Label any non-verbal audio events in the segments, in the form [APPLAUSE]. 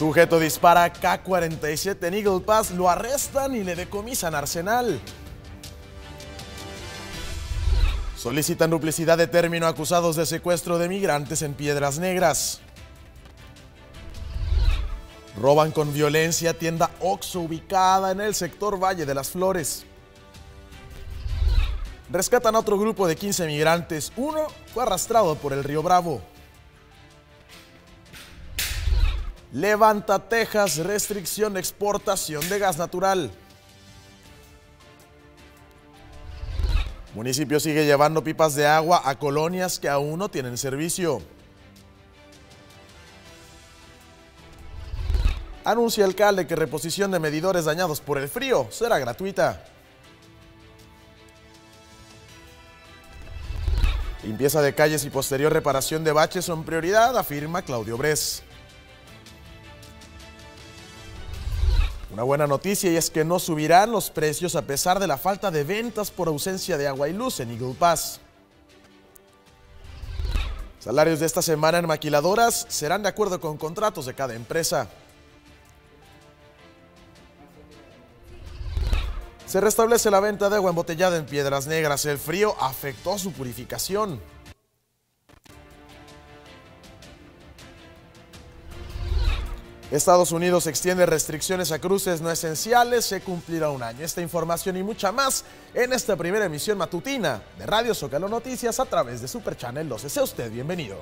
Sujeto dispara K-47 en Eagle Pass, lo arrestan y le decomisan arsenal. Solicitan duplicidad de término acusados de secuestro de migrantes en Piedras Negras. Roban con violencia tienda Oxo ubicada en el sector Valle de las Flores. Rescatan a otro grupo de 15 migrantes. Uno fue arrastrado por el río Bravo. Levanta Texas restricción de exportación de gas natural. Municipio sigue llevando pipas de agua a colonias que aún no tienen servicio. Anuncia alcalde que reposición de medidores dañados por el frío será gratuita. Limpieza de calles y posterior reparación de baches son prioridad, afirma Claudio Bres. Una buena noticia y es que no subirán los precios a pesar de la falta de ventas por ausencia de agua y luz en Eagle Pass. Salarios de esta semana en maquiladoras serán de acuerdo con contratos de cada empresa. Se restablece la venta de agua embotellada en Piedras Negras. El frío afectó su purificación. Estados Unidos extiende restricciones a cruces no esenciales, se cumplirá un año. Esta información y mucha más en esta primera emisión matutina de Radio Zócalo Noticias a través de Super Channel 12. Sea usted bienvenido.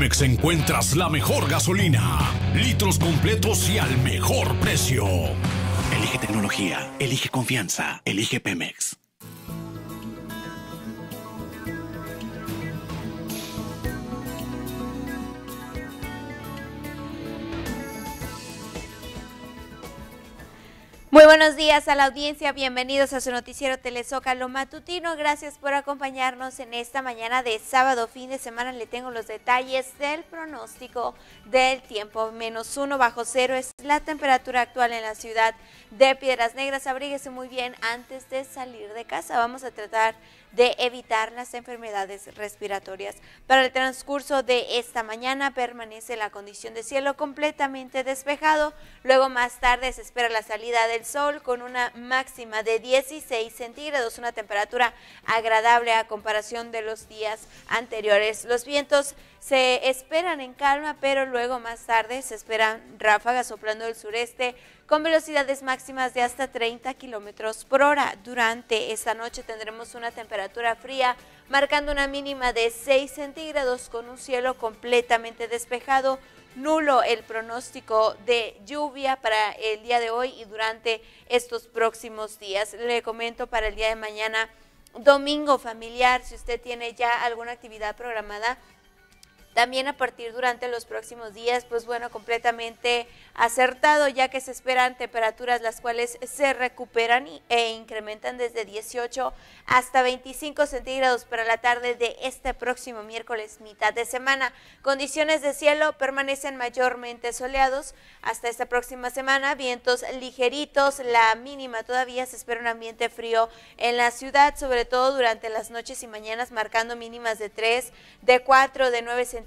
Pemex encuentras la mejor gasolina, litros completos y al mejor precio. Elige tecnología, elige confianza, elige Pemex. Muy buenos días a la audiencia, bienvenidos a su noticiero Telezócalo Matutino. Gracias por acompañarnos en esta mañana de sábado, fin de semana. Le tengo los detalles del pronóstico del tiempo. Menos uno bajo cero es la temperatura actual en la ciudad de Piedras Negras. Abríguese muy bien antes de salir de casa. Vamos a tratar evitar las enfermedades respiratorias. Para el transcurso de esta mañana permanece la condición de cielo completamente despejado. Luego más tarde se espera la salida del sol con una máxima de 16 centígrados, una temperatura agradable a comparación de los días anteriores. Los vientos se esperan en calma, pero luego más tarde se esperan ráfagas soplando del sureste con velocidades máximas de hasta 30 kilómetros por hora. Durante esta noche tendremos una temperatura fría, marcando una mínima de 6 centígrados con un cielo completamente despejado. Nulo el pronóstico de lluvia para el día de hoy y durante estos próximos días. Le comento para el día de mañana, domingo familiar, si usted tiene ya alguna actividad programada, también a partir durante los próximos días, pues bueno, completamente acertado, ya que se esperan temperaturas las cuales se recuperan e incrementan desde 18 hasta 25 centígrados para la tarde de este próximo miércoles, mitad de semana. Condiciones de cielo permanecen mayormente soleados hasta esta próxima semana, vientos ligeritos, la mínima todavía se espera un ambiente frío en la ciudad, sobre todo durante las noches y mañanas, marcando mínimas de 3, de 4, de 9 centígrados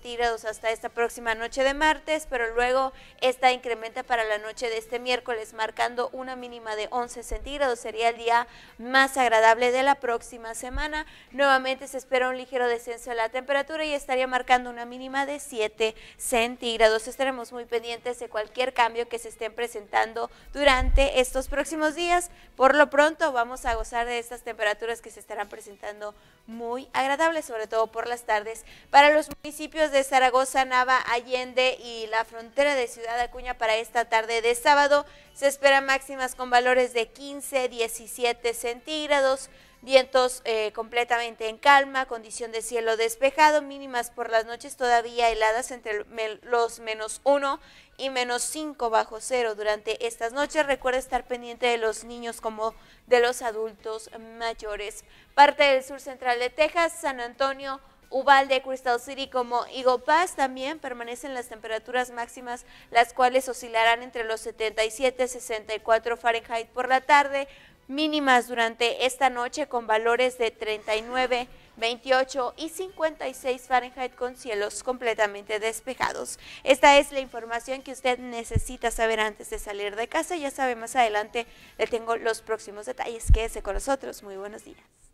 hasta esta próxima noche de martes, pero luego esta incrementa para la noche de este miércoles, marcando una mínima de 11 centígrados. Sería el día más agradable de la próxima semana. Nuevamente se espera un ligero descenso de la temperatura y estaría marcando una mínima de 7 centígrados. Estaremos muy pendientes de cualquier cambio que se estén presentando durante estos próximos días. Por lo pronto vamos a gozar de estas temperaturas que se estarán presentando muy agradables, sobre todo por las tardes. Para los municipios de Zaragoza, Nava, Allende y la frontera de Ciudad Acuña para esta tarde de sábado se esperan máximas con valores de 15, 17 centígrados. vientos eh, completamente en calma, condición de cielo despejado, mínimas por las noches todavía heladas entre los menos 1 y menos 5 bajo cero durante estas noches. Recuerda estar pendiente de los niños como de los adultos mayores. Parte del sur central de Texas, San Antonio, Uvalde, Crystal City como Eagle también permanecen las temperaturas máximas, las cuales oscilarán entre los 77 y 64 Fahrenheit por la tarde, mínimas durante esta noche con valores de 39, 28 y 56 Fahrenheit con cielos completamente despejados. Esta es la información que usted necesita saber antes de salir de casa. Ya sabe, más adelante le tengo los próximos detalles. Quédese con nosotros. Muy buenos días.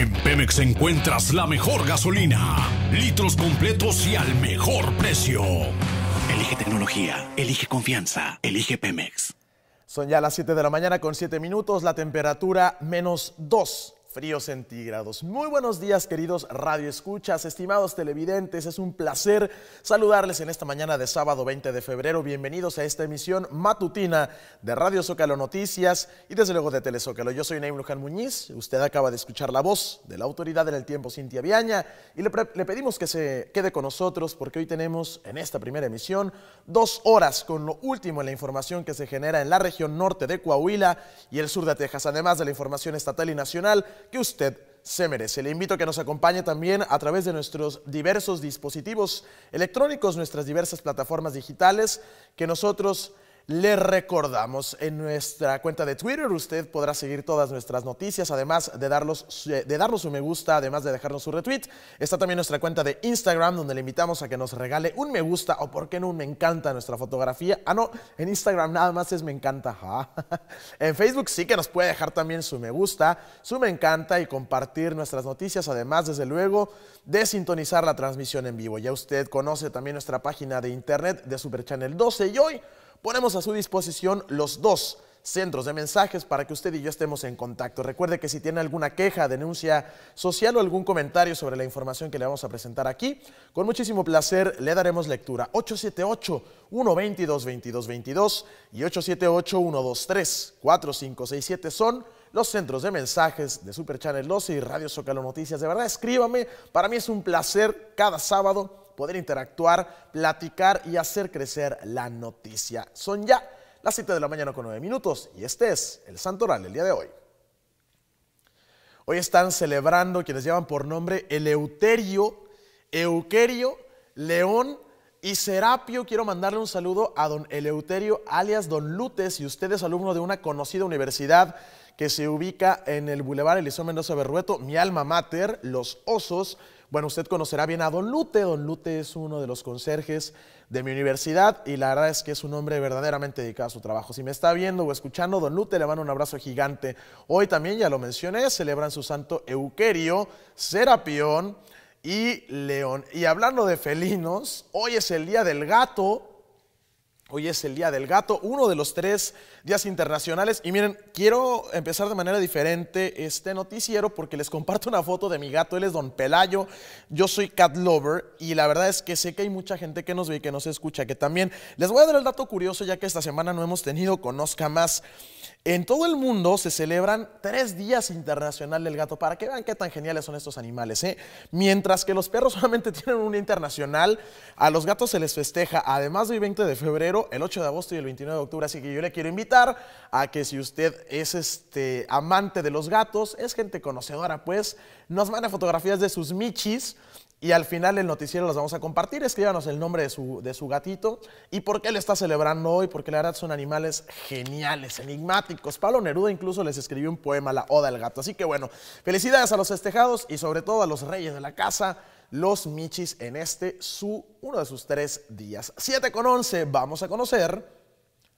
En Pemex encuentras la mejor gasolina, litros completos y al mejor precio. Elige tecnología, elige confianza, elige Pemex. Son ya las 7 de la mañana con 7 minutos, la temperatura menos 2 fríos centígrados. Muy buenos días, queridos radioescuchas, estimados televidentes. Es un placer saludarles en esta mañana de sábado 20 de febrero. Bienvenidos a esta emisión matutina de Radio Zócalo Noticias y desde luego de Telezócalo. Yo soy Naim Luján Muñiz. Usted acaba de escuchar la voz de la autoridad en el tiempo, Cintia Viaña, y le, le pedimos que se quede con nosotros porque hoy tenemos en esta primera emisión dos horas con lo último en la información que se genera en la región norte de Coahuila y el sur de Texas, además de la información estatal y nacional que usted se merece. Le invito a que nos acompañe también a través de nuestros diversos dispositivos electrónicos, nuestras diversas plataformas digitales que nosotros le recordamos en nuestra cuenta de Twitter, usted podrá seguir todas nuestras noticias, además de, de darnos un me gusta, además de dejarnos su retweet. Está también nuestra cuenta de Instagram, donde le invitamos a que nos regale un me gusta o, por qué no, un me encanta nuestra fotografía. Ah, no, en Instagram nada más es me encanta. [LAUGHS] en Facebook sí que nos puede dejar también su me gusta, su me encanta y compartir nuestras noticias, además, desde luego, de sintonizar la transmisión en vivo. Ya usted conoce también nuestra página de internet de Super Channel 12 y hoy ponemos a su disposición los dos centros de mensajes para que usted y yo estemos en contacto. Recuerde que si tiene alguna queja, denuncia social o algún comentario sobre la información que le vamos a presentar aquí, con muchísimo placer le daremos lectura. 878-122-2222 y 878-123-4567 son los centros de mensajes de Super Channel 12 y Radio Zócalo Noticias. De verdad, escríbame. Para mí es un placer cada sábado poder interactuar, platicar y hacer crecer la noticia. Son ya las 7 de la mañana con 9 minutos y este es el Santoral el día de hoy. Hoy están celebrando quienes llevan por nombre Eleuterio, Euquerio, León y Serapio. Quiero mandarle un saludo a don Eleuterio, alias don Lutes, si usted es alumno de una conocida universidad que se ubica en el Boulevard Eliseo Mendoza Berrueto, mi alma mater, Los Osos. Bueno, usted conocerá bien a Don Lute. Don Lute es uno de los conserjes de mi universidad y la verdad es que es un hombre verdaderamente dedicado a su trabajo. Si me está viendo o escuchando, Don Lute le mando un abrazo gigante. Hoy también, ya lo mencioné, celebran su santo Euquerio, Serapión y León. Y hablando de felinos, hoy es el día del gato. Hoy es el Día del Gato, uno de los tres días internacionales. Y miren, quiero empezar de manera diferente este noticiero porque les comparto una foto de mi gato. Él es Don Pelayo. Yo soy cat lover y la verdad es que sé que hay mucha gente que nos ve y que nos escucha, que también les voy a dar el dato curioso ya que esta semana no hemos tenido Conozca Más. En todo el mundo se celebran tres días internacional del gato para que vean qué tan geniales son estos animales. ¿eh? Mientras que los perros [LAUGHS] solamente tienen un internacional, a los gatos se les festeja, además del 20 de febrero, el 8 de agosto y el 29 de octubre. Así que yo le quiero invitar a que si usted es este amante de los gatos, es gente conocedora, pues nos manda fotografías de sus michis y al final el noticiero los vamos a compartir. Escríbanos el nombre de su, de su gatito y por qué le está celebrando hoy, porque la verdad son animales geniales, enigmáticos. Pablo Neruda incluso les escribió un poema, La Oda al Gato. Así que bueno, felicidades a los festejados y sobre todo a los reyes de la casa, los Michis, en este, su, uno de sus tres días. 7 con 11, vamos a conocer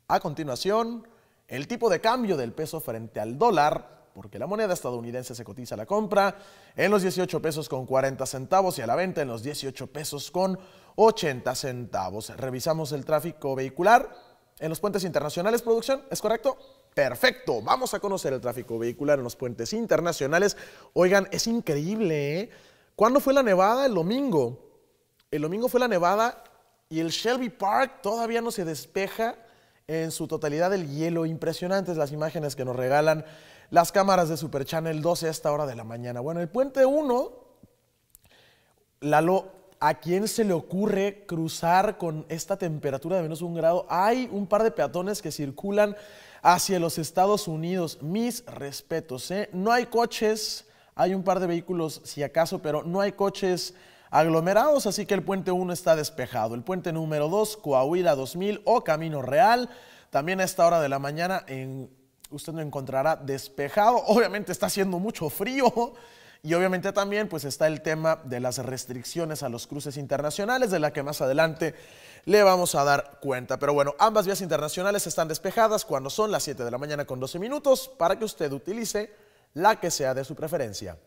a continuación el tipo de cambio del peso frente al dólar porque la moneda estadounidense se cotiza a la compra en los 18 pesos con 40 centavos y a la venta en los 18 pesos con 80 centavos. Revisamos el tráfico vehicular en los puentes internacionales, producción, ¿es correcto? Perfecto, vamos a conocer el tráfico vehicular en los puentes internacionales. Oigan, es increíble, ¿eh? ¿Cuándo fue la nevada? El domingo. El domingo fue la nevada y el Shelby Park todavía no se despeja en su totalidad del hielo. Impresionantes las imágenes que nos regalan las cámaras de Super Channel 12 a esta hora de la mañana. Bueno, el puente 1, Lalo, ¿a quién se le ocurre cruzar con esta temperatura de menos un grado? Hay un par de peatones que circulan hacia los Estados Unidos. Mis respetos, ¿eh? No hay coches, hay un par de vehículos si acaso, pero no hay coches aglomerados, así que el puente 1 está despejado. El puente número 2, Coahuila 2000 o Camino Real, también a esta hora de la mañana en, usted lo encontrará despejado. [LAUGHS] Obviamente está haciendo mucho frío. Y obviamente también pues está el tema de las restricciones a los cruces internacionales, de la que más adelante le vamos a dar cuenta. Pero bueno, ambas vías internacionales están despejadas cuando son las 7 de la mañana con 12 minutos para que usted utilice la que sea de su preferencia.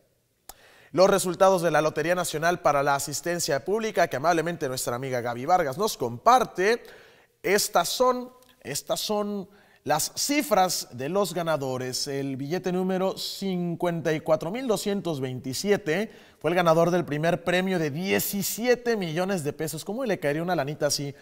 Los resultados de la Lotería Nacional para la Asistencia Pública que amablemente nuestra amiga Gaby Vargas nos comparte, estas son, estas son las cifras de los ganadores. El billete número 54.227 fue el ganador del primer premio de 17 millones de pesos. ¿Cómo le caería una lanita así?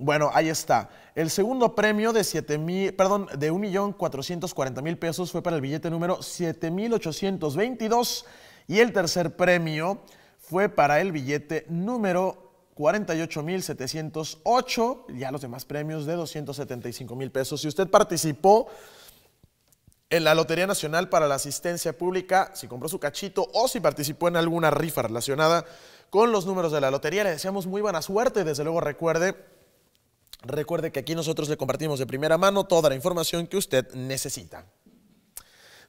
Bueno, ahí está. El segundo premio de 7 mil, perdón, de 1.440.000 pesos fue para el billete número 7.822 y el tercer premio fue para el billete número 48.708, ya los demás premios de 275 mil pesos. Si usted participó en la Lotería Nacional para la Asistencia Pública, si compró su cachito o si participó en alguna rifa relacionada con los números de la lotería, le deseamos muy buena suerte. Desde luego recuerde, recuerde que aquí nosotros le compartimos de primera mano toda la información que usted necesita.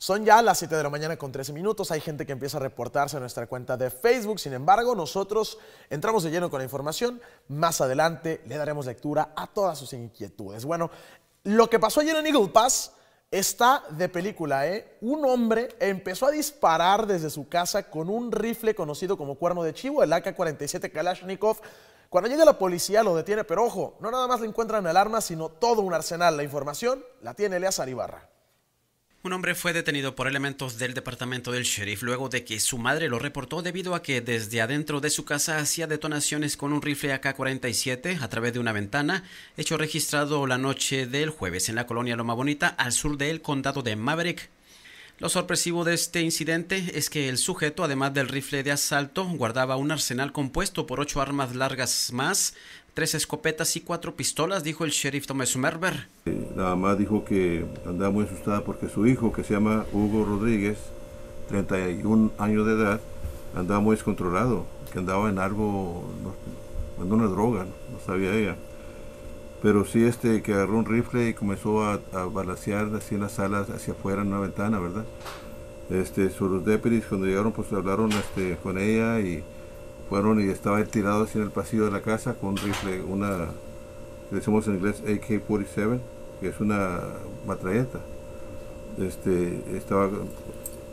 Son ya las 7 de la mañana con 13 minutos. Hay gente que empieza a reportarse a nuestra cuenta de Facebook. Sin embargo, nosotros entramos de lleno con la información. Más adelante le daremos lectura a todas sus inquietudes. Bueno, lo que pasó ayer en Eagle Pass está de película, ¿eh? Un hombre empezó a disparar desde su casa con un rifle conocido como cuerno de chivo, el AK-47 Kalashnikov. Cuando llega la policía lo detiene, pero ojo, no nada más le encuentran el arma, sino todo un arsenal. La información la tiene Eleazar Ibarra. Un hombre fue detenido por elementos del departamento del sheriff luego de que su madre lo reportó debido a que desde adentro de su casa hacía detonaciones con un rifle AK-47 a través de una ventana, hecho registrado la noche del jueves en la colonia Loma Bonita al sur del condado de Maverick. Lo sorpresivo de este incidente es que el sujeto, además del rifle de asalto, guardaba un arsenal compuesto por ocho armas largas más, tres escopetas y cuatro pistolas, dijo el sheriff Thomas Merber. La mamá dijo que andaba muy asustada porque su hijo, que se llama Hugo Rodríguez, 31 años de edad, andaba muy descontrolado, que andaba en algo, en una droga, no sabía ella. Pero sí, este, que agarró un rifle y comenzó a, a balasear así en las salas, hacia afuera, en una ventana, ¿verdad? Este, sobre los deputies, cuando llegaron, pues hablaron este, con ella y fueron y estaba él tirado así en el pasillo de la casa con un rifle, una, decimos en inglés AK-47, que es una matralleta. Este, estaba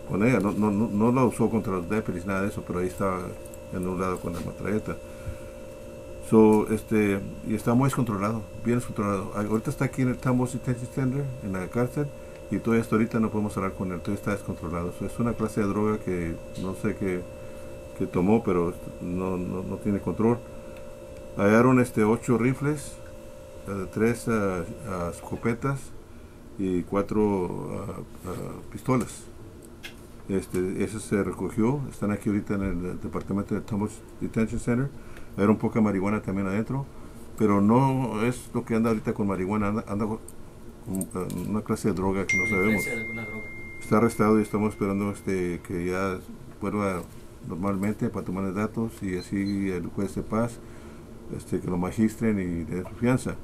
con ella, no, no, no, la usó contra los deputies, nada de eso, pero ahí estaba en un lado con la matralleta. So, este, y está muy descontrolado, bien descontrolado. Ahorita está aquí en el Tambos Detention Center, en la cárcel, y todavía hasta ahorita no podemos hablar con él, todavía está descontrolado. es una clase de droga que no sé qué que tomó, pero no, no, no tiene control. Hallaron este, ocho rifles, eh, tres uh, escopetas y cuatro pistolas. Este, eso se recogió, están aquí ahorita en el departamento de Thomas Detention Center. Hay un poco de marihuana también adentro, pero no es lo que anda ahorita con marihuana, anda, con una clase de droga que no sabemos. Está arrestado y estamos esperando este, que ya vuelva normalmente para tomar datos y así el juez de paz este, que lo magistren y den su fianza.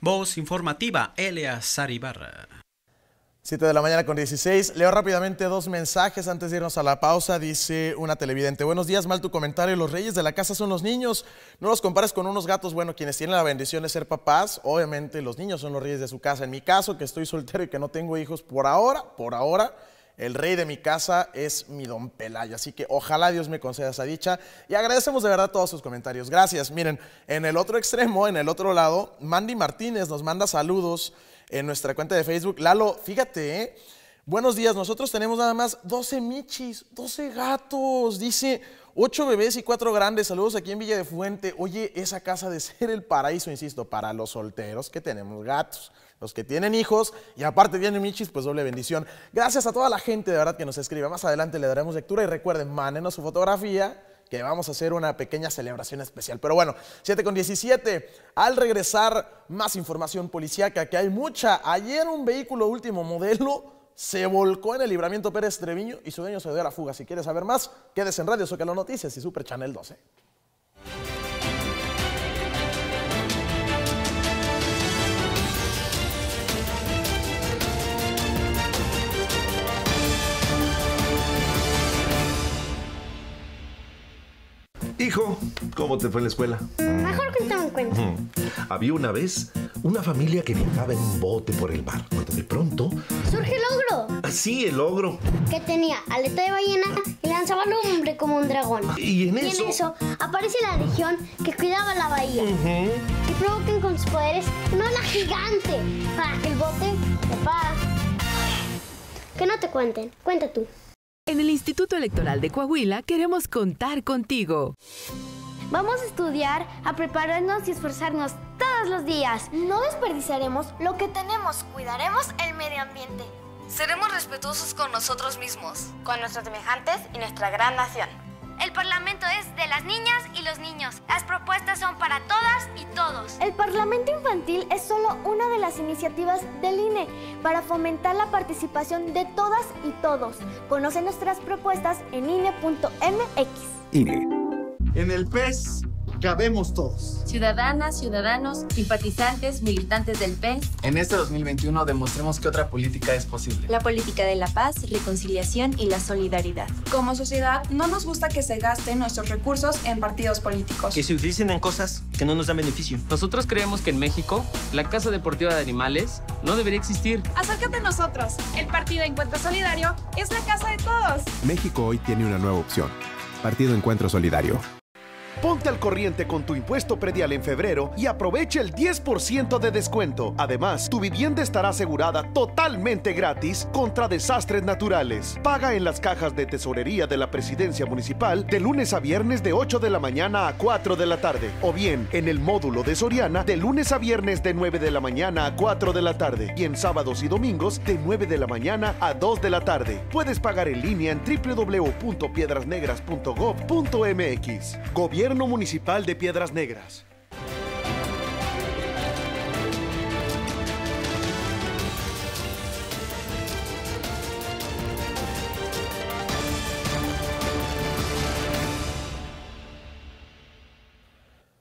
Voz informativa, Elia Saribarra. 7 de la mañana con 16. Leo rápidamente dos mensajes antes de irnos a la pausa. Dice una televidente, buenos días, mal tu comentario, los reyes de la casa son los niños. No los compares con unos gatos, bueno, quienes tienen la bendición de ser papás, obviamente los niños son los reyes de su casa. En mi caso, que estoy soltero y que no tengo hijos por ahora, por ahora, el rey de mi casa es mi don Pelayo. Así que ojalá Dios me conceda esa dicha. Y agradecemos de verdad todos sus comentarios. Gracias. Miren, en el otro extremo, en el otro lado, Mandy Martínez nos manda saludos. en nuestra cuenta de Facebook. Lalo, fíjate, ¿eh? Buenos días, nosotros tenemos nada más 12 michis, 12 gatos, dice 8 bebés y 4 grandes. Saludos aquí en Villa de Fuente. Oye, esa casa de ser el paraíso, insisto, para los solteros que tenemos gatos, los que tienen hijos y aparte vienen michis, pues doble bendición. Gracias a toda la gente de verdad que nos escribe. Más adelante le daremos lectura y recuerden, mándenos su fotografía que vamos a hacer una pequeña celebración especial. Pero bueno, 7 con 17. Al regresar, más información policíaca, que hay mucha. Ayer un vehículo último modelo se volcó en el libramiento Pérez Treviño y su dueño se dio a la fuga. Si quieres saber más, quédese en Radio Zócalo Noticias y Super Channel 12. Hijo, ¿cómo te fue en la escuela? Mejor cuéntame un cuento. Había una vez una familia que viajaba en un bote por el mar, cuando de pronto... Surge el ogro, Así el ogro. que tenía aleta de ballena y lanzaba lumbre como un dragón. Y en Y eso... en eso aparece la legión que cuidaba la bahía y provocan con sus poderes una ola gigante para que el bote se para. Que no te cuenten, cuenta tú. En el Instituto Electoral de Coahuila queremos contar contigo. Vamos a estudiar, a prepararnos y esforzarnos todos los días. No desperdiciaremos lo que tenemos, cuidaremos el medio ambiente. Seremos respetuosos con nosotros mismos, con nuestros semejantes y nuestra gran nación. El Parlamento es de las niñas y los niños. Las propuestas son para todas y todos. El Parlamento Infantil es solo una de las iniciativas del INE para fomentar la participación de todas y todos. Conoce nuestras propuestas en INE.mx. INE. En el PES cabemos todos. Ciudadanas, ciudadanos, simpatizantes, militantes del PES. En este 2021 demostremos que otra política es posible. La política de la paz, reconciliación y la solidaridad. Como sociedad, no nos gusta que se gasten nuestros recursos en partidos políticos. Que se utilicen en cosas que no nos dan beneficio. Nosotros creemos que en México, la Casa Deportiva de Animales no debería existir. Acércate a nosotros. El Partido Encuentro Solidario es la casa de todos. México hoy tiene una nueva opción. Partido Encuentro Solidario. Ponte al corriente con tu impuesto predial en febrero y aprovecha el 10% de descuento. Además, tu vivienda estará asegurada totalmente gratis contra desastres naturales. Paga en las cajas de tesorería de la Presidencia Municipal de lunes a viernes de 8 de la mañana a 4 de la tarde. O bien en el módulo de Soriana de lunes a viernes de 9 de la mañana a 4 de la tarde. Y en sábados y domingos de 9 de la mañana a 2 de la tarde. Puedes pagar en línea en www.piedrasnegras.gov.mx. Gobierno Municipal de Piedras Negras.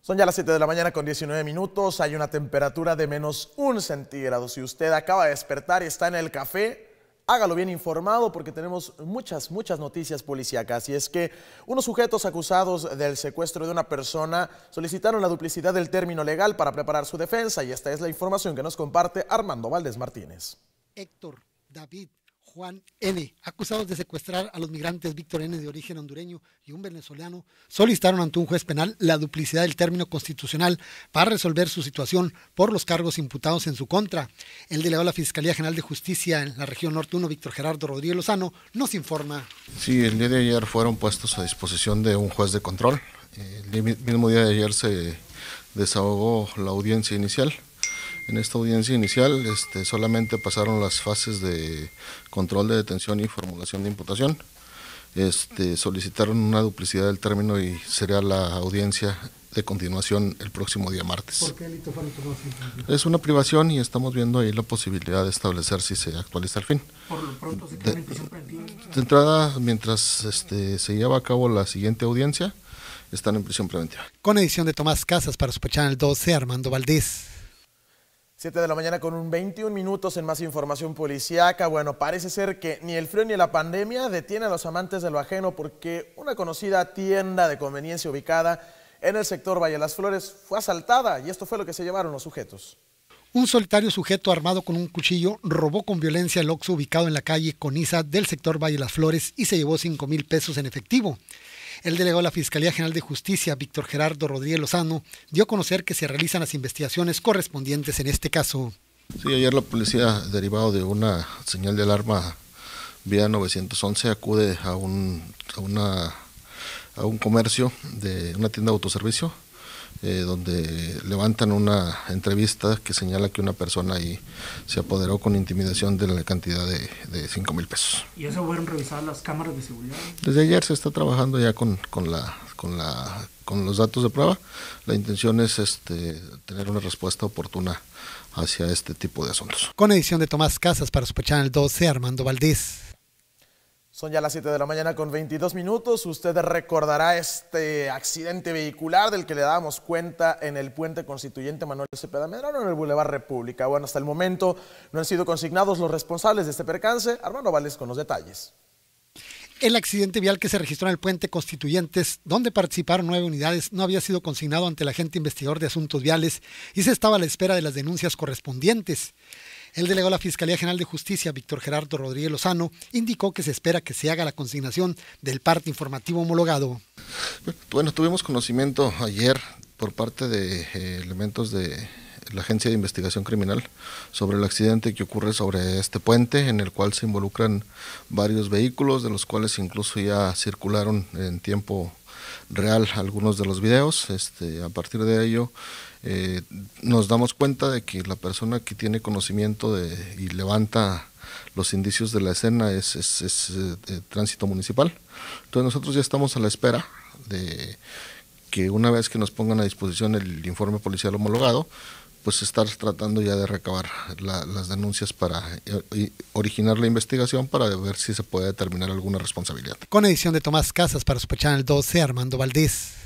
Son ya las 7 de la mañana con 19 minutos. Hay una temperatura de menos un centígrado. Si usted acaba de despertar y está en el café, hágalo bien informado porque tenemos muchas, muchas noticias policíacas. Y es que unos sujetos acusados del secuestro de una persona solicitaron la duplicidad del término legal para preparar su defensa. Y esta es la información que nos comparte Armando Valdés Martínez. Héctor, David, Juan N., acusados de secuestrar a los migrantes Víctor N. de origen hondureño y un venezolano, solicitaron ante un juez penal la duplicidad del término constitucional para resolver su situación por los cargos imputados en su contra. El delegado de la Fiscalía General de Justicia en la región norte 1, Víctor Gerardo Rodríguez Lozano, nos informa. Sí, el día de ayer fueron puestos a disposición de un juez de control. El mismo día de ayer se desahogó la audiencia inicial. En esta audiencia inicial este, solamente pasaron las fases de control de detención y formulación de imputación. Este, solicitaron una duplicidad del término y será la audiencia de continuación el próximo día martes. ¿Por qué delito tomados Es una privación y estamos viendo ahí la posibilidad de establecer si se actualiza el fin. Por lo pronto se quedan en prisión preventiva. De entrada, mientras este, se lleva a cabo la siguiente audiencia, están en prisión preventiva. Con edición de Tomás Casas para Super Channel 12, Armando Valdés. 7 de la mañana con un 21 minutos en más información policíaca. Bueno, parece ser que ni el frío ni la pandemia detiene a los amantes de lo ajeno porque una conocida tienda de conveniencia ubicada en el sector Valle de las Flores fue asaltada y esto fue lo que se llevaron los sujetos. Un solitario sujeto armado con un cuchillo robó con violencia el Oxxo ubicado en la calle Coniza del sector Valle de las Flores y se llevó 5 mil pesos en efectivo. El delegado de la Fiscalía General de Justicia, Víctor Gerardo Rodríguez Lozano, dio a conocer que se realizan las investigaciones correspondientes en este caso. Sí, ayer la policía, derivado de una señal de alarma vía 911, acude a un, a una, a un comercio de una tienda de autoservicio eh, donde levantan una entrevista que señala que una persona ahí se apoderó con intimidación de la cantidad de, de 5 mil pesos. ¿Y eso fueron revisadas las cámaras de seguridad? Desde ayer se está trabajando ya con, con, la, con, la, con los datos de prueba. La intención es este, tener una respuesta oportuna hacia este tipo de asuntos. Con edición de Tomás Casas para Super Channel 12, Armando Valdés. Son ya las 7 de la mañana con 22 minutos. Usted recordará este accidente vehicular del que le dábamos cuenta en el puente constituyente Manuel Cepeda Medrano en el Boulevard República. Bueno, hasta el momento no han sido consignados los responsables de este percance. Armando Vales con los detalles. El accidente vial que se registró en el puente Constituyentes, donde participaron nueve unidades, no había sido consignado ante el agente investigador de asuntos viales y se estaba a la espera de las denuncias correspondientes. El delegado de la Fiscalía General de Justicia, Víctor Gerardo Rodríguez Lozano, indicó que se espera que se haga la consignación del parte informativo homologado. Bueno, tuvimos conocimiento ayer por parte de eh, elementos de la Agencia de Investigación Criminal sobre el accidente que ocurre sobre este puente en el cual se involucran varios vehículos, de los cuales incluso ya circularon en tiempo real algunos de los videos. Este, a partir de ello, eh, nos damos cuenta de que la persona que tiene conocimiento de, y levanta los indicios de la escena es, es, eh, tránsito municipal. Entonces nosotros ya estamos a la espera de que una vez que nos pongan a disposición el informe policial homologado, pues estar tratando ya de recabar las denuncias para eh, originar la investigación para ver si se puede determinar alguna responsabilidad. Con edición de Tomás Casas para Super Channel 12, Armando Valdés.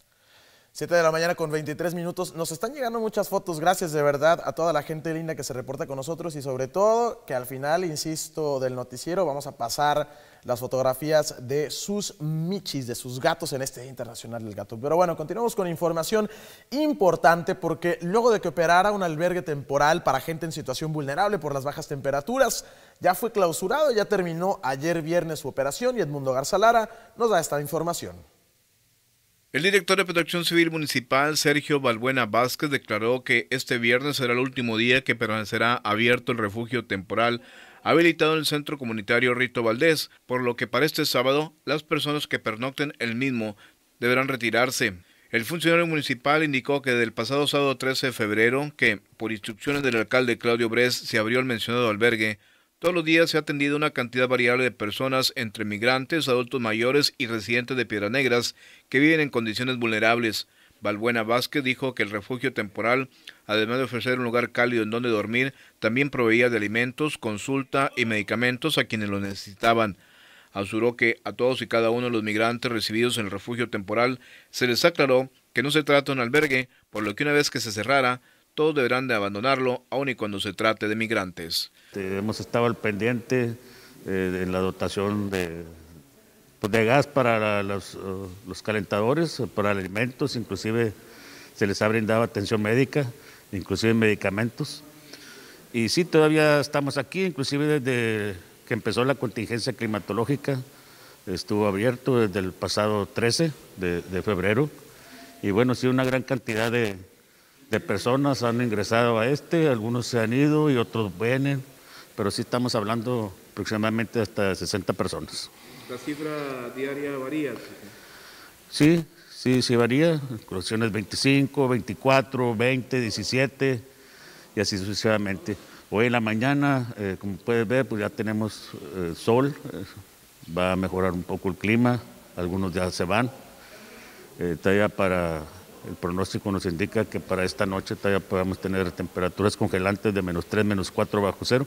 7 de la mañana con 23 minutos. Nos están llegando muchas fotos. Gracias de verdad a toda la gente linda que se reporta con nosotros y sobre todo que al final, insisto, del noticiero vamos a pasar las fotografías de sus michis, de sus gatos en este Día Internacional del Gato. Pero bueno, continuamos con información importante porque luego de que operara un albergue temporal para gente en situación vulnerable por las bajas temperaturas, ya fue clausurado, ya terminó ayer viernes su operación y Edmundo Garzalara nos da esta información. El director de Protección Civil Municipal, Sergio Balbuena Vázquez, declaró que este viernes será el último día que permanecerá abierto el refugio temporal habilitado en el Centro Comunitario Rito Valdés, por lo que para este sábado las personas que pernocten el mismo deberán retirarse. El funcionario municipal indicó que del pasado sábado 13 de febrero, que por instrucciones del alcalde Claudio Bres se abrió el mencionado albergue, todos los días se ha atendido una cantidad variable de personas entre migrantes, adultos mayores y residentes de Piedras Negras que viven en condiciones vulnerables. Balbuena Vázquez dijo que el refugio temporal, además de ofrecer un lugar cálido en donde dormir, también proveía de alimentos, consulta y medicamentos a quienes lo necesitaban. Asuró que a todos y cada uno de los migrantes recibidos en el refugio temporal se les aclaró que no se trata de un albergue, por lo que una vez que se cerrara, todos deberán de abandonarlo, aun y cuando se trate de migrantes. Este, hemos estado al pendiente eh, en la dotación de, pues, gas para los, los, calentadores, para alimentos, inclusive se les ha brindado atención médica, inclusive medicamentos. Y sí, todavía estamos aquí, inclusive desde que empezó la contingencia climatológica, estuvo abierto desde el pasado 13 de, de febrero. Y bueno, sí, una gran cantidad de personas han ingresado a este, algunos se han ido y otros vienen, pero sí estamos hablando aproximadamente hasta 60 personas. ¿La cifra diaria varía? Sí, sí, sí varía, colecciones 25, 24, 20, 17 y así sucesivamente. Hoy en la mañana, eh, como puedes ver, pues ya tenemos eh, sol, eh, va a mejorar un poco el clima, algunos ya se van, todavía para el pronóstico nos indica que para esta noche todavía podamos tener temperaturas congelantes de menos 3, menos 4 bajo cero.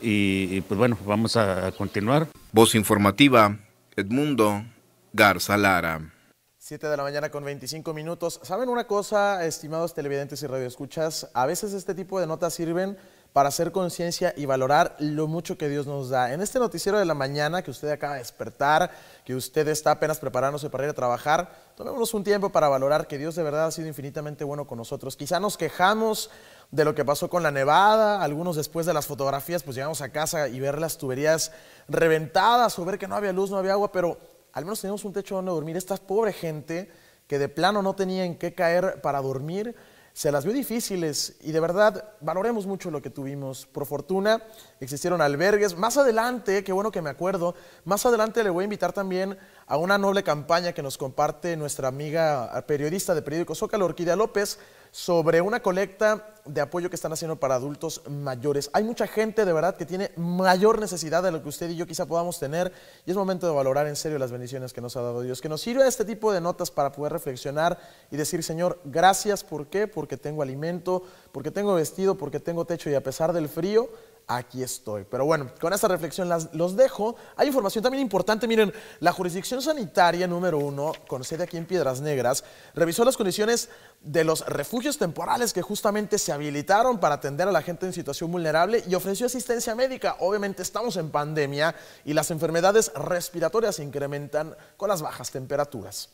Y, pues bueno, vamos a, continuar. Voz informativa, Edmundo Garza Lara. 7 de la mañana con 25 minutos. ¿Saben una cosa, estimados televidentes y radioescuchas? A veces este tipo de notas sirven para hacer conciencia y valorar lo mucho que Dios nos da. En este noticiero de la mañana que usted acaba de despertar, que usted está apenas preparándose para ir a trabajar, tomémonos un tiempo para valorar que Dios de verdad ha sido infinitamente bueno con nosotros. Quizá nos quejamos de lo que pasó con la nevada, algunos después de las fotografías pues llegamos a casa y ver las tuberías reventadas o ver que no había luz, no había agua, pero al menos teníamos un techo donde dormir. Esta pobre gente que de plano no tenía en qué caer para dormir, se las vio difíciles y de verdad valoremos mucho lo que tuvimos. Por fortuna existieron albergues. Más adelante, qué bueno que me acuerdo, más adelante le voy a invitar también a una noble campaña que nos comparte nuestra amiga periodista de periódico Zócalo, Orquídea López, sobre una colecta de apoyo que están haciendo para adultos mayores. Hay mucha gente de verdad que tiene mayor necesidad de lo que usted y yo quizá podamos tener y es momento de valorar en serio las bendiciones que nos ha dado Dios. Que nos sirva este tipo de notas para poder reflexionar y decir, Señor, gracias, ¿por qué? Porque tengo alimento, porque tengo vestido, porque tengo techo y a pesar del frío, aquí estoy. Pero bueno, con esta reflexión los dejo. Hay información también importante. Miren, la jurisdicción sanitaria número uno, con sede aquí en Piedras Negras, revisó las condiciones de los refugios temporales que justamente se habilitaron para atender a la gente en situación vulnerable y ofreció asistencia médica. Obviamente estamos en pandemia y las enfermedades respiratorias se incrementan con las bajas temperaturas.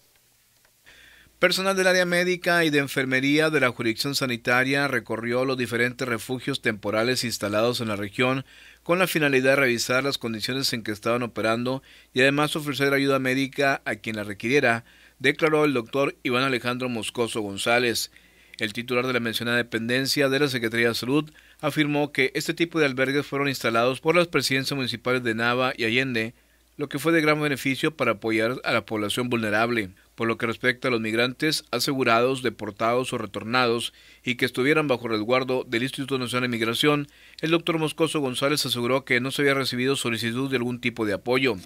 Personal del área médica y de enfermería de la jurisdicción sanitaria recorrió los diferentes refugios temporales instalados en la región con la finalidad de revisar las condiciones en que estaban operando y además ofrecer ayuda médica a quien la requiriera, declaró el doctor Iván Alejandro Moscoso González. El titular de la mencionada dependencia de la Secretaría de Salud afirmó que este tipo de albergues fueron instalados por las presidencias municipales de Nava y Allende, lo que fue de gran beneficio para apoyar a la población vulnerable. Por lo que respecta a los migrantes asegurados, deportados o retornados y que estuvieran bajo resguardo del Instituto Nacional de Migración, el doctor Moscoso González aseguró que no se había recibido solicitud de algún tipo de apoyo.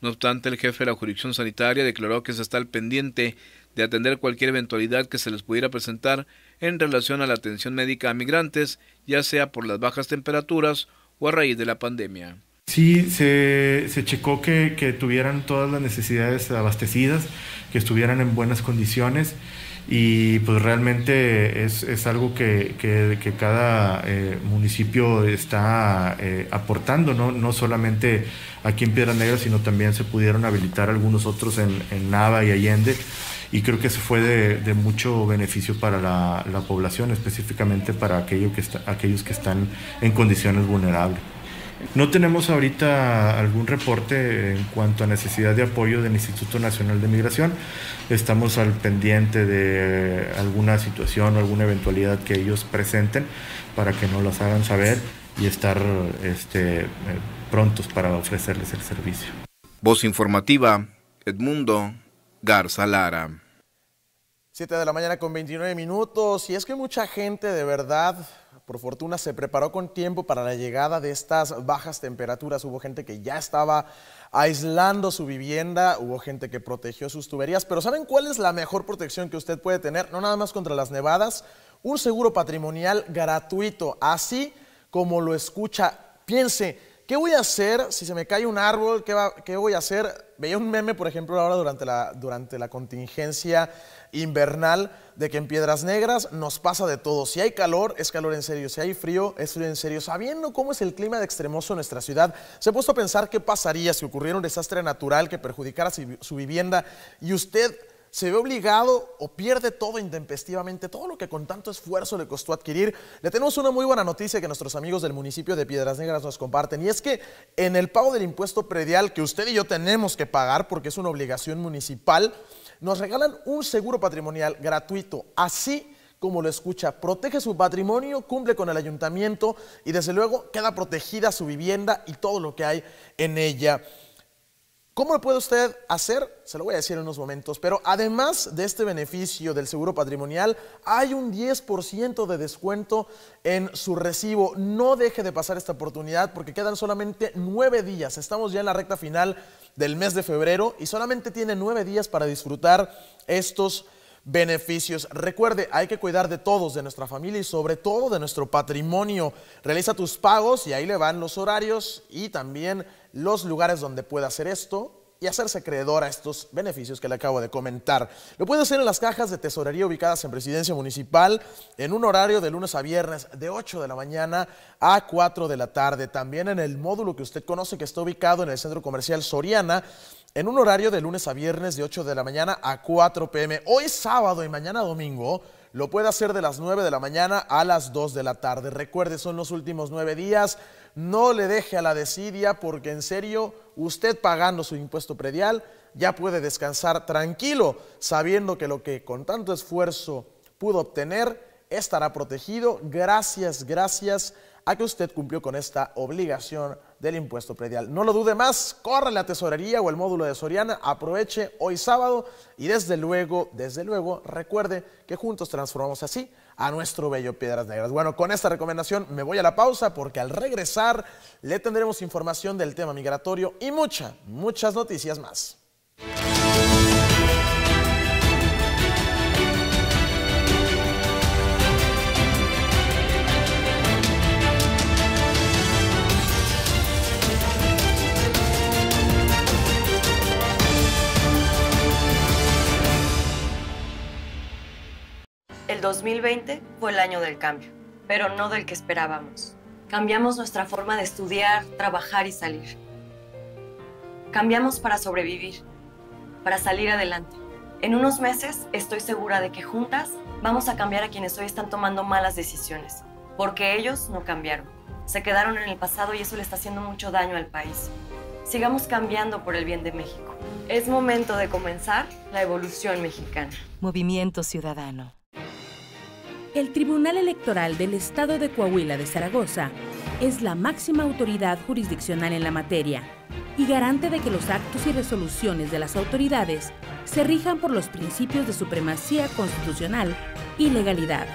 No obstante, el jefe de la jurisdicción sanitaria declaró que se está al pendiente de atender cualquier eventualidad que se les pudiera presentar en relación a la atención médica a migrantes, ya sea por las bajas temperaturas o a raíz de la pandemia. Sí, se, se checó que, que, tuvieran todas las necesidades abastecidas, que estuvieran en buenas condiciones y pues realmente es, es algo que, que, cada eh, municipio está eh, aportando, ¿no? no solamente aquí en Piedras Negras, sino también se pudieron habilitar algunos otros en, en Nava y Allende y creo que eso fue de, mucho beneficio para la, la, población, específicamente para que aquellos que están en condiciones vulnerables. No tenemos ahorita algún reporte en cuanto a necesidad de apoyo del Instituto Nacional de Migración. Estamos al pendiente de alguna situación o alguna eventualidad que ellos presenten para que nos las hagan saber y estar este, prontos para ofrecerles el servicio. Voz informativa, Edmundo Garza Lara. 7 de la mañana con 29 minutos y es que mucha gente de verdad por fortuna se preparó con tiempo para la llegada de estas bajas temperaturas. Hubo gente que ya estaba aislando su vivienda, hubo gente que protegió sus tuberías, pero ¿saben cuál es la mejor protección que usted puede tener? No nada más contra las nevadas, un seguro patrimonial gratuito, así como lo escucha. Piense, ¿qué voy a hacer si se me cae un árbol? ¿Qué, qué voy a hacer? Veía un meme, por ejemplo, ahora durante la, durante la contingencia invernal de que en Piedras Negras nos pasa de todo. Si hay calor, es calor en serio. Si hay frío, es frío en serio. Sabiendo cómo es el clima de extremoso en nuestra ciudad, se ha puesto a pensar qué pasaría si ocurriera un desastre natural que perjudicara su vivienda y usted se ve obligado o pierde todo intempestivamente, todo lo que con tanto esfuerzo le costó adquirir. Le tenemos una muy buena noticia que nuestros amigos del municipio de Piedras Negras nos comparten y es que en el pago del impuesto predial que usted y yo tenemos que pagar porque es una obligación municipal, nos regalan un seguro patrimonial gratuito, así como lo escucha, protege su patrimonio, cumple con el ayuntamiento y desde luego queda protegida su vivienda y todo lo que hay en ella. ¿Cómo lo puede usted hacer? Se lo voy a decir en unos momentos, pero además de este beneficio del seguro patrimonial, hay un 10% de descuento en su recibo. No deje de pasar esta oportunidad porque quedan solamente nueve días. Estamos ya en la recta final del mes de febrero y solamente tiene nueve días para disfrutar estos. Recuerde, hay que cuidar de todos, de nuestra familia y sobre todo de nuestro patrimonio. Realiza tus pagos y ahí le van los horarios y también los lugares donde puede hacer esto y hacerse acreedor a estos beneficios que le acabo de comentar. Lo puede hacer en las cajas de tesorería ubicadas en Presidencia Municipal en un horario de lunes a viernes de 8 de la mañana a 4 de la tarde. También en el módulo que usted conoce que está ubicado en el Centro Comercial Soriana en un horario de lunes a viernes de 8 de la mañana a 4 pm. Hoy sábado y mañana domingo lo puede hacer de las 9 de la mañana a las 2 de la tarde. Recuerde, son los últimos nueve días. No le deje a la desidia porque en serio, usted pagando su impuesto predial ya puede descansar tranquilo, sabiendo que lo que con tanto esfuerzo pudo obtener estará protegido. Gracias, gracias a que usted cumplió con esta obligación del impuesto predial. No lo dude más, corre la tesorería o el módulo de Soriana, aproveche hoy sábado y desde luego, desde luego, recuerde que juntos transformamos así a nuestro bello Piedras Negras. Bueno, con esta recomendación me voy a la pausa porque al regresar le tendremos información del tema migratorio y muchas, muchas noticias más. 2020 fue el año del cambio, pero no del que esperábamos. Cambiamos nuestra forma de estudiar, trabajar y salir. Cambiamos para sobrevivir, para salir adelante. En unos meses estoy segura de que juntas vamos a cambiar a quienes hoy están tomando malas decisiones, porque ellos no cambiaron. Se quedaron en el pasado y eso le está haciendo mucho daño al país. Sigamos cambiando por el bien de México. Es momento de comenzar la evolución mexicana. Movimiento Ciudadano. El Tribunal Electoral del Estado de Coahuila de Zaragoza es la máxima autoridad jurisdiccional en la materia y garante de que los actos y resoluciones de las autoridades se rijan por los principios de supremacía constitucional y legalidad.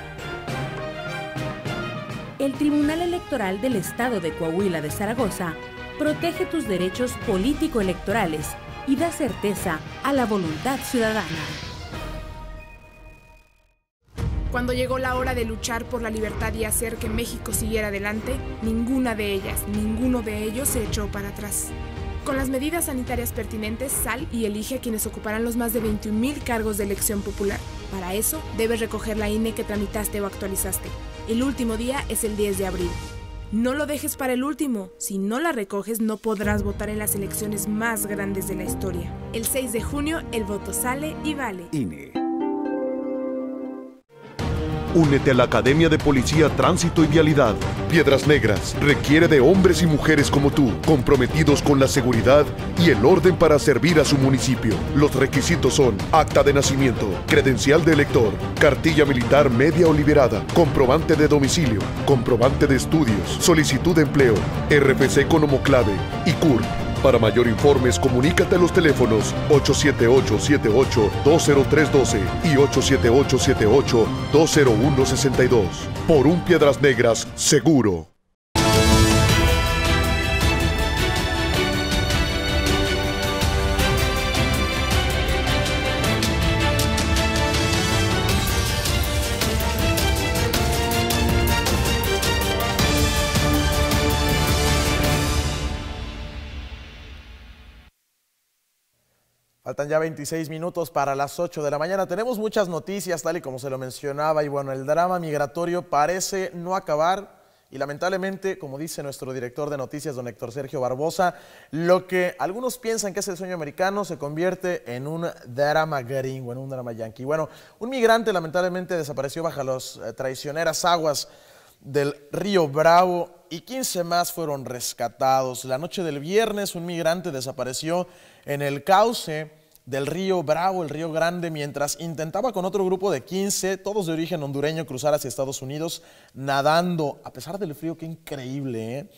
El Tribunal Electoral del Estado de Coahuila de Zaragoza protege tus derechos político-electorales y da certeza a la voluntad ciudadana. Cuando llegó la hora de luchar por la libertad y hacer que México siguiera adelante, ninguna de ellas, ninguno de ellos se echó para atrás. Con las medidas sanitarias pertinentes, sal y elige a quienes ocuparán los más de 21.000 cargos de elección popular. Para eso, debes recoger la INE que tramitaste o actualizaste. El último día es el 10 de abril. No lo dejes para el último. Si no la recoges, no podrás votar en las elecciones más grandes de la historia. El 6 de junio, el voto sale y vale. INE. Únete a la Academia de Policía, Tránsito y Vialidad. Piedras Negras requiere de hombres y mujeres como tú, comprometidos con la seguridad y el orden para servir a su municipio. Los requisitos son acta de nacimiento, credencial de elector, cartilla militar media o liberada, comprobante de domicilio, comprobante de estudios, solicitud de empleo, RFC con homoclave y CUR. Para mayor informes, comunícate a los teléfonos 878-78-20312 y 878-78-20162. Por un Piedras Negras seguro. Faltan ya 26 minutos para las 8 de la mañana. Tenemos muchas noticias, tal y como se lo mencionaba, y bueno, el drama migratorio parece no acabar. Y lamentablemente, como dice nuestro director de noticias, don Héctor Sergio Barbosa, lo que algunos piensan que es el sueño americano se convierte en un drama gringo, en un drama yankee. Bueno, un migrante lamentablemente desapareció bajo las eh, traicioneras aguas del río Bravo y 15 más fueron rescatados. La noche del viernes un migrante desapareció en el cauce del río Bravo, el río Grande, mientras intentaba con otro grupo de 15, todos de origen hondureño, cruzar hacia Estados Unidos nadando, a pesar del frío, qué increíble. ¿eh?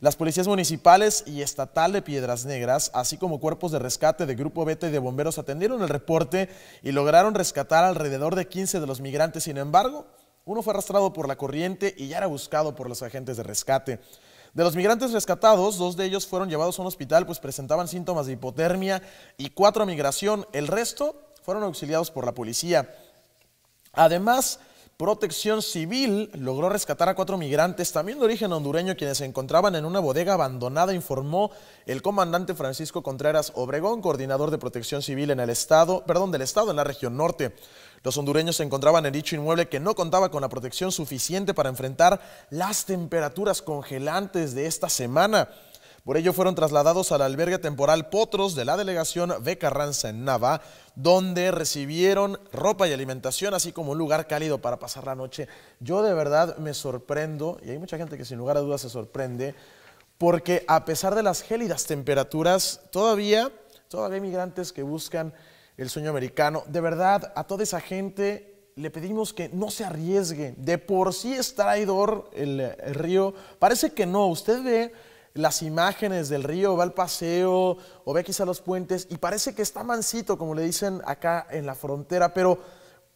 Las policías municipales y estatal de Piedras Negras, así como cuerpos de rescate de Grupo Beta y de bomberos atendieron el reporte y lograron rescatar alrededor de 15 de los migrantes. Sin embargo, uno fue arrastrado por la corriente y ya era buscado por los agentes de rescate. De los migrantes rescatados, dos de ellos fueron llevados a un hospital pues presentaban síntomas de hipotermia y cuatro a migración. El resto fueron auxiliados por la policía. Además, Protección Civil logró rescatar a cuatro migrantes, también de origen hondureño, quienes se encontraban en una bodega abandonada, informó el comandante Francisco Contreras Obregón, coordinador de Protección Civil en el estado, perdón, del estado en la región norte. Los hondureños se encontraban en dicho inmueble que no contaba con la protección suficiente para enfrentar las temperaturas congelantes de esta semana. Por ello fueron trasladados al albergue temporal Potros de la delegación de Carranza en Nava, donde recibieron ropa y alimentación, así como un lugar cálido para pasar la noche. Yo de verdad me sorprendo, y hay mucha gente que sin lugar a dudas se sorprende, porque a pesar de las gélidas temperaturas, todavía, todavía hay migrantes que buscan el sueño americano. De verdad, a toda esa gente le pedimos que no se arriesgue. De por sí es traidor el, el río. Parece que no. Usted ve las imágenes del río, va al paseo o ve quizá los puentes y parece que está mansito, como le dicen acá en la frontera, pero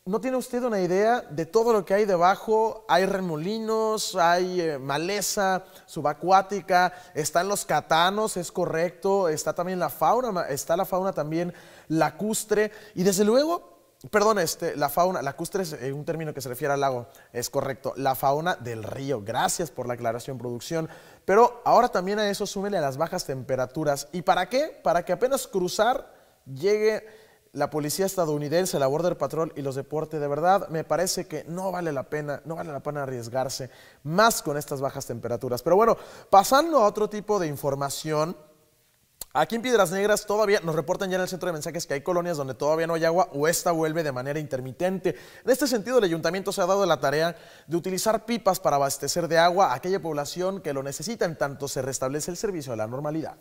no tiene usted una idea de todo lo que hay debajo. Hay remolinos, hay eh, maleza subacuática, están los catanos, es correcto, está también la fauna, está la fauna también lacustre y desde luego Perdón, este, la fauna, lacustre es eh, un término que se refiere al lago, es correcto. La fauna del río. Gracias por la aclaración, producción. Pero ahora también a eso súmele a las bajas temperaturas. ¿Y para qué? Para que apenas cruzar llegue la policía estadounidense, la Border Patrol y los deportes. De verdad, me parece que no vale la pena, no vale la pena arriesgarse más con estas bajas temperaturas. Pero bueno, pasando a otro tipo de información. Aquí en Piedras Negras todavía nos reportan ya en el centro de mensajes que hay colonias donde todavía no hay agua o esta vuelve de manera intermitente. En este sentido, el ayuntamiento se ha dado la tarea de utilizar pipas para abastecer de agua a aquella población que lo necesita en tanto se restablece el servicio de la normalidad.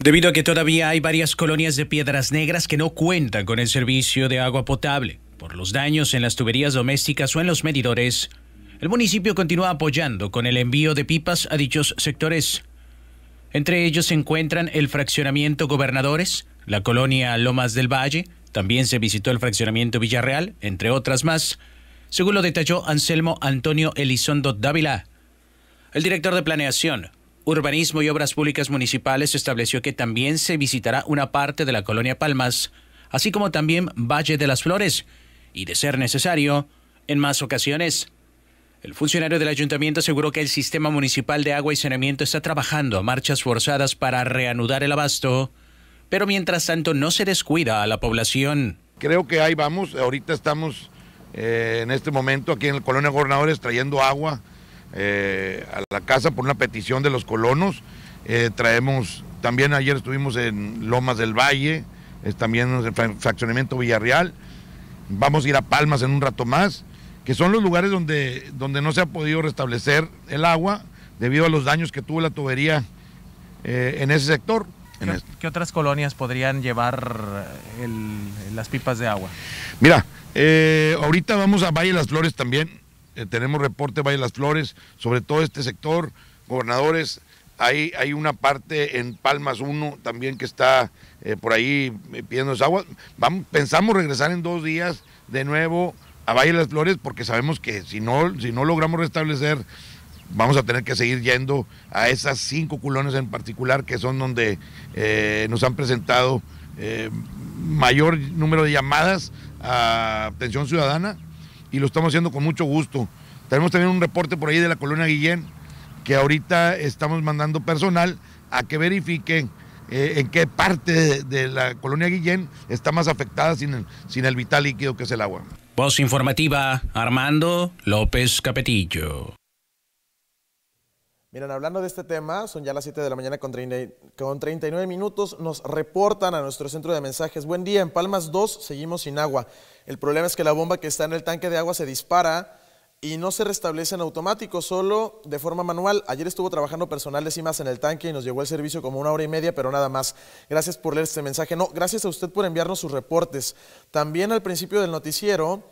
Debido a que todavía hay varias colonias de Piedras Negras que no cuentan con el servicio de agua potable por los daños en las tuberías domésticas o en los medidores, el municipio continúa apoyando con el envío de pipas a dichos sectores. Entre ellos se encuentran el fraccionamiento Gobernadores, la colonia Lomas del Valle, también se visitó el fraccionamiento Villarreal, entre otras más, según lo detalló Anselmo Antonio Elizondo Dávila. El director de Planeación, Urbanismo y Obras Públicas Municipales estableció que también se visitará una parte de la colonia Palmas, así como también Valle de las Flores, y de ser necesario, en más ocasiones. El funcionario del ayuntamiento aseguró que el sistema municipal de agua y saneamiento está trabajando a marchas forzadas para reanudar el abasto, pero mientras tanto no se descuida a la población. Creo que ahí vamos, ahorita estamos eh, en este momento aquí en el Colonia Gobernadores trayendo agua eh, a la casa por una petición de los colonos. Eh, traemos, también ayer estuvimos en Lomas del Valle, también en el fraccionamiento Villarreal. Vamos a ir a Palmas en un rato más que son los lugares donde, donde no se ha podido restablecer el agua debido a los daños que tuvo la tubería eh, en ese sector. ¿Qué, otras colonias podrían llevar las pipas de agua? Mira, eh, ahorita vamos a Valle de las Flores también. Eh, tenemos reporte Valle las Flores sobre todo este sector. Gobernadores, hay, hay una parte en Palmas 1 también que está por ahí pidiendo esa agua. Vamos, pensamos regresar en dos días de nuevo a Valle las Flores porque sabemos que si no, si no logramos restablecer, vamos a tener que seguir yendo a esas cinco culones en particular que son donde eh, nos han presentado eh, mayor número de llamadas a atención ciudadana y lo estamos haciendo con mucho gusto. Tenemos también un reporte por ahí de la colonia Guillén que ahorita estamos mandando personal a que verifiquen eh, en qué parte de, la colonia Guillén está más afectada sin sin el vital líquido que es el agua. Voz informativa, Armando López Capetillo. Miren, hablando de este tema, son ya las 7 de la mañana con, 39 minutos, nos reportan a nuestro centro de mensajes, buen día, en Palmas 2 seguimos sin agua. El problema es que la bomba que está en el tanque de agua se dispara y no se restablece en automático, solo de forma manual. Ayer estuvo trabajando personal de CIMAS en el tanque y nos llegó el servicio como una hora y media, pero nada más. Gracias por leer este mensaje. No, gracias a usted por enviarnos sus reportes. También al principio del noticiero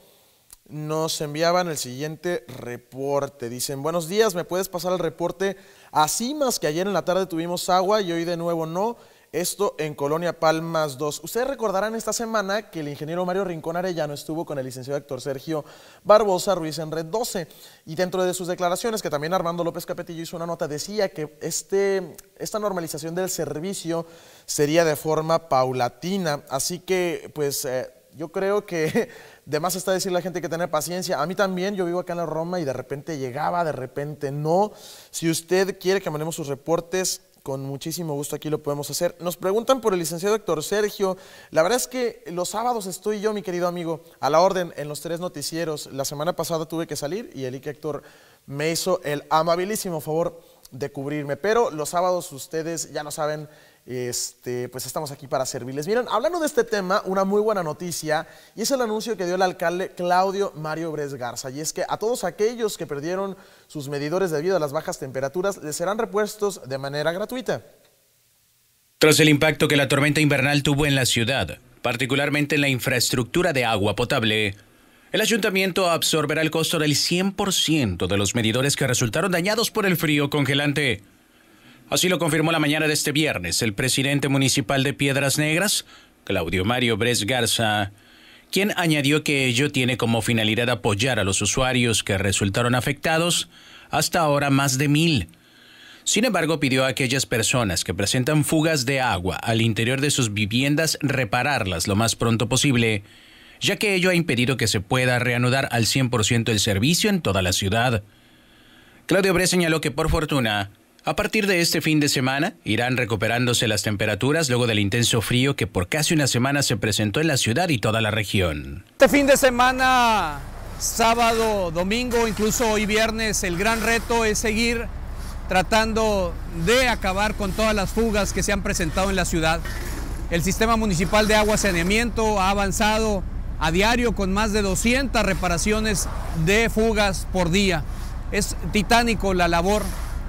nos enviaban el siguiente reporte. Dicen, buenos días, ¿me puedes pasar el reporte a CIMAS que ayer en la tarde tuvimos agua y hoy de nuevo no? Esto en Colonia Palmas 2. Ustedes recordarán esta semana que el ingeniero Mario Rincón Arellano estuvo con el licenciado Héctor Sergio Barbosa Ruiz en Red 12 y dentro de sus declaraciones, que también Armando López Capetillo hizo una nota, decía que este, esta normalización del servicio sería de forma paulatina. Así que, pues, eh, yo creo que de más está decir la gente que tener paciencia. A mí también, yo vivo acá en la Roma y de repente llegaba, de repente no. Si usted quiere que mandemos sus reportes, con muchísimo gusto aquí lo podemos hacer. Nos preguntan por el licenciado Héctor Sergio. La verdad es que los sábados estoy yo, mi querido amigo, a la orden en los tres noticieros. La semana pasada tuve que salir y el Ike Héctor me hizo el amabilísimo favor de cubrirme. Pero los sábados ustedes ya lo saben, este, pues estamos aquí para servirles. Miren, hablando de este tema, una muy buena noticia y es el anuncio que dio el alcalde Claudio Mario Bres Garza. Y es que a todos aquellos que perdieron sus medidores debido a las bajas temperaturas les serán repuestos de manera gratuita. Tras el impacto que la tormenta invernal tuvo en la ciudad, particularmente en la infraestructura de agua potable, El ayuntamiento absorberá el costo del 100% de los medidores que resultaron dañados por el frío congelante. Así lo confirmó la mañana de este viernes el presidente municipal de Piedras Negras, Claudio Mario Bres Garza, quien añadió que ello tiene como finalidad apoyar a los usuarios que resultaron afectados, hasta ahora más de mil. Sin embargo, pidió a aquellas personas que presentan fugas de agua al interior de sus viviendas repararlas lo más pronto posible, ya que ello ha impedido que se pueda reanudar al 100% el servicio en toda la ciudad. Claudio Bre señaló que por fortuna, a partir de este fin de semana irán recuperándose las temperaturas luego del intenso frío que por casi una semana se presentó en la ciudad y toda la región. Este fin de semana, sábado, domingo, incluso hoy viernes, el gran reto es seguir tratando de acabar con todas las fugas que se han presentado en la ciudad. El sistema municipal de agua y saneamiento ha avanzado a diario con más de 200 reparaciones de fugas por día. Es titánico la labor.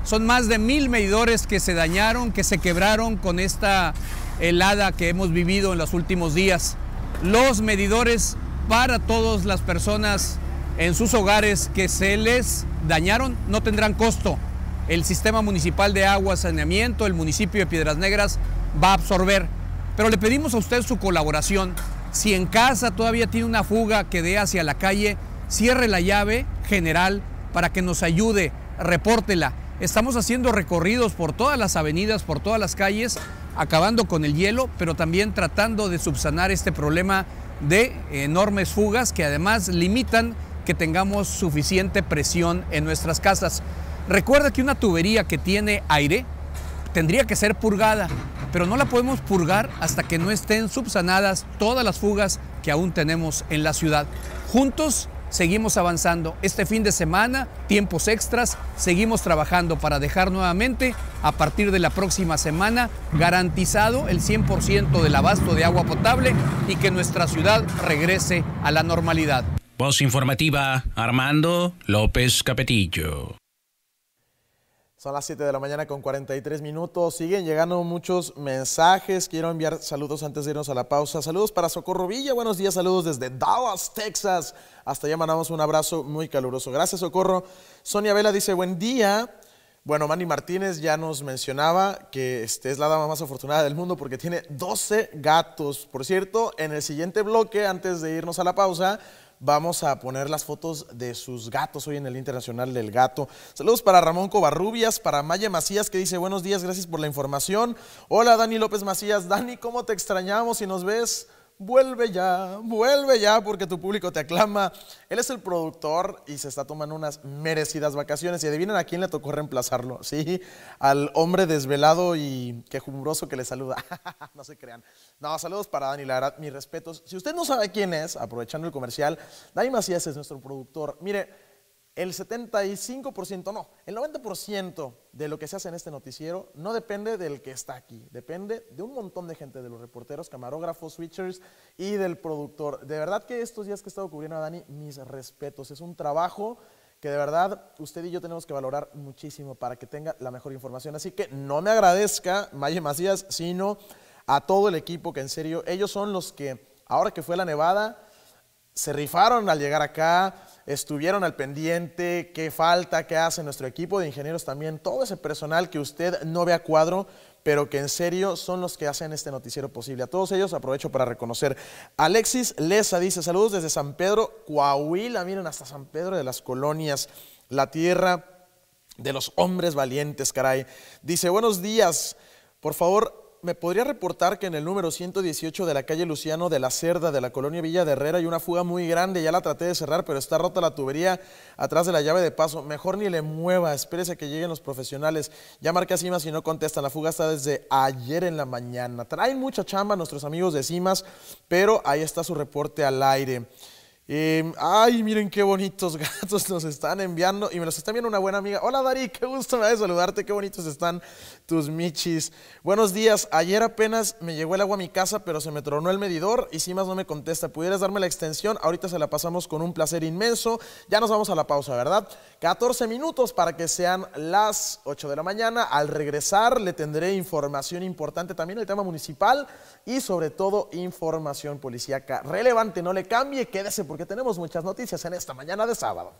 Son más de mil medidores que se dañaron, que se quebraron con esta helada que hemos vivido en los últimos días. Los medidores para todas las personas en sus hogares que se les dañaron no tendrán costo el sistema municipal de agua, saneamiento, el municipio de Piedras Negras va a absorber. Pero le pedimos a usted su colaboración. Si en casa todavía tiene una fuga que dé hacia la calle, cierre la llave general para que nos ayude, repórtela. Estamos haciendo recorridos por todas las avenidas, por todas las calles, acabando con el hielo, pero también tratando de subsanar este problema de enormes fugas que además limitan que tengamos suficiente presión en nuestras casas. Recuerda que una tubería que tiene aire tendría que ser purgada, pero no la podemos purgar hasta que no estén subsanadas todas las fugas que aún tenemos en la ciudad. Juntos seguimos avanzando. Este fin de semana, tiempos extras, seguimos trabajando para dejar nuevamente, a partir de la próxima semana, garantizado el 100% del abasto de agua potable y que nuestra ciudad regrese a la normalidad. Voz informativa, Armando López Capetillo. Son las 7 de la mañana con 43 minutos. Siguen llegando muchos mensajes. Quiero enviar saludos antes de irnos a la pausa. Saludos para Socorro Villa. Buenos días, saludos desde Dallas, Texas. Hasta allá mandamos un abrazo muy caluroso. Gracias, Socorro. Sonia Vela dice, buen día. Bueno, Manny Martínez ya nos mencionaba que este es la dama más afortunada del mundo porque tiene 12 gatos. Por cierto, en el siguiente bloque, antes de irnos a la pausa, vamos a poner las fotos de sus gatos hoy en el Internacional del Gato. Saludos para Ramón Covarrubias, para Maya Macías que dice buenos días, gracias por la información. Hola Dani López Macías, Dani, ¿cómo te extrañamos si nos ves? vuelve ya, vuelve ya porque tu público te aclama. Él es el productor y se está tomando unas merecidas vacaciones. Y adivinen a quién le tocó reemplazarlo, ¿sí? Al hombre desvelado y quejumbroso que le saluda. [LAUGHS] no se crean. No, saludos para Dani, la verdad, mis respetos. Si usted no sabe quién es, aprovechando el comercial, Dani Macías es nuestro productor. Mire, el 75%, no, el 90% de lo que se hace en este noticiero no depende del que está aquí, depende de un montón de gente, de los reporteros, camarógrafos, switchers y del productor. De verdad que estos días que he estado cubriendo a Dani, mis respetos, es un trabajo que de verdad usted y yo tenemos que valorar muchísimo para que tenga la mejor información. Así que no me agradezca Maye Macías, sino a todo el equipo que en serio, ellos son los que, ahora que fue la nevada, se rifaron al llegar acá, estuvieron al pendiente, qué falta, qué hace nuestro equipo de ingenieros también, todo ese personal que usted no ve a cuadro, pero que en serio son los que hacen este noticiero posible. A todos ellos aprovecho para reconocer. Alexis Leza dice, saludos desde San Pedro, Coahuila, miren hasta San Pedro de las Colonias, la tierra de los hombres valientes, caray. Dice, buenos días, por favor, ¿me podría reportar que en el número 118 de la calle Luciano de la Cerda de la colonia Villa de Herrera hay una fuga muy grande? Ya la traté de cerrar, pero está rota la tubería atrás de la llave de paso. Mejor ni le mueva, espérese que lleguen los profesionales. Ya marqué a Cimas y no contestan. La fuga está desde ayer en la mañana. Traen mucha chamba nuestros amigos de Cimas, pero ahí está su reporte al aire. Em, ay, miren qué bonitos [LAUGHS] gatos nos están enviando y me los está enviando una buena amiga. Hola Dari, qué gusto me da de saludarte, qué bonitos están tus michis. Buenos días, ayer apenas me llegó el agua a mi casa, pero se me tronó el medidor y si más no me contesta. ¿Pudieras darme la extensión? Ahorita se la pasamos con un placer inmenso. Ya nos vamos a la pausa, ¿verdad? 14 minutos para que sean las 8 de la mañana. Al regresar le tendré información importante también el tema municipal y sobre todo información policíaca relevante. No le cambie, quédese porque porque tenemos muchas noticias en esta mañana de sábado.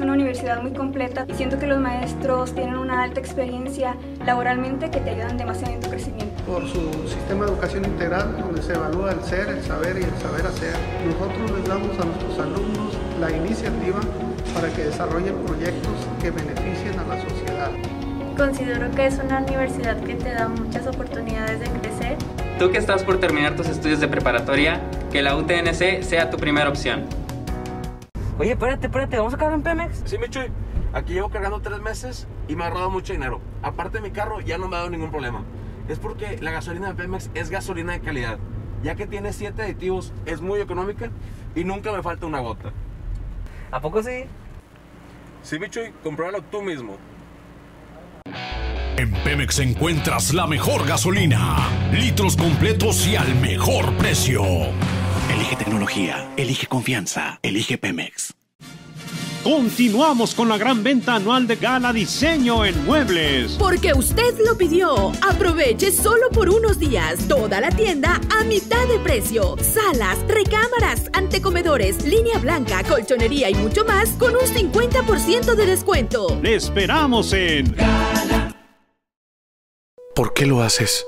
Es una universidad muy completa y siento que los maestros tienen una alta experiencia laboralmente que te ayudan demasiado en tu crecimiento. Por su sistema de educación integral, donde se evalúa el ser, el saber y el saber hacer, nosotros les damos a nuestros alumnos la iniciativa para que desarrollen proyectos que beneficien a la sociedad. Considero que es una universidad que te da muchas oportunidades de crecer. Tú que estás por terminar tus estudios de preparatoria, que la UTNC sea tu primera opción. Oye, espérate, espérate, ¿vamos a cargar en Pemex? Sí, Michuy. Aquí llevo cargando tres meses y me ha robado mucho dinero. Aparte de mi carro, ya no me ha dado ningún problema. Es porque la gasolina de Pemex es gasolina de calidad. Ya que tiene siete aditivos, es muy económica y nunca me falta una gota. ¿A poco sí? Sí, Michuy, compruébalo tú mismo. En Pemex encuentras la mejor gasolina, litros completos y al mejor precio. Elige tecnología, elige confianza, elige Pemex. Continuamos con la gran venta anual de Gala Diseño en Muebles. Porque usted lo pidió. Aproveche solo por unos días toda la tienda a mitad de precio. Salas, recámaras, antecomedores, línea blanca, colchonería y mucho más con un 50% de descuento. Le esperamos en ¿Por qué lo haces?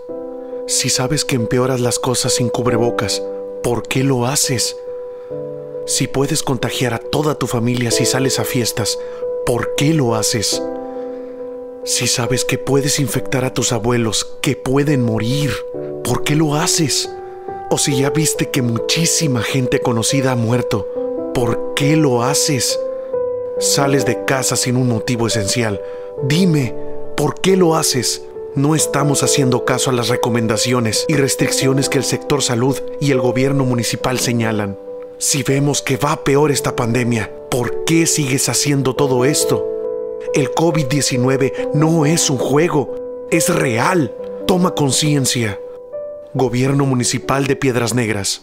Si sabes que empeoras las cosas sin cubrebocas, ¿por qué lo haces? Si puedes contagiar a toda tu familia si sales a fiestas, ¿por qué lo haces? Si sabes que puedes infectar a tus abuelos, que pueden morir, ¿por qué lo haces? O si ya viste que muchísima gente conocida ha muerto, ¿por qué lo haces? Sales de casa sin un motivo esencial. Dime, ¿por qué lo haces? No estamos haciendo caso a las recomendaciones y restricciones que el sector salud y el gobierno municipal señalan. Si vemos que va peor esta pandemia, ¿por qué sigues haciendo todo esto? El COVID-19 no es un juego, es real. Toma conciencia. Gobierno Municipal de Piedras Negras.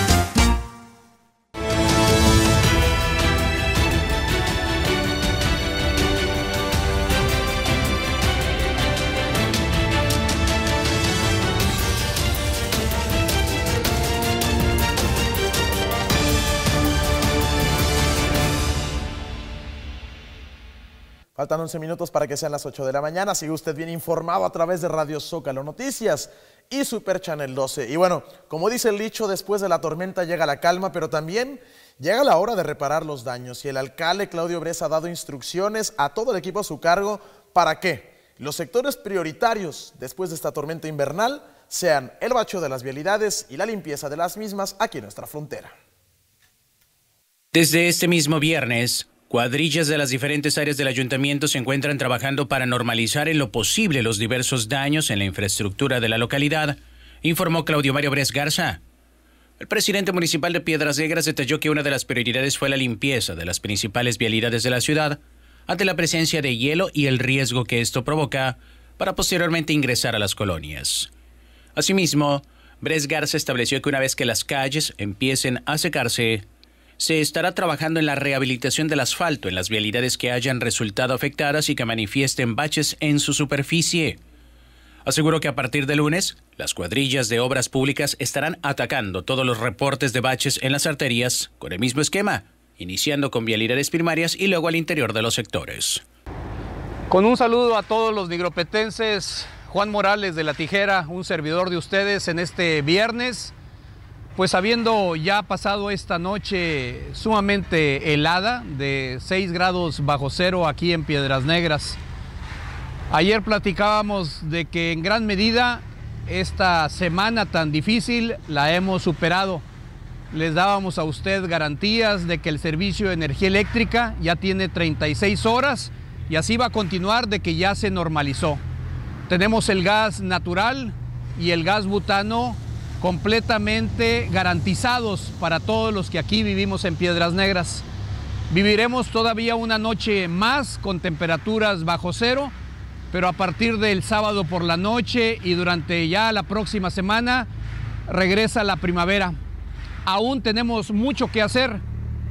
Faltan 11 minutos para que sean las 8 de la mañana. Sigue usted bien informado a través de Radio Zócalo Noticias y Super Channel 12. Y bueno, como dice el dicho, después de la tormenta llega la calma, pero también llega la hora de reparar los daños. Y el alcalde Claudio Bresa ha dado instrucciones a todo el equipo a su cargo para que los sectores prioritarios después de esta tormenta invernal sean el bacho de las vialidades y la limpieza de las mismas aquí en nuestra frontera. Desde este mismo viernes, Cuadrillas de las diferentes áreas del ayuntamiento se encuentran trabajando para normalizar en lo posible los diversos daños en la infraestructura de la localidad, informó Claudio Mario Bres Garza. El presidente municipal de Piedras Negras detalló que una de las prioridades fue la limpieza de las principales vialidades de la ciudad ante la presencia de hielo y el riesgo que esto provoca para posteriormente ingresar a las colonias. Asimismo, Bres Garza estableció que una vez que las calles empiecen a secarse, se estará trabajando en la rehabilitación del asfalto en las vialidades que hayan resultado afectadas y que manifiesten baches en su superficie. Aseguró que a partir de lunes, las cuadrillas de obras públicas estarán atacando todos los reportes de baches en las arterias con el mismo esquema, iniciando con vialidades primarias y luego al interior de los sectores. Con un saludo a todos los nigropetenses, Juan Morales de La Tijera, un servidor de ustedes en este viernes pues habiendo ya pasado esta noche sumamente helada de 6 grados bajo cero aquí en Piedras Negras. Ayer platicábamos de que en gran medida esta semana tan difícil la hemos superado. les dábamos a usted garantías de que el servicio de energía eléctrica ya tiene 36 horas y así va a continuar de que ya se normalizó. Tenemos el gas natural y el gas butano completamente garantizados para todos los que aquí vivimos en Piedras Negras. Viviremos todavía una noche más con temperaturas bajo cero, pero a partir del sábado por la noche y durante ya la próxima semana regresa la primavera. Aún tenemos mucho que hacer.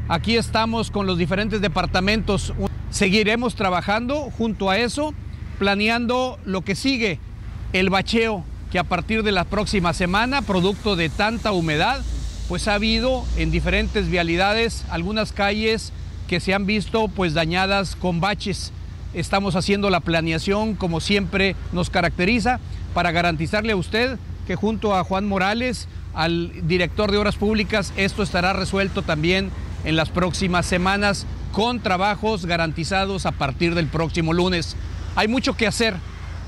Aquí estamos con los diferentes departamentos. Seguiremos trabajando junto a eso, planeando lo que sigue, el bacheo, que a partir de la próxima semana, producto de tanta humedad, pues ha habido en diferentes vialidades algunas calles que se han visto pues dañadas con baches. Estamos haciendo la planeación como siempre nos caracteriza para garantizarle a usted que junto a Juan Morales, al director de Obras Públicas, esto estará resuelto también en las próximas semanas con trabajos garantizados a partir del próximo lunes. Hay mucho que hacer,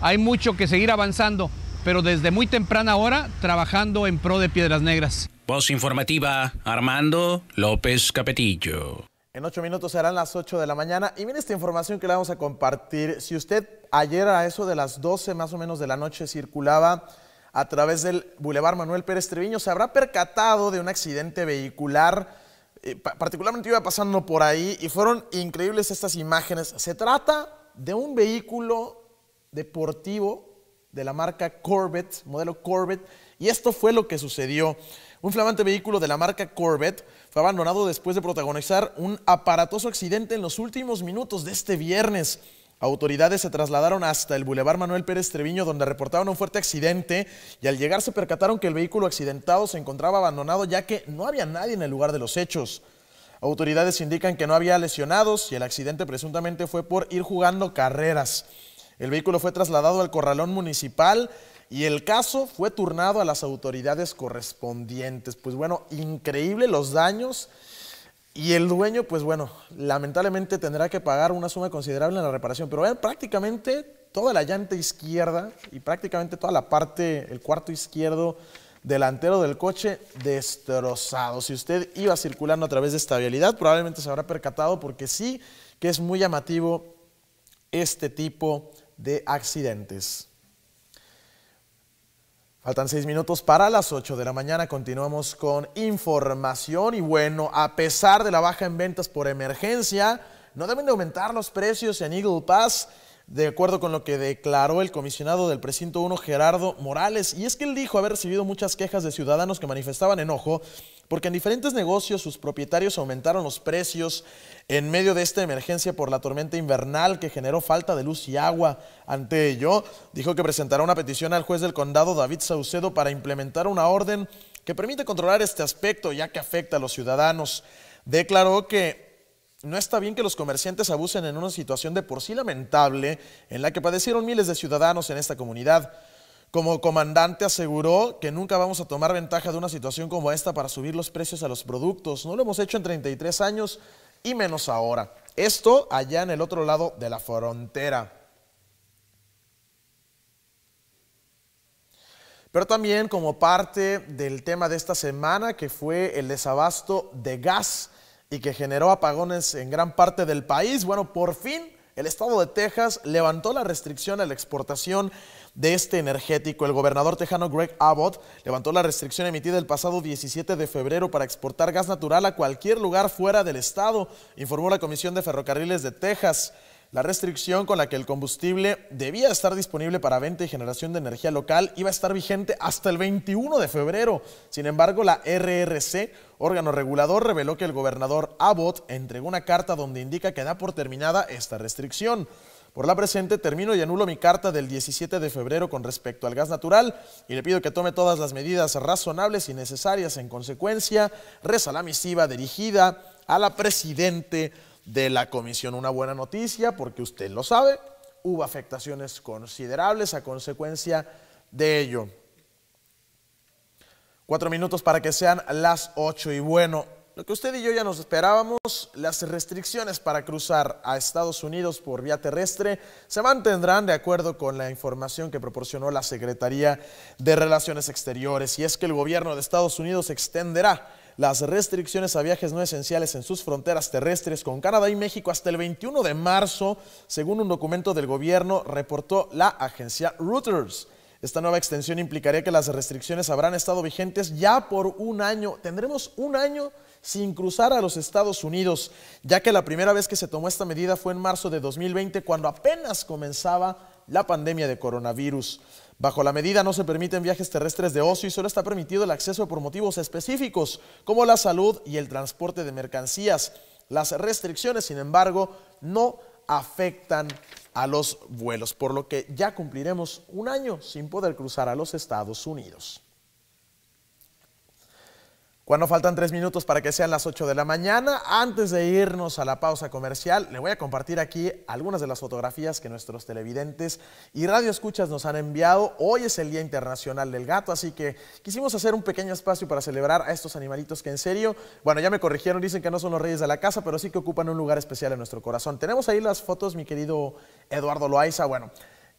hay mucho que seguir avanzando, pero desde muy temprana hora trabajando en pro de Piedras Negras. Voz informativa, Armando López Capetillo. En ocho minutos serán las 8 de la mañana y miren esta información que le vamos a compartir. Si usted ayer a eso de las 12 más o menos de la noche circulaba a través del Boulevard Manuel Pérez Treviño, se habrá percatado de un accidente vehicular. Eh, particularmente iba pasando por ahí y fueron increíbles estas imágenes. Se trata de un vehículo deportivo de la marca Corvette, modelo Corvette, y esto fue lo que sucedió. Un flamante vehículo de la marca Corvette fue abandonado después de protagonizar un aparatoso accidente en los últimos minutos de este viernes. Autoridades se trasladaron hasta el Boulevard Manuel Pérez Treviño donde reportaron un fuerte accidente y al llegar se percataron que el vehículo accidentado se encontraba abandonado ya que no había nadie en el lugar de los hechos. Autoridades indican que no había lesionados y el accidente presuntamente fue por ir jugando carreras. El vehículo fue trasladado al corralón municipal y el caso fue turnado a las autoridades correspondientes. Pues bueno, increíble los daños. Y el dueño, pues bueno, lamentablemente tendrá que pagar una suma considerable en la reparación. Pero prácticamente toda la llanta izquierda y prácticamente toda la parte, el cuarto izquierdo delantero del coche destrozado. Si usted iba circulando a través de esta vialidad, probablemente se habrá percatado porque sí que es muy llamativo este tipo de accidentes. Faltan seis minutos para las 8 de la mañana. Continuamos con información. Y bueno, a pesar de la baja en ventas por emergencia, no deben de aumentar los precios en Eagle Pass, de acuerdo con lo que declaró el comisionado del precinto 1, Gerardo Morales. Y es que él dijo haber recibido muchas quejas de ciudadanos que manifestaban enojo porque en diferentes negocios sus propietarios aumentaron los precios en medio de esta emergencia por la tormenta invernal que generó falta de luz y agua. Ante ello, dijo que presentará una petición al juez del condado David Saucedo para implementar una orden que permite controlar este aspecto ya que afecta a los ciudadanos. Declaró que no está bien que los comerciantes abusen en una situación de por sí lamentable en la que padecieron miles de ciudadanos en esta comunidad. Como comandante aseguró que nunca vamos a tomar ventaja de una situación como esta para subir los precios a los productos. No lo hemos hecho en 33 años y menos ahora. Esto allá en el otro lado de la frontera. Pero también como parte del tema de esta semana que fue el desabasto de gas y que generó apagones en gran parte del país, bueno, por fin el estado de Texas levantó la restricción a la exportación de este energético. El gobernador tejano Greg Abbott levantó la restricción emitida el pasado 17 de febrero para exportar gas natural a cualquier lugar fuera del estado, informó la Comisión de Ferrocarriles de Texas. La restricción con la que el combustible debía estar disponible para venta y generación de energía local iba a estar vigente hasta el 21 de febrero. Sin embargo, la RRC, órgano regulador, reveló que el gobernador Abbott entregó una carta donde indica que da por terminada esta restricción. Por la presente, termino y anulo mi carta del 17 de febrero con respecto al gas natural y le pido que tome todas las medidas razonables y necesarias en consecuencia. Reza la misiva dirigida a la presidente de la comisión. Una buena noticia porque usted lo sabe, hubo afectaciones considerables a consecuencia de ello. Cuatro minutos para que sean las ocho y bueno, lo que usted y yo ya nos esperábamos, las restricciones para cruzar a Estados Unidos por vía terrestre se mantendrán de acuerdo con la información que proporcionó la Secretaría de Relaciones Exteriores. Y es que el gobierno de Estados Unidos extenderá las restricciones a viajes no esenciales en sus fronteras terrestres con Canadá y México hasta el 21 de marzo, según un documento del gobierno, reportó la agencia Reuters. Esta nueva extensión implicaría que las restricciones habrán estado vigentes ya por un año. Tendremos un año sin cruzar a los Estados Unidos, ya que la primera vez que se tomó esta medida fue en marzo de 2020, cuando apenas comenzaba la pandemia de coronavirus. Bajo la medida no se permiten viajes terrestres de ocio y solo está permitido el acceso por motivos específicos, como la salud y el transporte de mercancías. Las restricciones, sin embargo, no afectan a los vuelos, por lo que ya cumpliremos un año sin poder cruzar a los Estados Unidos. Cuando faltan tres minutos para que sean las 8 de la mañana, antes de irnos a la pausa comercial, le voy a compartir aquí algunas de las fotografías que nuestros televidentes y radioescuchas nos han enviado. Hoy es el Día Internacional del Gato, así que quisimos hacer un pequeño espacio para celebrar a estos animalitos que en serio, bueno, ya me corrigieron, dicen que no son los reyes de la casa, pero sí que ocupan un lugar especial en nuestro corazón. Tenemos ahí las fotos, mi querido Eduardo Loaiza. Bueno,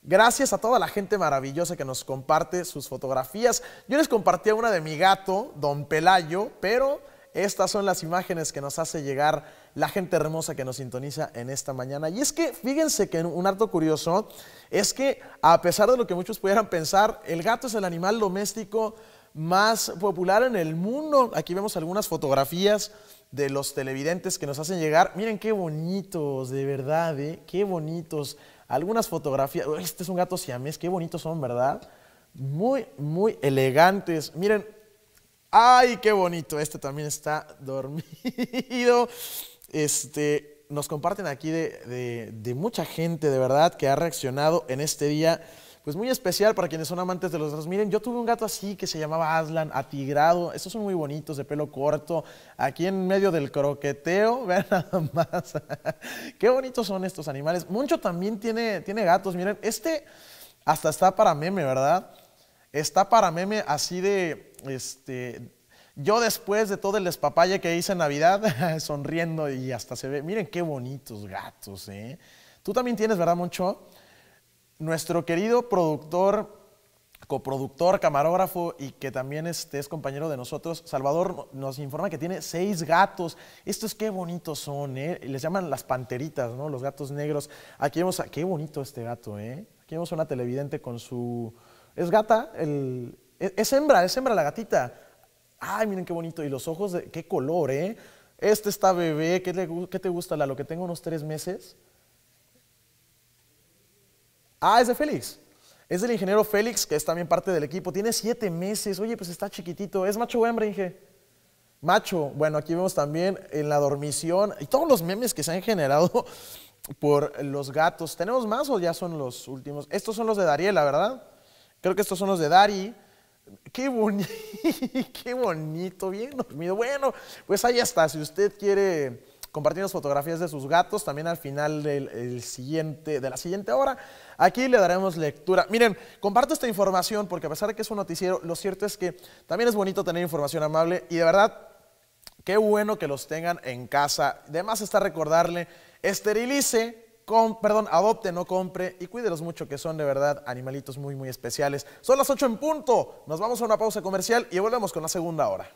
Gracias a toda la gente maravillosa que nos comparte sus fotografías. Yo les compartía una de mi gato, Don Pelayo, pero estas son las imágenes que nos hace llegar la gente hermosa que nos sintoniza en esta mañana. Y es que fíjense que un harto curioso es que a pesar de lo que muchos pudieran pensar, el gato es el animal doméstico más popular en el mundo. Aquí vemos algunas fotografías de los televidentes que nos hacen llegar. Miren qué bonitos, de verdad, ¿eh? qué bonitos algunas fotografías. Este es un gato siamés, qué bonitos son, ¿verdad? Muy, muy elegantes. Miren, ¡ay, qué bonito! Este también está [LAUGHS] dormido. Este, nos comparten aquí de, de mucha gente, de verdad, que ha reaccionado en este día pues muy especial para quienes son amantes de los gatos. Miren, yo tuve un gato así que se llamaba Aslan, atigrado. Estos son muy bonitos, de pelo corto, aquí en medio del croqueteo. [LAUGHS] Vean nada más. Qué bonitos son estos animales. Mucho también tiene, tiene gatos. Miren, este hasta está para meme, ¿verdad? Está para meme así de, este, yo después de todo el despapalle que hice en Navidad, [LAUGHS] sonriendo y hasta se ve, miren qué bonitos gatos, ¿eh? Tú también tienes, ¿verdad, Moncho? Nuestro querido productor, coproductor, camarógrafo y que también este, es compañero de nosotros, Salvador, nos informa que tiene seis gatos. Estos qué bonitos son, ¿eh? Les llaman las panteritas, ¿no? Los gatos negros. Aquí vemos, a, qué bonito este gato, ¿eh? Aquí vemos una televidente con su... ¿Es gata? El, es, hembra, es hembra la gatita. Ay, miren qué bonito. Y los ojos, de, qué color, ¿eh? Este está bebé. ¿Qué, ¿Qué te gusta, Lo Que tengo unos tres meses. Ah, es de Félix. Es del ingeniero Félix, que es también parte del equipo. Tiene siete meses. Oye, pues está chiquitito. ¿Es macho o hembra, Inge? Macho. Bueno, aquí vemos también en la dormición y todos los memes que se han generado [LAUGHS] por los gatos. ¿Tenemos más o ya son los últimos? Estos son los de Dariela, ¿verdad? Creo que estos son los de Dari. Qué bonito, [LAUGHS] qué bonito, bien dormido. Bueno, pues ahí está. Si usted quiere compartirnos fotografías de sus gatos, también al final del siguiente, de la siguiente hora, aquí le daremos lectura. Miren, comparto esta información porque a pesar de que es un noticiero, lo cierto es que también es bonito tener información amable y de verdad, qué bueno que los tengan en casa. Además está recordarle, esterilice, con, perdón, adopte, no compre y cuídelos mucho que son de verdad animalitos muy, muy especiales. Son las 8 en punto, nos vamos a una pausa comercial y volvemos con la segunda hora.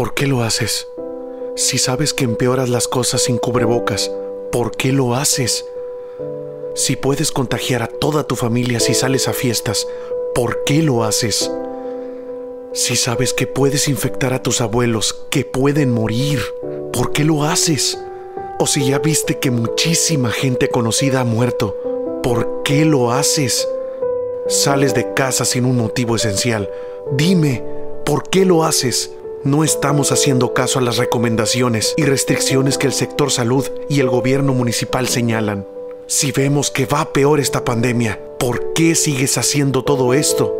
¿Por qué lo haces? Si sabes que empeoras las cosas sin cubrebocas, ¿por qué lo haces? Si puedes contagiar a toda tu familia si sales a fiestas, ¿por qué lo haces? Si sabes que puedes infectar a tus abuelos, que pueden morir, ¿por qué lo haces? O si ya viste que muchísima gente conocida ha muerto, ¿por qué lo haces? Sales de casa sin un motivo esencial. Dime, ¿por qué lo haces? No estamos haciendo caso a las recomendaciones y restricciones que el sector salud y el gobierno municipal señalan. Si vemos que va peor esta pandemia, ¿por qué sigues haciendo todo esto?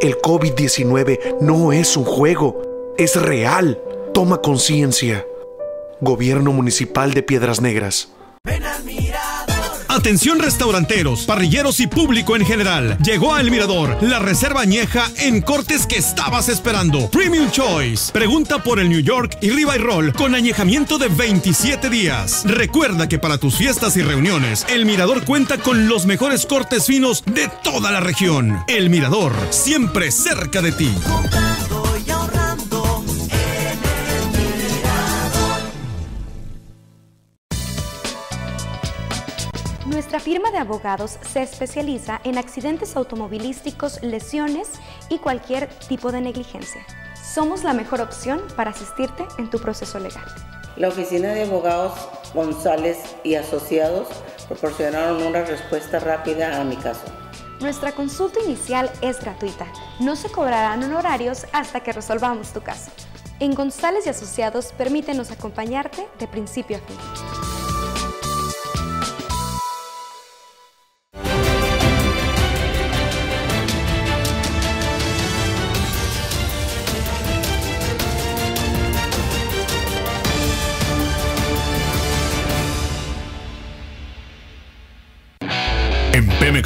El COVID-19 no es un juego, es real. Toma conciencia. Gobierno Municipal de Piedras Negras. Atención restauranteros, parrilleros y público en general. Llegó a El Mirador, la reserva añeja en cortes que estabas esperando. Premium Choice. Pregunta por el New York y Ribeye Roll con añejamiento de 27 días. Recuerda que para tus fiestas y reuniones, El Mirador cuenta con los mejores cortes finos de toda la región. El Mirador, siempre cerca de ti. Nuestra firma de abogados se especializa en accidentes automovilísticos, lesiones y cualquier tipo de negligencia. Somos la mejor opción para asistirte en tu proceso legal. La oficina de abogados González y Asociados proporcionaron una respuesta rápida a mi caso. Nuestra consulta inicial es gratuita. No se cobrarán honorarios hasta que resolvamos tu caso. En González y Asociados permítenos acompañarte de principio a fin.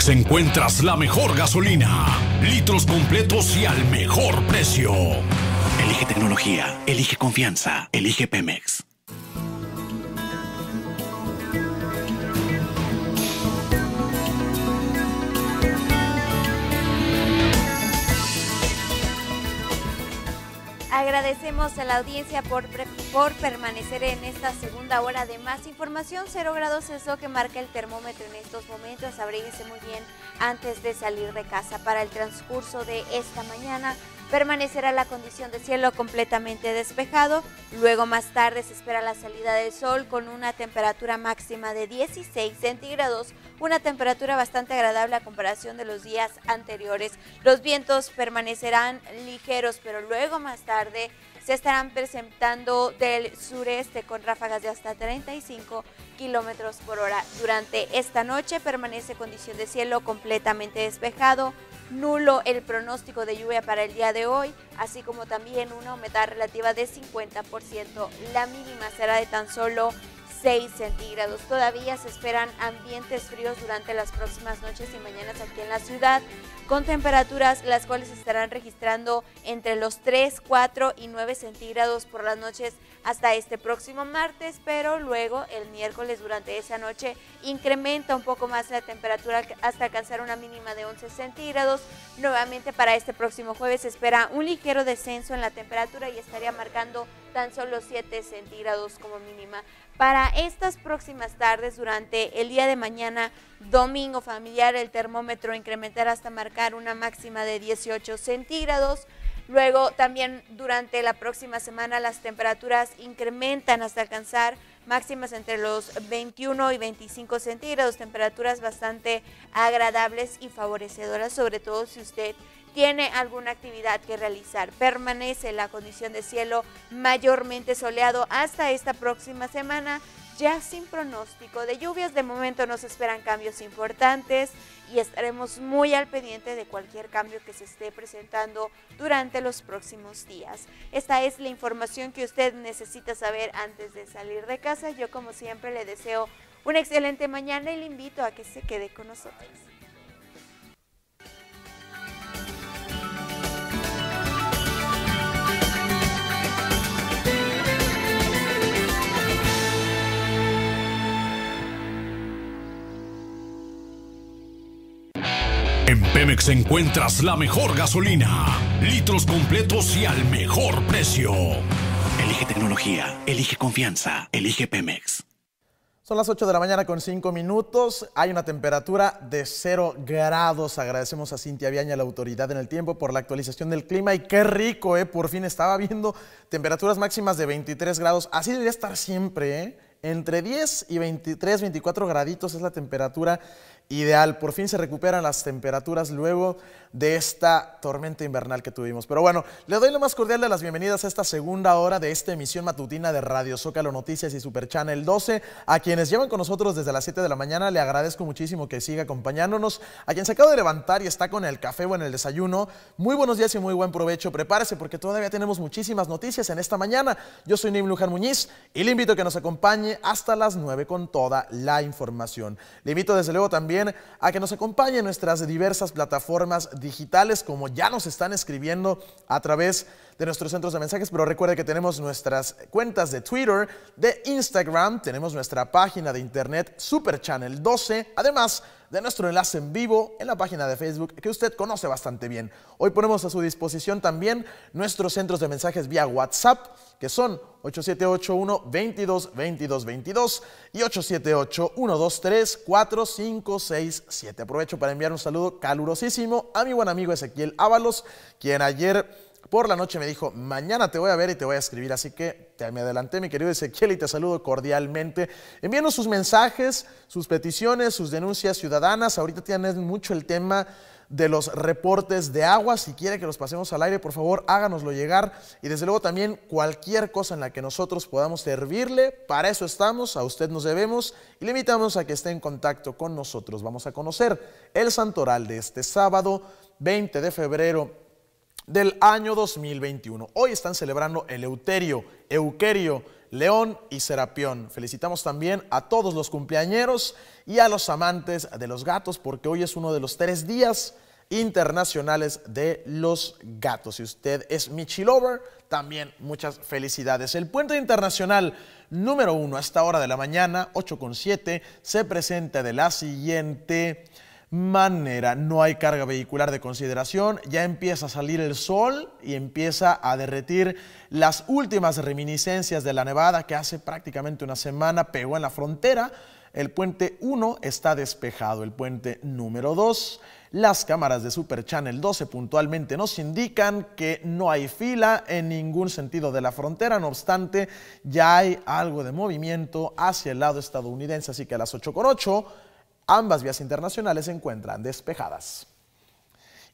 Encuentras la mejor gasolina, litros completos y al mejor precio. Elige tecnología, elige confianza, elige Pemex. Agradecemos a la audiencia por, por permanecer en esta segunda hora de más información. Cero grados es lo que marca el termómetro en estos momentos. Abríguese muy bien antes de salir de casa. Para el transcurso de esta mañana permanecerá la condición de cielo completamente despejado. Luego más tarde se espera la salida del sol con una temperatura máxima de 16 centígrados, una temperatura bastante agradable a comparación de los días anteriores. Los vientos permanecerán ligeros, pero luego más tarde se estarán presentando del sureste con ráfagas de hasta 35 kilómetros por hora. Durante esta noche permanece condición de cielo completamente despejado, nulo el pronóstico de lluvia para el día de hoy, así como también una humedad relativa de 50%. La mínima será de tan solo 6 centígrados. Todavía se esperan ambientes fríos durante las próximas noches y mañanas aquí en la ciudad, con temperaturas las cuales estarán registrando entre los 3, 4 y 9 centígrados por las noches hasta este próximo martes, pero luego el miércoles durante esa noche incrementa un poco más la temperatura hasta alcanzar una mínima de 11 centígrados. Nuevamente para este próximo jueves se espera un ligero descenso en la temperatura y estaría marcando tan solo 7 centígrados como mínima. Para estas próximas tardes, durante el día de mañana, domingo familiar, el termómetro incrementará hasta marcar una máxima de 18 centígrados. Luego también durante la próxima semana las temperaturas incrementan hasta alcanzar máximas entre los 21 y 25 centígrados, temperaturas bastante agradables y favorecedoras, sobre todo si usted tiene alguna actividad que realizar. Permanece la condición de cielo mayormente soleado hasta esta próxima semana, ya sin pronóstico de lluvias. De momento no se esperan cambios importantes y estaremos muy al pendiente de cualquier cambio que se esté presentando durante los próximos días. Esta es la información que usted necesita saber antes de salir de casa. Yo como siempre le deseo una excelente mañana y le invito a que se quede con nosotros. En Pemex encuentras la mejor gasolina, litros completos y al mejor precio. Elige tecnología, elige confianza, elige Pemex. Son las 8 de la mañana con 5 minutos. Hay una temperatura de 0 grados. Agradecemos a Cintia Viaña, la autoridad en el tiempo, por la actualización del clima. Y qué rico, ¿eh? Por fin estaba viendo temperaturas máximas de 23 grados. Así debería estar siempre, ¿eh? Entre 10 y 23, 24 graditos es la temperatura ideal. Por fin se recuperan las temperaturas luego de esta tormenta invernal que tuvimos. Pero bueno, le doy lo más cordial de las bienvenidas a esta segunda hora de esta emisión matutina de Radio Zócalo Noticias y Super Channel 12. A quienes llevan con nosotros desde las 7 de la mañana, le agradezco muchísimo que siga acompañándonos. A quien se acaba de levantar y está con el café o en el desayuno, muy buenos días y muy buen provecho. Prepárese porque todavía tenemos muchísimas noticias en esta mañana. Yo soy Nim Luján Muñiz y le invito a que nos acompañe hasta las 9 con toda la información. Le invito desde luego también a que nos acompañe en nuestras diversas plataformas digitales como ya nos están escribiendo a través de nuestros centros de mensajes, pero recuerde que tenemos nuestras cuentas de Twitter, de Instagram, tenemos nuestra página de internet Super Channel 12, además de nuestro enlace en vivo en la página de Facebook que usted conoce bastante bien. Hoy ponemos a su disposición también nuestros centros de mensajes vía WhatsApp, que son 8781 22 22 22 y 878 123 4567. Aprovecho para enviar un saludo calurosísimo a mi buen amigo Ezequiel Ábalos, quien ayer por la noche me dijo, mañana te voy a ver y te voy a escribir, así que me adelanté, mi querido Ezequiel, y te saludo cordialmente. Envíenos sus mensajes, sus peticiones, sus denuncias ciudadanas. Ahorita tienen mucho el tema de los reportes de agua. Si quiere que los pasemos al aire, por favor, háganoslo llegar. Y desde luego también cualquier cosa en la que nosotros podamos servirle, para eso estamos, a usted nos debemos y le invitamos a que esté en contacto con nosotros. Vamos a conocer el santoral de este sábado 20 de febrero del año 2021. Hoy están celebrando Eleuterio, Euquerio, León y Serapión. Felicitamos también a todos los cumpleañeros y a los amantes de los gatos porque hoy es uno de los tres días internacionales de los gatos. Si usted es Michi Lover, también muchas felicidades. El puente internacional número uno a esta hora de la mañana, 8.7, se presenta de la siguiente manera. No hay carga vehicular de consideración, ya empieza a salir el sol y empieza a derretir las últimas reminiscencias de la nevada que hace prácticamente una semana pegó en la frontera. El puente 1 está despejado, el puente número 2. Las cámaras de Super Channel 12 puntualmente nos indican que no hay fila en ningún sentido de la frontera, no obstante, ya hay algo de movimiento hacia el lado estadounidense, así que a las 8.8 Ambas vías internacionales se encuentran despejadas.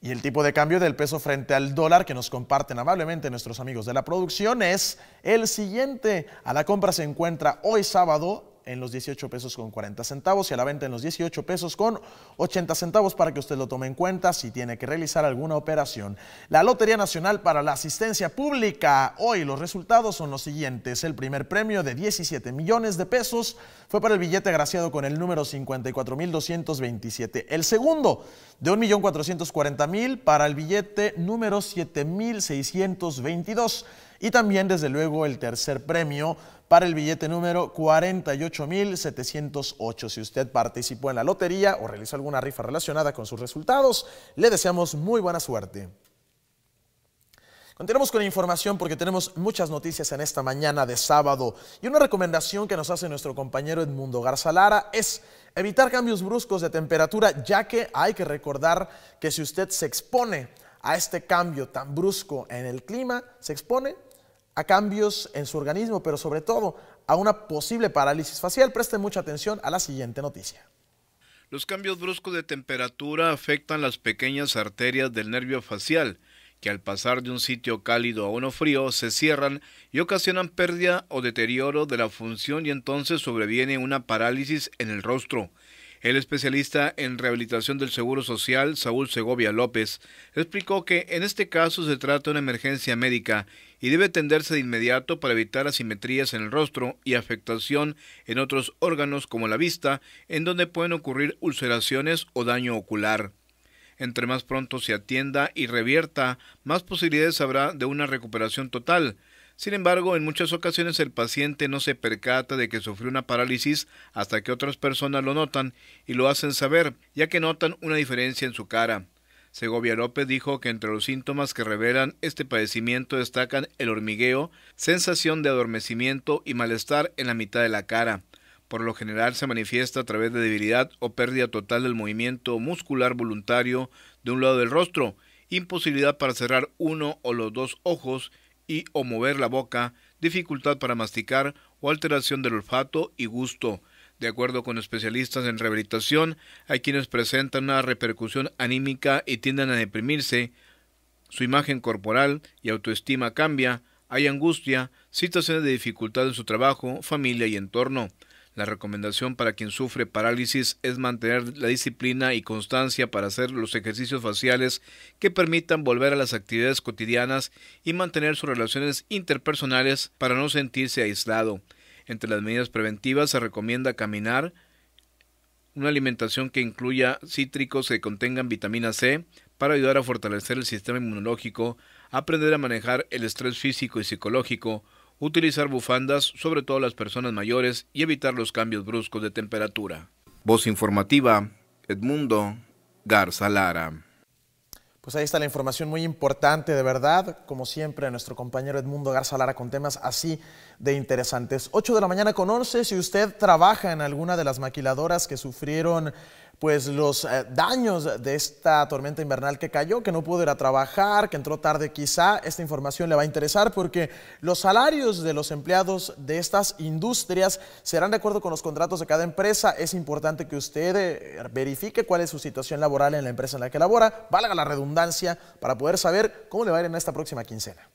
Y el tipo de cambio del peso frente al dólar que nos comparten amablemente nuestros amigos de la producción es el siguiente. A la compra se encuentra hoy sábado en los 18 pesos con 40 centavos y a la venta en los 18 pesos con 80 centavos para que usted lo tome en cuenta si tiene que realizar alguna operación. La Lotería Nacional para la Asistencia Pública. Hoy los resultados son los siguientes. El primer premio de 17 millones de pesos fue para el billete agraciado con el número 54.227. El segundo de 1.440.000 para el billete número 7.622. Y también, desde luego, el tercer premio para el billete número 48.708. Si usted participó en la lotería o realizó alguna rifa relacionada con sus resultados, le deseamos muy buena suerte. Continuamos con información porque tenemos muchas noticias en esta mañana de sábado y una recomendación que nos hace nuestro compañero Edmundo Garzalara es evitar cambios bruscos de temperatura ya que hay que recordar que si usted se expone a este cambio tan brusco en el clima, se expone a cambios en su organismo, pero sobre todo a una posible parálisis facial. Preste mucha atención a la siguiente noticia. Los cambios bruscos de temperatura afectan las pequeñas arterias del nervio facial, que al pasar de un sitio cálido a uno frío se cierran y ocasionan pérdida o deterioro de la función y entonces sobreviene una parálisis en el rostro. El especialista en rehabilitación del Seguro Social, Saúl Segovia López, explicó que en este caso se trata de una emergencia médica y debe atenderse de inmediato para evitar asimetrías en el rostro y afectación en otros órganos como la vista, en donde pueden ocurrir ulceraciones o daño ocular. Entre más pronto se atienda y revierta, más posibilidades habrá de una recuperación total, sin embargo, en muchas ocasiones el paciente no se percata de que sufrió una parálisis hasta que otras personas lo notan y lo hacen saber, ya que notan una diferencia en su cara. Segovia López dijo que entre los síntomas que revelan este padecimiento destacan el hormigueo, sensación de adormecimiento y malestar en la mitad de la cara. Por lo general se manifiesta a través de debilidad o pérdida total del movimiento muscular voluntario de un lado del rostro, imposibilidad para cerrar uno o los dos ojos y o mover la boca, dificultad para masticar o alteración del olfato y gusto. De acuerdo con especialistas en rehabilitación, hay quienes presentan una repercusión anímica y tienden a deprimirse, su imagen corporal y autoestima cambia, hay angustia, situaciones de dificultad en su trabajo, familia y entorno. La recomendación para quien sufre parálisis es mantener la disciplina y constancia para hacer los ejercicios faciales que permitan volver a las actividades cotidianas y mantener sus relaciones interpersonales para no sentirse aislado. Entre las medidas preventivas se recomienda caminar, una alimentación que incluya cítricos que contengan vitamina C para ayudar a fortalecer el sistema inmunológico, aprender a manejar el estrés físico y psicológico, utilizar bufandas, sobre todo las personas mayores, y evitar los cambios bruscos de temperatura. Voz informativa, Edmundo Garza Lara. Pues ahí está la información muy importante, de verdad, como siempre, nuestro compañero Edmundo Garza Lara con temas así de interesantes. 8 de la mañana con 11, si usted trabaja en alguna de las maquiladoras que sufrieron pues los eh, daños de esta tormenta invernal que cayó, que no pudo ir a trabajar, que entró tarde quizá, esta información le va a interesar porque los salarios de los empleados de estas industrias serán de acuerdo con los contratos de cada empresa. Es importante que usted eh, verifique cuál es su situación laboral en la empresa en la que labora, valga la redundancia, para poder saber cómo le va a ir en esta próxima quincena.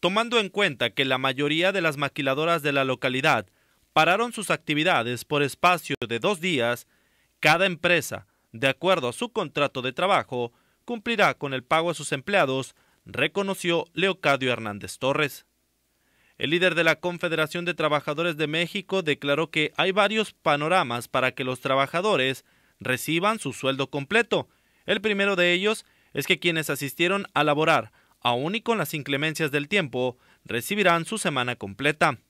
Tomando en cuenta que la mayoría de las maquiladoras de la localidad pararon sus actividades por espacio de dos días, cada empresa, de acuerdo a su contrato de trabajo, cumplirá con el pago a sus empleados, reconoció Leocadio Hernández Torres. El líder de la Confederación de Trabajadores de México declaró que hay varios panoramas para que los trabajadores reciban su sueldo completo. El primero de ellos es que quienes asistieron a laborar, aun y con las inclemencias del tiempo, recibirán su semana completa.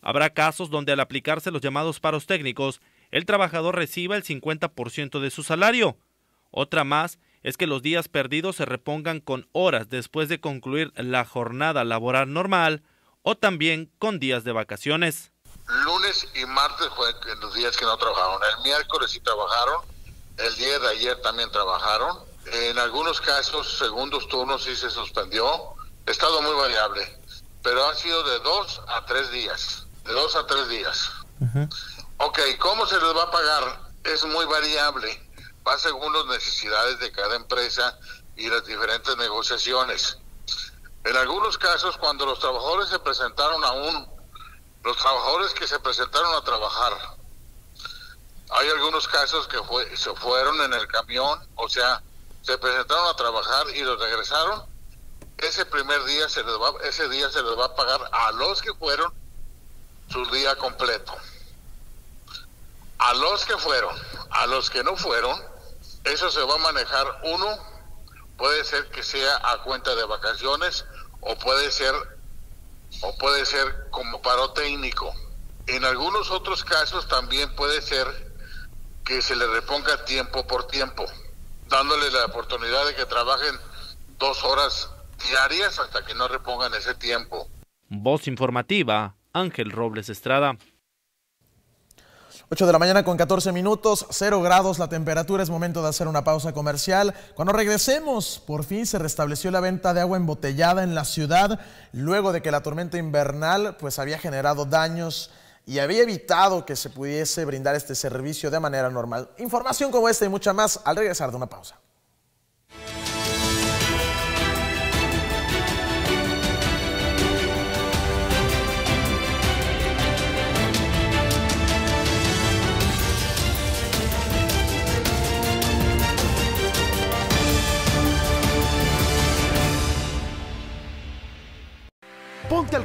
Habrá casos donde al aplicarse los llamados paros técnicos, el trabajador reciba el 50% de su salario. Otra más es que los días perdidos se repongan con horas después de concluir la jornada laboral normal o también con días de vacaciones. Lunes y martes fue los días que no trabajaron. El miércoles sí trabajaron. El día de ayer también trabajaron. En algunos casos, segundos turnos sí se suspendió. Ha estado muy variable. Pero han sido de dos a tres días. De dos a tres días. Ok, ¿cómo se les va a pagar? Es muy variable, va según las necesidades de cada empresa y las diferentes negociaciones. En algunos casos, cuando los trabajadores se presentaron aún, los trabajadores que se presentaron a trabajar, hay algunos casos que se fueron en el camión, o sea, se presentaron a trabajar y los regresaron. Ese primer día se les va, ese día se les va a pagar a los que fueron su día completo. A los que fueron, a los que no fueron, eso se va a manejar uno, puede ser que sea a cuenta de vacaciones o puede ser o puede ser como paro técnico. En algunos otros casos también puede ser que se le reponga tiempo por tiempo, dándole la oportunidad de que trabajen dos horas diarias hasta que no repongan ese tiempo. Voz informativa, Ángel Robles Estrada. 8 de la mañana con 14 minutos, 0 grados la temperatura, es momento de hacer una pausa comercial. Cuando regresemos, por fin se restableció la venta de agua embotellada en la ciudad, luego de que la tormenta invernal pues había generado daños y había evitado que se pudiese brindar este servicio de manera normal. Información como esta y mucha más al regresar de una pausa.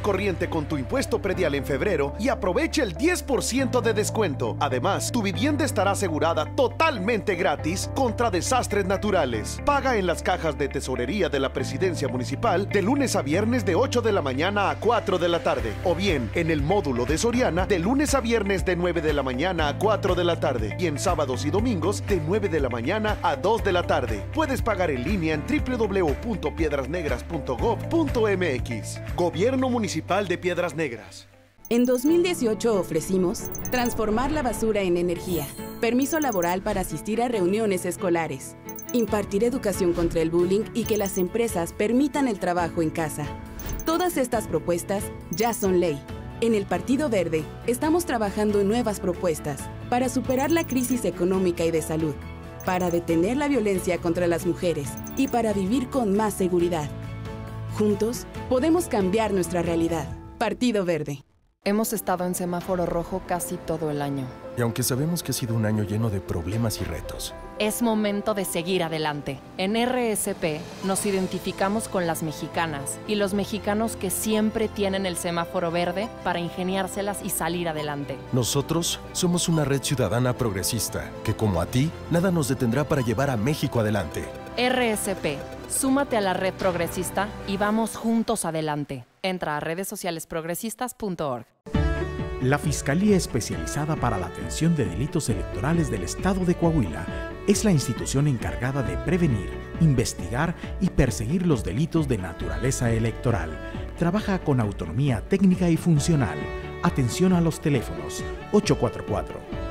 Corriente con tu impuesto predial en febrero y aprovecha el 10% de descuento. Además, tu vivienda estará asegurada totalmente gratis contra desastres naturales. Paga en las cajas de tesorería de la presidencia municipal de lunes a viernes de 8 de la mañana a 4 de la tarde. O bien en el módulo de Soriana de lunes a viernes de 9 de la mañana a 4 de la tarde. Y en sábados y domingos de 9 de la mañana a 2 de la tarde. Puedes pagar en línea en www.piedrasnegras.gov.mx. Gobierno Municipal de Piedras Negras. En 2018 ofrecimos transformar la basura en energía, permiso laboral para asistir a reuniones escolares, impartir educación contra el bullying y que las empresas permitan el trabajo en casa. Todas estas propuestas ya son ley. En el Partido Verde estamos trabajando en nuevas propuestas para superar la crisis económica y de salud, para detener la violencia contra las mujeres y para vivir con más seguridad. Juntos podemos cambiar nuestra realidad. Partido Verde. Hemos estado en semáforo rojo casi todo el año. Y aunque sabemos que ha sido un año lleno de problemas y retos, es momento de seguir adelante. En RSP nos identificamos con las mexicanas y los mexicanos que siempre tienen el semáforo verde para ingeniárselas y salir adelante. Nosotros somos una red ciudadana progresista que como a ti, nada nos detendrá para llevar a México adelante. RSP, súmate a la red progresista y vamos juntos adelante. Entra a redes sociales progresistas.org. La Fiscalía Especializada para la Atención de Delitos Electorales del Estado de Coahuila es la institución encargada de prevenir, investigar y perseguir los delitos de naturaleza electoral. Trabaja con autonomía técnica y funcional. Atención a los teléfonos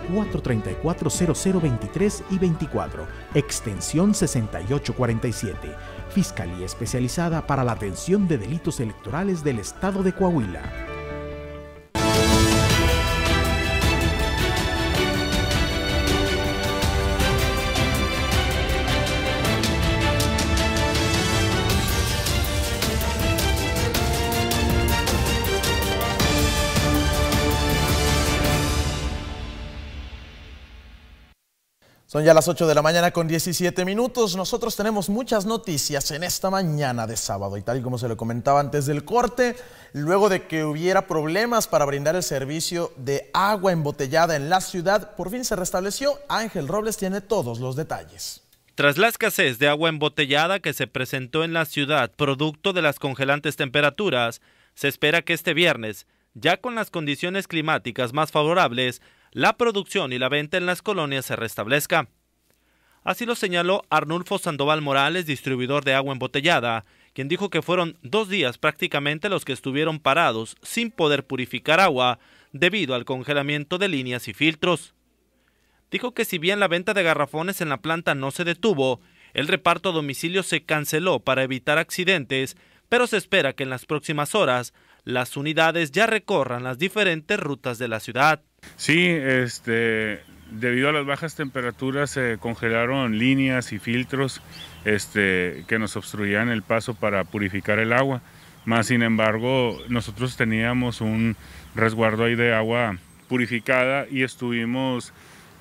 844-434-0023 y 24, extensión 6847. Fiscalía Especializada para la Atención de Delitos Electorales del Estado de Coahuila. Son ya las 8 de la mañana con 17 minutos. Nosotros tenemos muchas noticias en esta mañana de sábado y tal y como se lo comentaba antes del corte, luego de que hubiera problemas para brindar el servicio de agua embotellada en la ciudad, por fin se restableció. Ángel Robles tiene todos los detalles. Tras la escasez de agua embotellada que se presentó en la ciudad producto de las congelantes temperaturas, se espera que este viernes, ya con las condiciones climáticas más favorables, la producción y la venta en las colonias se restablezca. Así lo señaló Arnulfo Sandoval Morales, distribuidor de agua embotellada, quien dijo que fueron dos días prácticamente los que estuvieron parados sin poder purificar agua debido al congelamiento de líneas y filtros. Dijo que si bien la venta de garrafones en la planta no se detuvo, el reparto a domicilio se canceló para evitar accidentes, pero se espera que en las próximas horas las unidades ya recorran las diferentes rutas de la ciudad. Sí, este, debido a las bajas temperaturas se congelaron líneas y filtros este, que nos obstruían el paso para purificar el agua. Más sin embargo, nosotros teníamos un resguardo ahí de agua purificada y estuvimos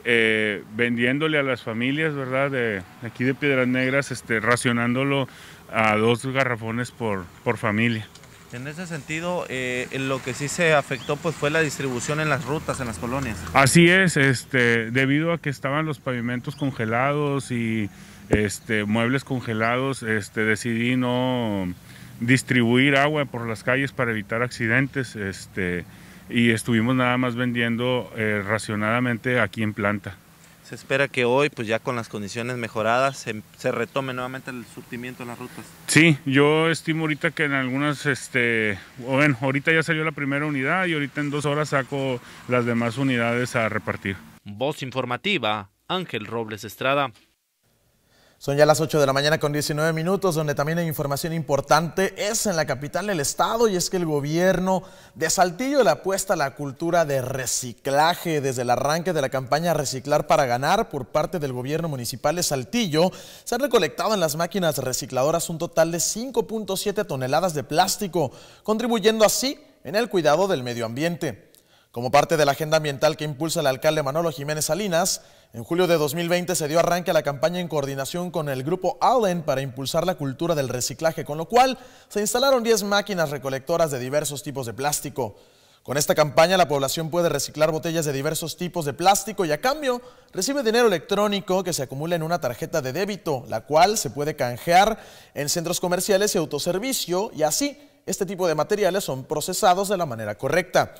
eh, vendiéndole a las familias, ¿verdad? De aquí de Piedras Negras, este, racionándolo a dos garrafones por, por familia. En ese sentido, eh, lo que sí se afectó pues fue la distribución en las rutas, en las colonias. Así es, este, debido a que estaban los pavimentos congelados y este, muebles congelados, este, decidí no distribuir agua por las calles para evitar accidentes este, y estuvimos nada más vendiendo eh, racionadamente aquí en planta. Se espera que hoy, pues ya con las condiciones mejoradas, se, retome nuevamente el surtimiento en las rutas. Sí, yo estimo ahorita que en algunas, este, bueno, ahorita ya salió la primera unidad y ahorita en dos horas saco las demás unidades a repartir. Voz informativa, Ángel Robles Estrada. Son ya las 8 de la mañana con 19 minutos, donde también hay información importante. Es en la capital del estado y es que el gobierno de Saltillo le apuesta a la cultura de reciclaje. Desde el arranque de la campaña Reciclar para Ganar por parte del gobierno municipal de Saltillo, se han recolectado en las máquinas recicladoras un total de 5.7 toneladas de plástico, contribuyendo así en el cuidado del medio ambiente. Como parte de la agenda ambiental que impulsa el alcalde Manolo Jiménez Salinas, en julio de 2020 se dio arranque a la campaña en coordinación con el grupo Allen para impulsar la cultura del reciclaje, con lo cual se instalaron 10 máquinas recolectoras de diversos tipos de plástico. Con esta campaña la población puede reciclar botellas de diversos tipos de plástico y a cambio recibe dinero electrónico que se acumula en una tarjeta de débito, la cual se puede canjear en centros comerciales y autoservicio y así este tipo de materiales son procesados de la manera correcta.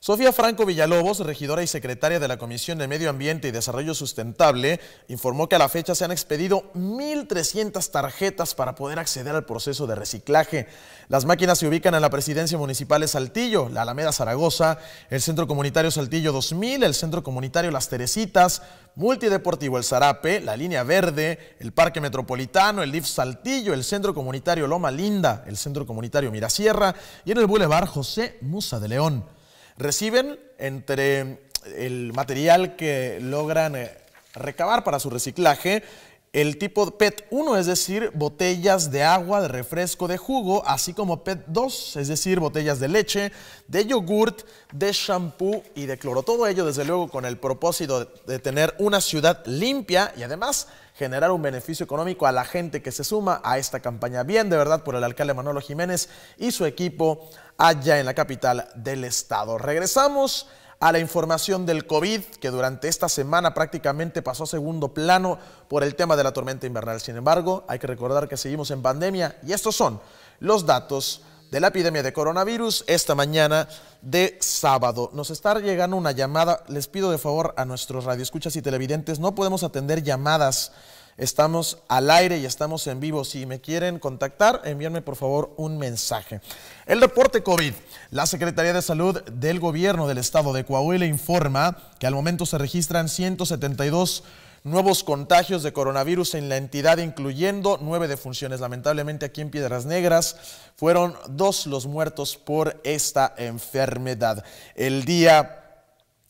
Sofía Franco Villalobos, regidora y secretaria de la Comisión de Medio Ambiente y Desarrollo Sustentable, informó que a la fecha se han expedido 1.300 tarjetas para poder acceder al proceso de reciclaje. Las máquinas se ubican en la Presidencia Municipal de Saltillo, la Alameda Zaragoza, el Centro Comunitario Saltillo 2000, el Centro Comunitario Las Teresitas, Multideportivo El Zarape, la Línea Verde, el Parque Metropolitano, el DIF Saltillo, el Centro Comunitario Loma Linda, el Centro Comunitario Mirasierra y en el Boulevard José Musa de León. Reciben entre el material que logran eh, recabar para su reciclaje el tipo PET 1, es decir, botellas de agua, de refresco, de jugo, así como PET 2, es decir, botellas de leche, de yogurt, de shampoo y de cloro. Todo ello, desde luego, con el propósito de tener una ciudad limpia y además generar un beneficio económico a la gente que se suma a esta campaña. Bien, de verdad, por el alcalde Manolo Jiménez y su equipo allá en la capital del estado. Regresamos a la información del COVID, que durante esta semana prácticamente pasó a segundo plano por el tema de la tormenta invernal. Sin embargo, hay que recordar que seguimos en pandemia y estos son los datos de la epidemia de coronavirus esta mañana de sábado. Nos está llegando una llamada. Les pido de favor a nuestros radioescuchas y televidentes, no podemos atender llamadas Estamos al aire y estamos en vivo. Si me quieren contactar, envíenme por favor un mensaje. El reporte COVID. La Secretaría de Salud del Gobierno del Estado de Coahuila informa que al momento se registran 172 nuevos contagios de coronavirus en la entidad, incluyendo nueve defunciones. Lamentablemente aquí en Piedras Negras fueron dos los muertos por esta enfermedad. El día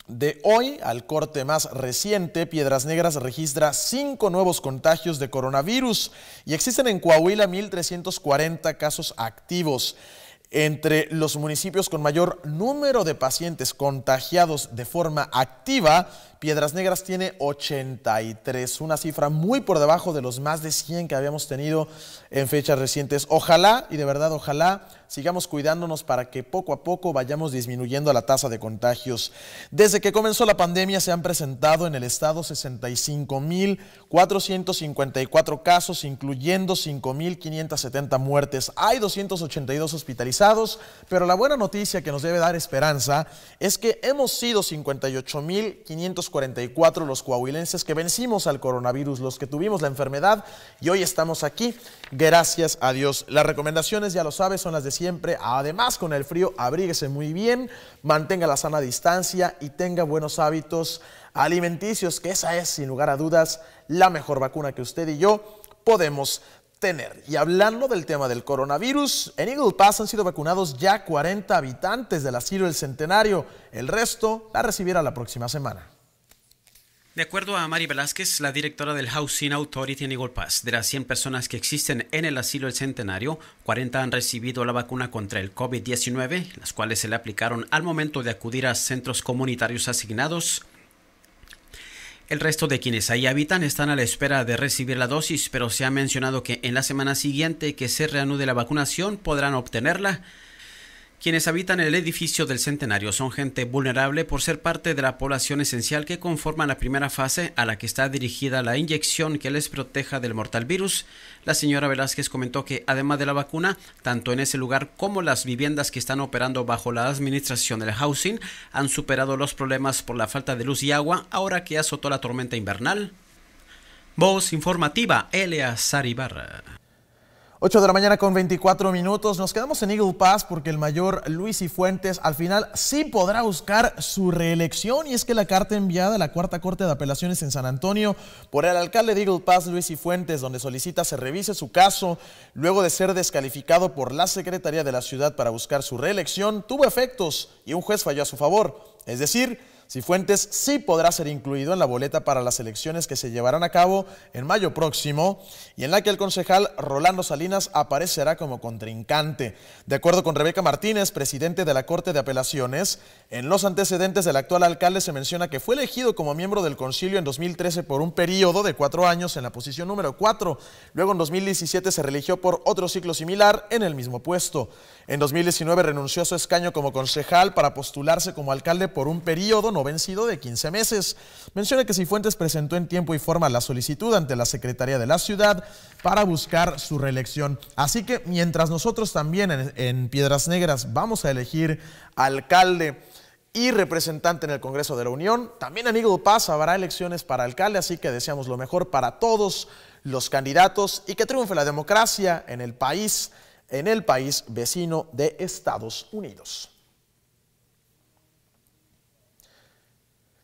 de hoy al corte más reciente, Piedras Negras registra cinco nuevos contagios de coronavirus y existen en Coahuila 1.340 casos activos. Entre los municipios con mayor número de pacientes contagiados de forma activa, Piedras Negras tiene 83, una cifra muy por debajo de los más de 100 que habíamos tenido en fechas recientes. Ojalá, y de verdad ojalá, sigamos cuidándonos para que poco a poco vayamos disminuyendo la tasa de contagios. Desde que comenzó la pandemia se han presentado en el estado 65.454 casos, incluyendo 5.570 muertes. Hay 282 hospitalizados, pero la buena noticia que nos debe dar esperanza es que hemos sido 58.544 los coahuilenses que vencimos al coronavirus, los que tuvimos la enfermedad y hoy estamos aquí. Gracias a Dios. Las recomendaciones, ya lo sabes, son las de siempre. Además, con el frío, abríguese muy bien, mantenga la sana distancia y tenga buenos hábitos alimenticios, que esa es, sin lugar a dudas, la mejor vacuna que usted y yo podemos tener. Y hablando del tema del coronavirus, en Eagle Pass han sido vacunados ya 40 habitantes del asilo del Centenario. El resto la recibirá la próxima semana. De acuerdo a Mari Velázquez, la directora del Housing Authority en Eagle Pass, de las 100 personas que existen en el asilo del Centenario, 40 han recibido la vacuna contra el COVID-19, las cuales se le aplicaron al momento de acudir a centros comunitarios asignados. El resto de quienes ahí habitan están a la espera de recibir la dosis, pero se ha mencionado que en la semana siguiente que se reanude la vacunación podrán obtenerla. Quienes habitan el edificio del Centenario son gente vulnerable por ser parte de la población esencial que conforma la primera fase a la que está dirigida la inyección que les proteja del mortal virus. La señora Velázquez comentó que además de la vacuna, tanto en ese lugar como las viviendas que están operando bajo la administración del housing han superado los problemas por la falta de luz y agua ahora que azotó la tormenta invernal. Voz informativa, Elia Saribarra. 8 de la mañana con 24 minutos. Nos quedamos en Eagle Pass porque el mayor Luis y Fuentes al final sí podrá buscar su reelección y es que la carta enviada a la Cuarta Corte de Apelaciones en San Antonio por el alcalde de Eagle Pass, Luis y Fuentes, donde solicita se revise su caso luego de ser descalificado por la Secretaría de la Ciudad para buscar su reelección, tuvo efectos y un juez falló a su favor. Es decir, Cifuentes sí podrá ser incluido en la boleta para las elecciones que se llevarán a cabo en mayo próximo y en la que el concejal Rolando Salinas aparecerá como contrincante. De acuerdo con Rebeca Martínez, presidente de la Corte de Apelaciones, en los antecedentes del actual alcalde se menciona que fue elegido como miembro del concilio en 2013 por un periodo de cuatro años en la posición número cuatro. Luego en 2017 se religió por otro ciclo similar en el mismo puesto. En 2019 renunció a su escaño como concejal para postularse como alcalde por un periodo no vencido de 15 meses. Menciona que Cifuentes presentó en tiempo y forma la solicitud ante la Secretaría de la Ciudad para buscar su reelección. Así que mientras nosotros también en, Piedras Negras vamos a elegir alcalde y representante en el Congreso de la Unión, también en Eagle Pass habrá elecciones para alcalde, así que deseamos lo mejor para todos los candidatos y que triunfe la democracia en el país en el país vecino de Estados Unidos.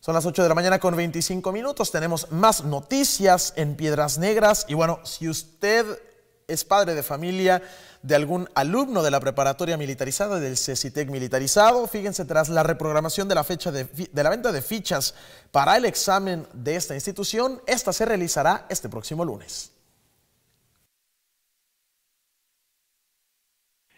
Son las 8 de la mañana con 25 minutos. Tenemos más noticias en Piedras Negras. Y bueno, si usted es padre de familia de algún alumno de la preparatoria militarizada del CECITEC militarizado. Fíjense, tras la reprogramación de la fecha de, de, la venta de fichas para el examen de esta institución, esta se realizará este próximo lunes.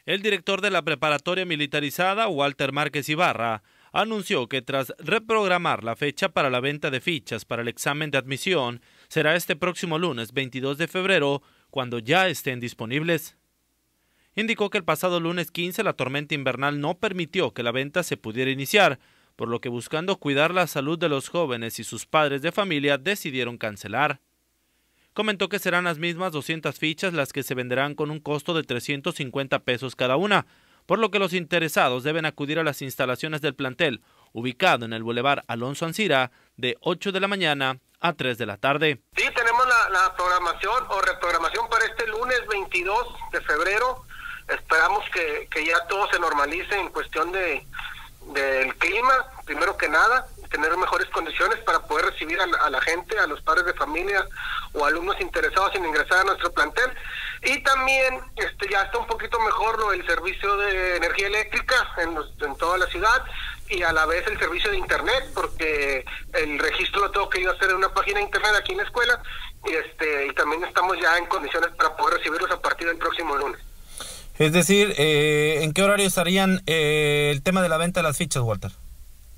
El director de la preparatoria militarizada, Walter Márquez Ibarra, anunció que tras reprogramar la fecha para la venta de fichas para el examen de admisión, será este próximo lunes 22 de febrero, cuando ya estén disponibles. Indicó que el pasado lunes 15 la tormenta invernal no permitió que la venta se pudiera iniciar, por lo que buscando cuidar la salud de los jóvenes y sus padres de familia decidieron cancelar. Comentó que serán las mismas 200 fichas las que se venderán con un costo de 350 pesos cada una, por lo que los interesados deben acudir a las instalaciones del plantel, ubicado en el Boulevard Alonso Ancira, de 8 de la mañana a 3 de la tarde. Sí, tenemos la, la programación o reprogramación para este lunes 22 de febrero. Esperamos que, que ya todo se normalice en cuestión de del clima, primero que nada, tener mejores condiciones para poder recibir a la, gente, a los padres de familia o alumnos interesados en ingresar a nuestro plantel. Y también este ya está un poquito mejor lo, el servicio de energía eléctrica en, en toda la ciudad y a la vez el servicio de internet, porque el registro lo tengo que ir a hacer en una página de internet aquí en la escuela y, este, y también estamos ya en condiciones para poder recibirlos a partir del próximo lunes. Es decir, eh, ¿en qué horario estarían eh, el tema de la venta de las fichas, Walter?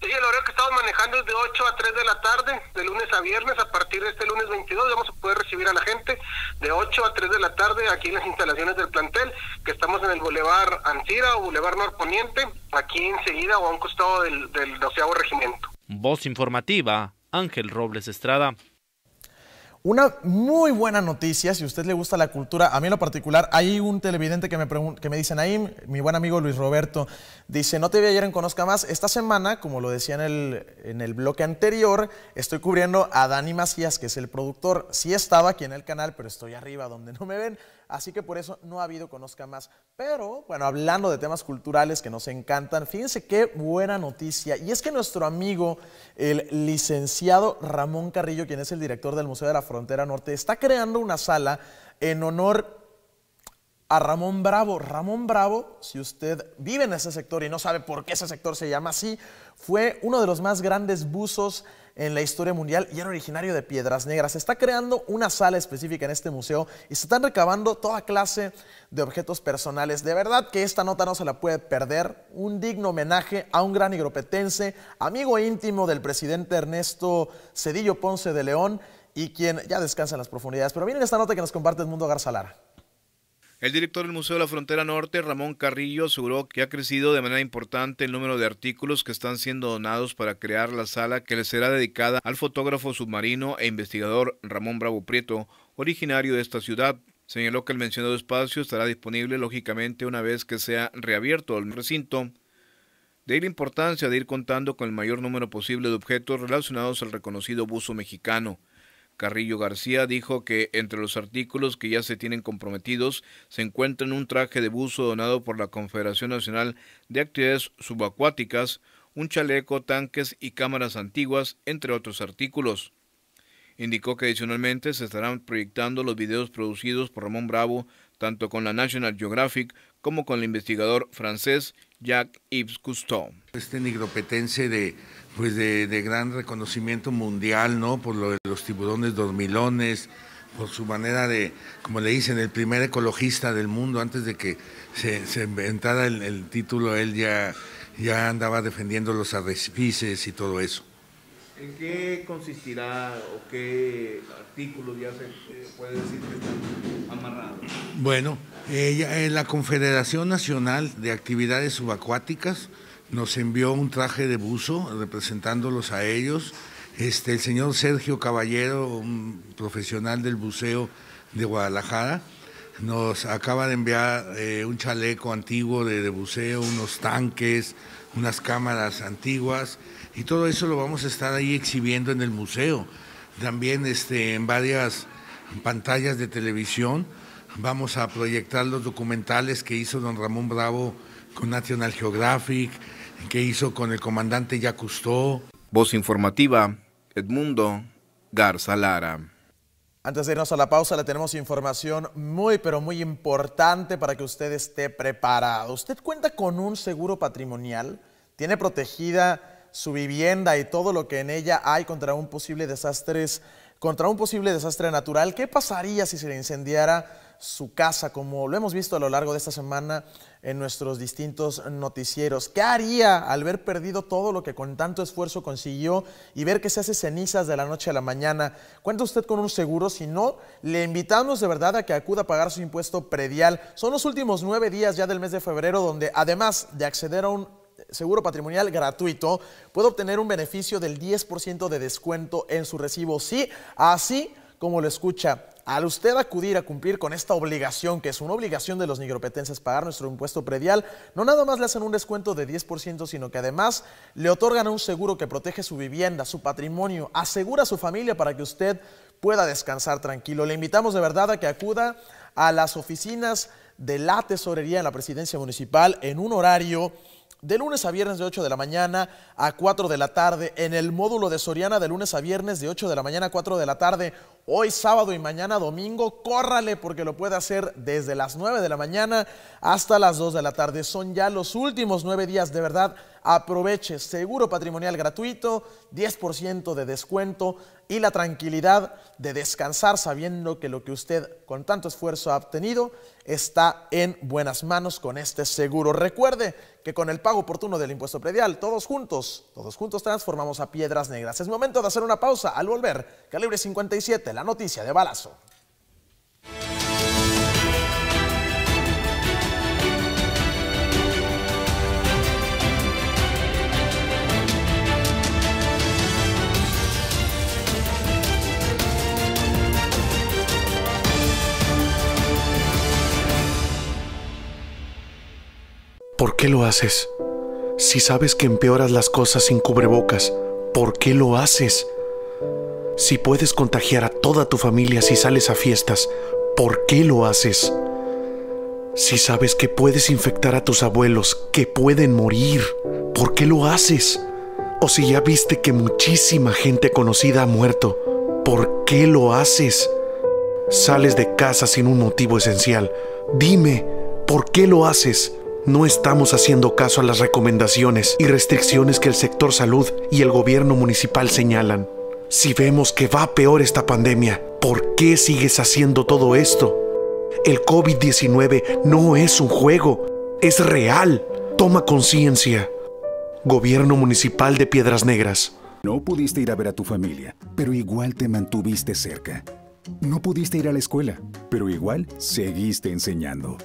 Sí, el horario que estamos manejando es de 8 a 3 de la tarde, de lunes a viernes. A partir de este lunes 22 vamos a poder recibir a la gente de 8 a 3 de la tarde aquí en las instalaciones del plantel, que estamos en el Boulevard Ancira o Boulevard Norponiente, aquí enseguida o a un costado del, del doceavo regimiento. Voz informativa, Ángel Robles Estrada. Una muy buena noticia, si a usted le gusta la cultura, a mí en lo particular, hay un televidente que me, que me dice, Naim, mi buen amigo Luis Roberto, dice, no te vi ayer en Conozca Más, esta semana, como lo decía en el, en el bloque anterior, estoy cubriendo a Dani Macías, que es el productor. Sí estaba aquí en el canal, pero estoy arriba donde no me ven, así que por eso no ha habido Conozca Más. Pero, bueno, hablando de temas culturales que nos encantan, fíjense qué buena noticia, y es que nuestro amigo, el licenciado Ramón Carrillo, quien es el director del Museo de la Frontera Norte, está creando una sala en honor a Ramón Bravo. Ramón Bravo, si usted vive en ese sector y no sabe por qué ese sector se llama así, fue uno de los más grandes buzos en la historia mundial y era originario de Piedras Negras. Se está creando una sala específica en este museo y se están recabando toda clase de objetos personales. De verdad que esta nota no se la puede perder. Un digno homenaje a un gran higropetense, amigo íntimo del presidente Ernesto Cedillo Ponce de León y quien ya descansa en las profundidades. Pero miren esta nota que nos comparte el mundo Garzalara. El director del Museo de la Frontera Norte, Ramón Carrillo, aseguró que ha crecido de manera importante el número de artículos que están siendo donados para crear la sala que le será dedicada al fotógrafo submarino e investigador Ramón Bravo Prieto, originario de esta ciudad. Señaló que el mencionado espacio estará disponible lógicamente una vez que sea reabierto el recinto. De ahí la importancia de ir contando con el mayor número posible de objetos relacionados al reconocido buzo mexicano. Carrillo García dijo que entre los artículos que ya se tienen comprometidos se encuentran un traje de buzo donado por la Confederación Nacional de Actividades Subacuáticas, un chaleco, tanques y cámaras antiguas, entre otros artículos. Indicó que adicionalmente se estarán proyectando los videos producidos por Ramón Bravo tanto con la National Geographic como con el investigador francés Jacques Yves Cousteau. Este nigropetense de pues de, de, gran reconocimiento mundial, ¿no? Por lo de los tiburones dormilones, por su manera de, como le dicen, el primer ecologista del mundo, antes de que se, se inventara el, el, título, él ya, ya andaba defendiendo los arrecifes y todo eso. ¿En qué consistirá o qué artículos ya se eh, puede decir que están amarrados? Bueno, eh, la Confederación Nacional de Actividades Subacuáticas, nos envió un traje de buzo representándolos a ellos. Este, el señor Sergio Caballero, un profesional del buceo de Guadalajara, nos acaba de enviar eh, un chaleco antiguo de, de, buceo, unos tanques, unas cámaras antiguas y todo eso lo vamos a estar ahí exhibiendo en el museo. También este, en varias pantallas de televisión vamos a proyectar los documentales que hizo don Ramón Bravo con National Geographic, que hizo con el comandante Yacustó. Voz informativa, Edmundo Garza Lara. Antes de irnos a la pausa, le tenemos información muy, pero muy importante para que usted esté preparado. ¿Usted cuenta con un seguro patrimonial? ¿Tiene protegida su vivienda y todo lo que en ella hay contra un posible desastres, contra un posible desastre natural? ¿Qué pasaría si se le incendiara su casa, como lo hemos visto a lo largo de esta semana en nuestros distintos noticieros. ¿Qué haría al ver perdido todo lo que con tanto esfuerzo consiguió y ver que se hace cenizas de la noche a la mañana? ¿Cuenta usted con un seguro? Si no, le invitamos de verdad a que acuda a pagar su impuesto predial. Son los últimos nueve días ya del mes de febrero donde además de acceder a un seguro patrimonial gratuito, puede obtener un beneficio del 10% de descuento en su recibo. Sí, así como lo escucha. Al usted acudir a cumplir con esta obligación, que es una obligación de los nigropetenses pagar nuestro impuesto predial, no nada más le hacen un descuento de 10%, sino que además le otorgan un seguro que protege su vivienda, su patrimonio, asegura a su familia para que usted pueda descansar tranquilo. Le invitamos de verdad a que acuda a las oficinas de la tesorería en la presidencia municipal en un horario de lunes a viernes de 8 de la mañana a 4 de la tarde, en el módulo de Soriana de lunes a viernes de 8 de la mañana a 4 de la tarde, hoy sábado y mañana domingo, córrale porque lo puede hacer desde las 9 de la mañana hasta las 2 de la tarde. Son ya los últimos nueve días, de verdad, aproveche seguro patrimonial gratuito, 10% de descuento y la tranquilidad de descansar sabiendo que lo que usted con tanto esfuerzo ha obtenido está en buenas manos con este seguro. Recuerde que con el pago oportuno del impuesto predial, todos juntos, todos juntos transformamos a piedras negras. Es momento de hacer una pausa. Al volver, calibre 57, la noticia de balazo. ¿Por qué lo haces? Si sabes que empeoras las cosas sin cubrebocas, ¿por qué lo haces? Si puedes contagiar a toda tu familia si sales a fiestas, ¿por qué lo haces? Si sabes que puedes infectar a tus abuelos, que pueden morir, ¿por qué lo haces? O si ya viste que muchísima gente conocida ha muerto, ¿por qué lo haces? Sales de casa sin un motivo esencial. Dime, ¿por qué lo haces? No estamos haciendo caso a las recomendaciones y restricciones que el sector salud y el gobierno municipal señalan. Si vemos que va peor esta pandemia, ¿por qué sigues haciendo todo esto? El COVID-19 no es un juego, es real. Toma conciencia. Gobierno Municipal de Piedras Negras. No pudiste ir a ver a tu familia, pero igual te mantuviste cerca. No pudiste ir a la escuela, pero igual seguiste enseñando.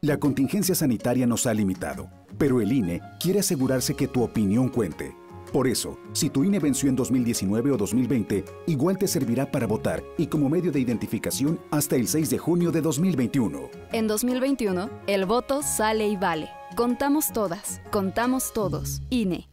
La contingencia sanitaria nos ha limitado, pero el INE quiere asegurarse que tu opinión cuente. Por eso, si tu INE venció en 2019 o 2020, igual te servirá para votar y como medio de identificación hasta el 6 de junio de 2021. En 2021, el voto sale y vale. Contamos todas, contamos todos. INE.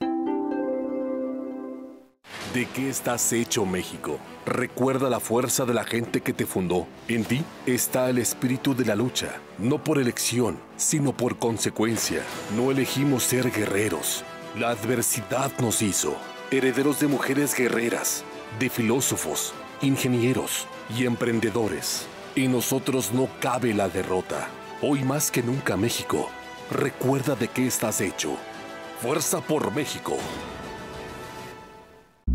¿De qué estás hecho México? Recuerda la fuerza de la gente que te fundó. En ti está el espíritu de la lucha, no por elección, sino por consecuencia. No elegimos ser guerreros. La adversidad nos hizo, herederos de mujeres guerreras, de filósofos, ingenieros y emprendedores. En nosotros no cabe la derrota. Hoy más que nunca México, recuerda de qué estás hecho. Fuerza por México.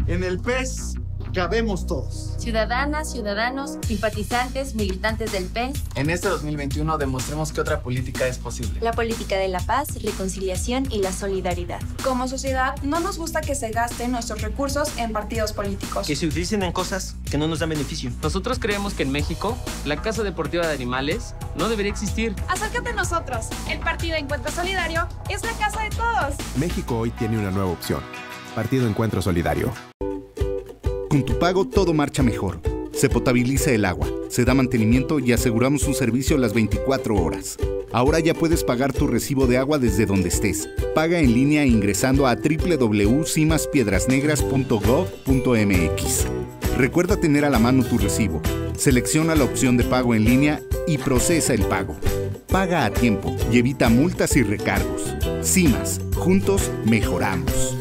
En el PES cabemos todos. Ciudadanas, ciudadanos, simpatizantes, militantes del PES. En este 2021 demostremos que otra política es posible. La política de la paz, reconciliación y la solidaridad. Como sociedad, no nos gusta que se gasten nuestros recursos en partidos políticos. Que se utilicen en cosas que no nos dan beneficio. Nosotros creemos que en México, la Casa Deportiva de Animales no debería existir. Acércate a nosotros. El Partido Encuentro Solidario es la casa de todos. México hoy tiene una nueva opción. Partido Encuentro Solidario. Con tu pago todo marcha mejor. Se potabiliza el agua, se da mantenimiento y aseguramos un servicio las 24 horas. Ahora ya puedes pagar tu recibo de agua desde donde estés. Paga en línea ingresando a www.cimaspiedrasnegras.gov.mx. Recuerda tener a la mano tu recibo. Selecciona la opción de pago en línea y procesa el pago. Paga a tiempo y evita multas y recargos. CIMAS, juntos mejoramos.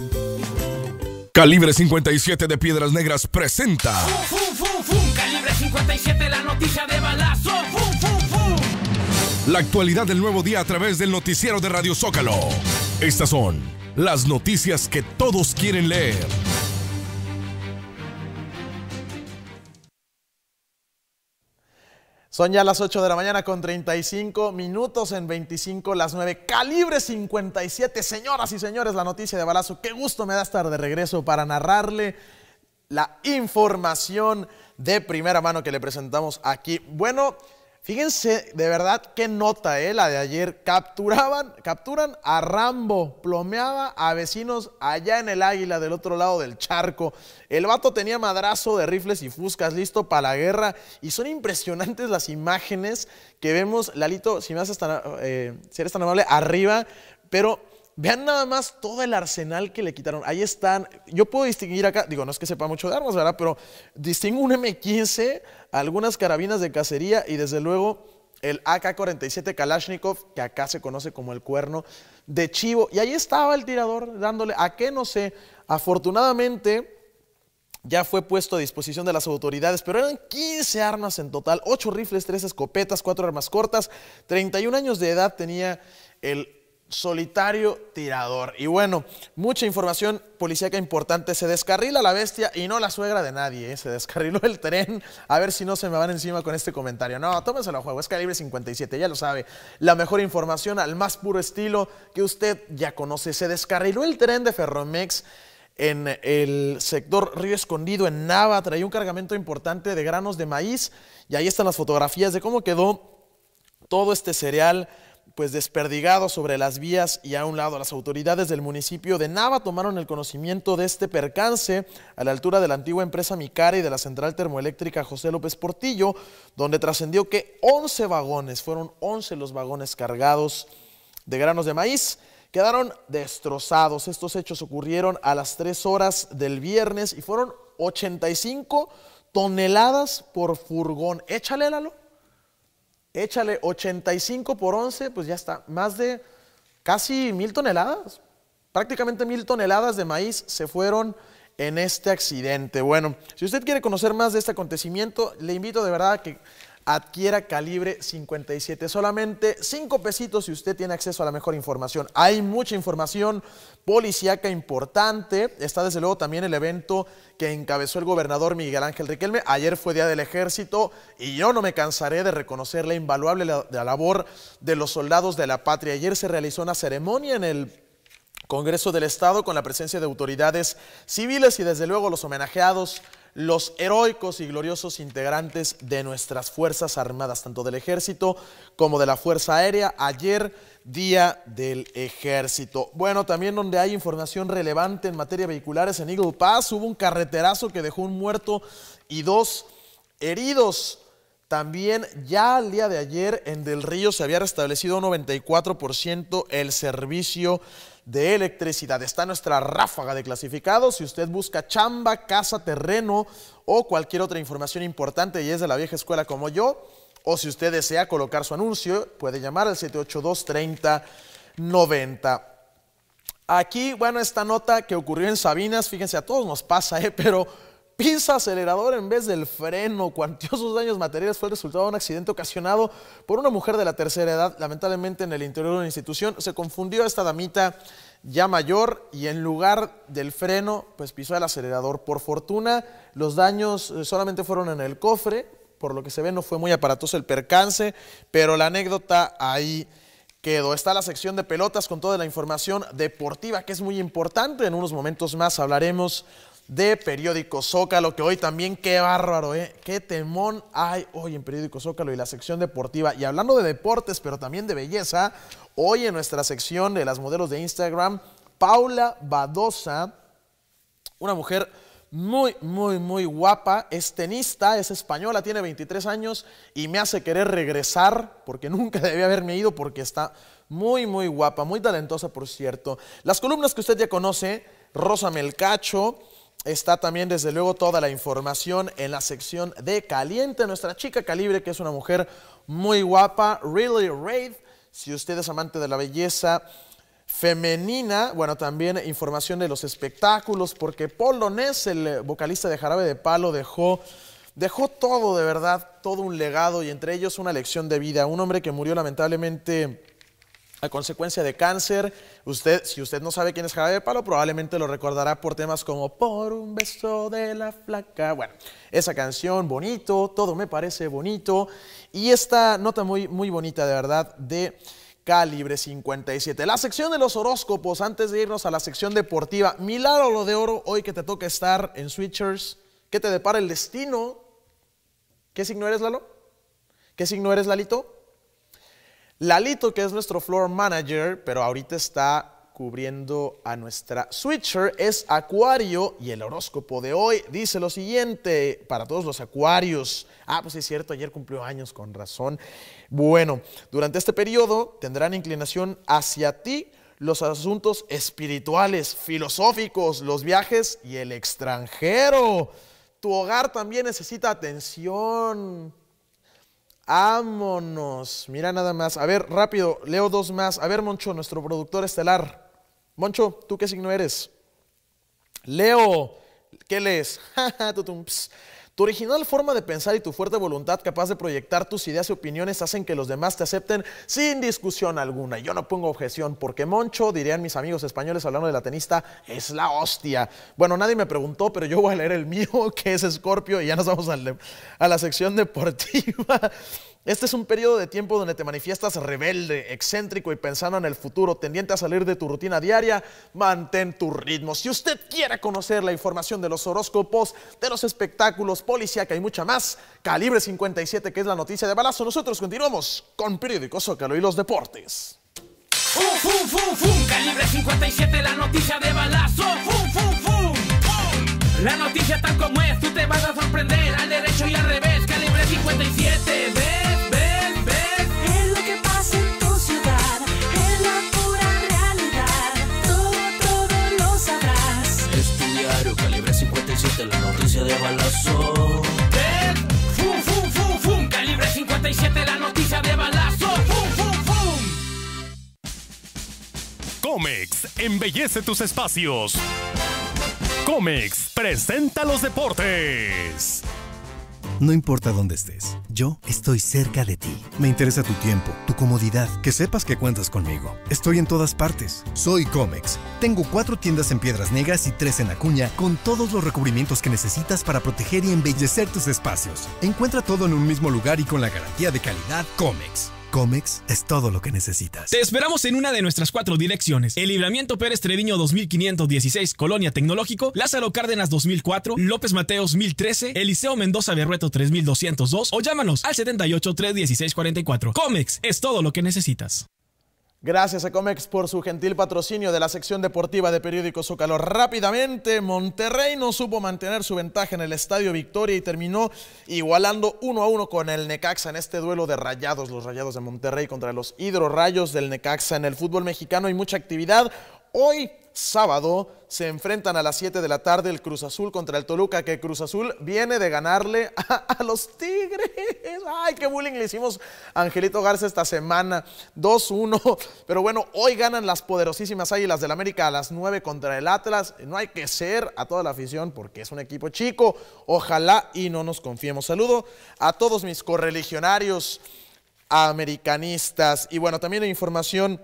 Calibre 57 de Piedras Negras presenta. ¡Fum, fum, fum, fum! Calibre 57, la noticia de balazo. ¡Fum, fum, fum! La actualidad del nuevo día a través del noticiero de Radio Zócalo. Estas son las noticias que todos quieren leer. Son ya las 8 de la mañana con 35 minutos en 25, las 9, calibre 57. Señoras y señores, la noticia de balazo. Qué gusto me da estar de regreso para narrarle la información de primera mano que le presentamos aquí. Bueno, Fíjense, de verdad, qué nota, ¿eh? La de ayer. Capturaban, capturan a Rambo, plomeaba a vecinos allá en el Águila, del otro lado del charco. El vato tenía madrazo de rifles y fuscas listo para la guerra. Y son impresionantes las imágenes que vemos. Lalito, si me haces tan, eh, si tan amable, arriba. Pero Vean nada más todo el arsenal que le quitaron. Ahí están. Yo puedo distinguir acá, digo, no es que sepa mucho de armas, ¿verdad? Pero distingo un M15, algunas carabinas de cacería y desde luego el AK-47 Kalashnikov, que acá se conoce como el cuerno de chivo. Y ahí estaba el tirador dándole, ¿a qué? No sé. Afortunadamente ya fue puesto a disposición de las autoridades, pero eran 15 armas en total, 8 rifles, 3 escopetas, 4 armas cortas, 31 años de edad tenía el solitario tirador. Y bueno, mucha información policíaca importante. Se descarrila la bestia y no la suegra de nadie. ¿eh? Se descarriló el tren. A ver si no se me van encima con este comentario. No, tómenselo a juego. Es calibre 57, ya lo sabe. La mejor información al más puro estilo que usted ya conoce. Se descarriló el tren de Ferromex en el sector Río Escondido, en Nava. Traía un cargamento importante de granos de maíz. Y ahí están las fotografías de cómo quedó todo este cereal pues desperdigado sobre las vías y a un lado las autoridades del municipio de Nava tomaron el conocimiento de este percance a la altura de la antigua empresa Micara y de la central termoeléctrica José López Portillo, donde trascendió que 11 vagones, fueron 11 los vagones cargados de granos de maíz, quedaron destrozados. Estos hechos ocurrieron a las 3 horas del viernes y fueron 85 toneladas por furgón. Échale, Lalo échale 85 por 11, pues ya está, más de casi mil toneladas, prácticamente mil toneladas de maíz se fueron en este accidente. Bueno, si usted quiere conocer más de este acontecimiento, le invito de verdad a que adquiera calibre 57. Solamente 5 pesitos si usted tiene acceso a la mejor información. Hay mucha información policíaca importante. Está desde luego también el evento que encabezó el gobernador Miguel Ángel Riquelme. Ayer fue Día del Ejército y yo no me cansaré de reconocer la invaluable la labor de los soldados de la patria. Ayer se realizó una ceremonia en el Congreso del Estado con la presencia de autoridades civiles y desde luego los homenajeados los heroicos y gloriosos integrantes de nuestras Fuerzas Armadas, tanto del Ejército como de la Fuerza Aérea, ayer Día del Ejército. Bueno, también donde hay información relevante en materia vehiculares en Eagle Pass, hubo un carreterazo que dejó un muerto y dos heridos. También ya al día de ayer en Del Río se había restablecido un 94% el servicio de electricidad. Está nuestra ráfaga de clasificados. Si usted busca chamba, casa, terreno o cualquier otra información importante y es de la vieja escuela como yo, o si usted desea colocar su anuncio, puede llamar al 782-3090. Aquí, bueno, esta nota que ocurrió en Sabinas, fíjense, a todos nos pasa, ¿eh? pero pisa acelerador en vez del freno. Cuantiosos daños materiales fue el resultado de un accidente ocasionado por una mujer de la tercera edad. Lamentablemente en el interior de una institución se confundió esta damita ya mayor y en lugar del freno pues pisó el acelerador. Por fortuna los daños eh, solamente fueron en el cofre, por lo que se ve no fue muy aparatoso el percance, pero la anécdota ahí quedó. Está la sección de pelotas con toda la información deportiva que es muy importante. En unos momentos más hablaremos de Periódico Zócalo, que hoy también, qué bárbaro, ¿eh? qué temón hay hoy en Periódico Zócalo y la sección deportiva. Y hablando de deportes, pero también de belleza, hoy en nuestra sección de las modelos de Instagram, Paula Badosa, una mujer muy, muy, muy guapa, es tenista, es española, tiene 23 años y me hace querer regresar porque nunca [LAUGHS] debía haberme ido porque está muy, muy guapa, muy talentosa, por cierto. Las columnas que usted ya conoce, Rosa Melcacho, Está también, desde luego, toda la información en la sección de Caliente. Nuestra chica calibre, que es una mujer muy guapa, Really Raid. Si usted es amante de la belleza femenina, bueno, también información de los espectáculos, porque Paul Donés, el vocalista de Jarabe de Palo, dejó Dejó todo, de verdad, todo un legado y entre ellos una lección de vida. Un hombre que murió lamentablemente a consecuencia de cáncer. Usted, si usted no sabe quién es Jarabe de Palo, probablemente lo recordará por temas como Por un beso de la flaca. Bueno, esa canción, bonito, todo me parece bonito. Y esta nota muy, muy bonita, de verdad, de Calibre 57. La sección de los horóscopos, antes de irnos a la sección deportiva. Milagro lo de oro, hoy que te toca estar en Switchers. ¿Qué te depara el destino? ¿Qué signo eres, Lalo? ¿Qué signo eres, Lalito? Lalito, que es nuestro floor manager, pero ahorita está cubriendo a nuestra switcher, es Acuario y el horóscopo de hoy dice lo siguiente para todos los Acuarios. Ah, pues es cierto, ayer cumplió años con razón. Bueno, durante este periodo tendrán inclinación hacia ti los asuntos espirituales, filosóficos, los viajes y el extranjero. Tu hogar también necesita atención. Vámonos. Mira nada más. A ver, rápido, leo dos más. A ver, Moncho, nuestro productor estelar. Moncho, ¿tú qué signo eres? Leo, ¿qué lees? [LAUGHS] Tu original forma de pensar y tu fuerte voluntad capaz de proyectar tus ideas y opiniones hacen que los demás te acepten sin discusión alguna. Yo no pongo objeción porque Moncho, dirían mis amigos españoles hablando de la tenista, es la hostia. Bueno, nadie me preguntó, pero yo voy a leer el mío, [LAUGHS] que es Escorpio, y ya nos vamos a, a la sección deportiva. Este es un periodo de tiempo donde te manifiestas rebelde, excéntrico y pensando en el futuro, tendiente a salir de tu rutina diaria. Mantén tu ritmo. Si usted quiere conocer la información de los horóscopos, de los espectáculos, policíaca y mucha más, Calibre 57, que es la noticia de balazo, nosotros continuamos con Periódico Zócalo y los deportes. ¡Fum, fum, fum, fum! Calibre 57, la noticia de balazo. ¡Fum, fum, fum! La noticia tal como es, tú te vas a sorprender al derecho y al revés. Calibre 57, ve. La noticia de balazo. ¡Fum, fum, fum, fum! Calibre 57, la noticia de balazo. ¡Fum, fum, fum! Comex, embellece tus espacios. Comex, presenta los deportes. No importa dónde estés, yo estoy cerca de ti. Me interesa tu tiempo, tu comodidad, que sepas que cuentas conmigo. Estoy en todas partes. Soy Comex. Tengo cuatro tiendas en Piedras Negras y tres en Acuña, con todos los recubrimientos que necesitas para proteger y embellecer tus espacios. Encuentra todo en un mismo lugar y con la garantía de calidad Comex. Comex es todo lo que necesitas. Te esperamos en una de nuestras cuatro direcciones. El Libramiento Pérez Treviño 2516, Colonia Tecnológico, Lázaro Cárdenas 2004, López Mateos 1013, Eliseo Mendoza Berrueto 3202 o llámanos al 78 316 44. Comex es todo lo que necesitas. Gracias a Comex por su gentil patrocinio de la sección deportiva de Periódico Zócalo. Rápidamente, Monterrey no supo mantener su ventaja en el Estadio Victoria y terminó igualando uno a uno con el Necaxa en este duelo de rayados, los rayados de Monterrey contra los hidrorrayos del Necaxa en el fútbol mexicano. Hay mucha actividad. Hoy sábado se enfrentan a las 7 de la tarde el Cruz Azul contra el Toluca, que Cruz Azul viene de ganarle [LAUGHS] a, los Tigres. Ay, qué bullying le hicimos a Angelito Garza esta semana. 2-1. Pero bueno, hoy ganan las poderosísimas Águilas del América a las 9 contra el Atlas. No hay que ser a toda la afición porque es un equipo chico. Ojalá y no nos confiemos. Saludo a todos mis correligionarios americanistas. Y bueno, también hay información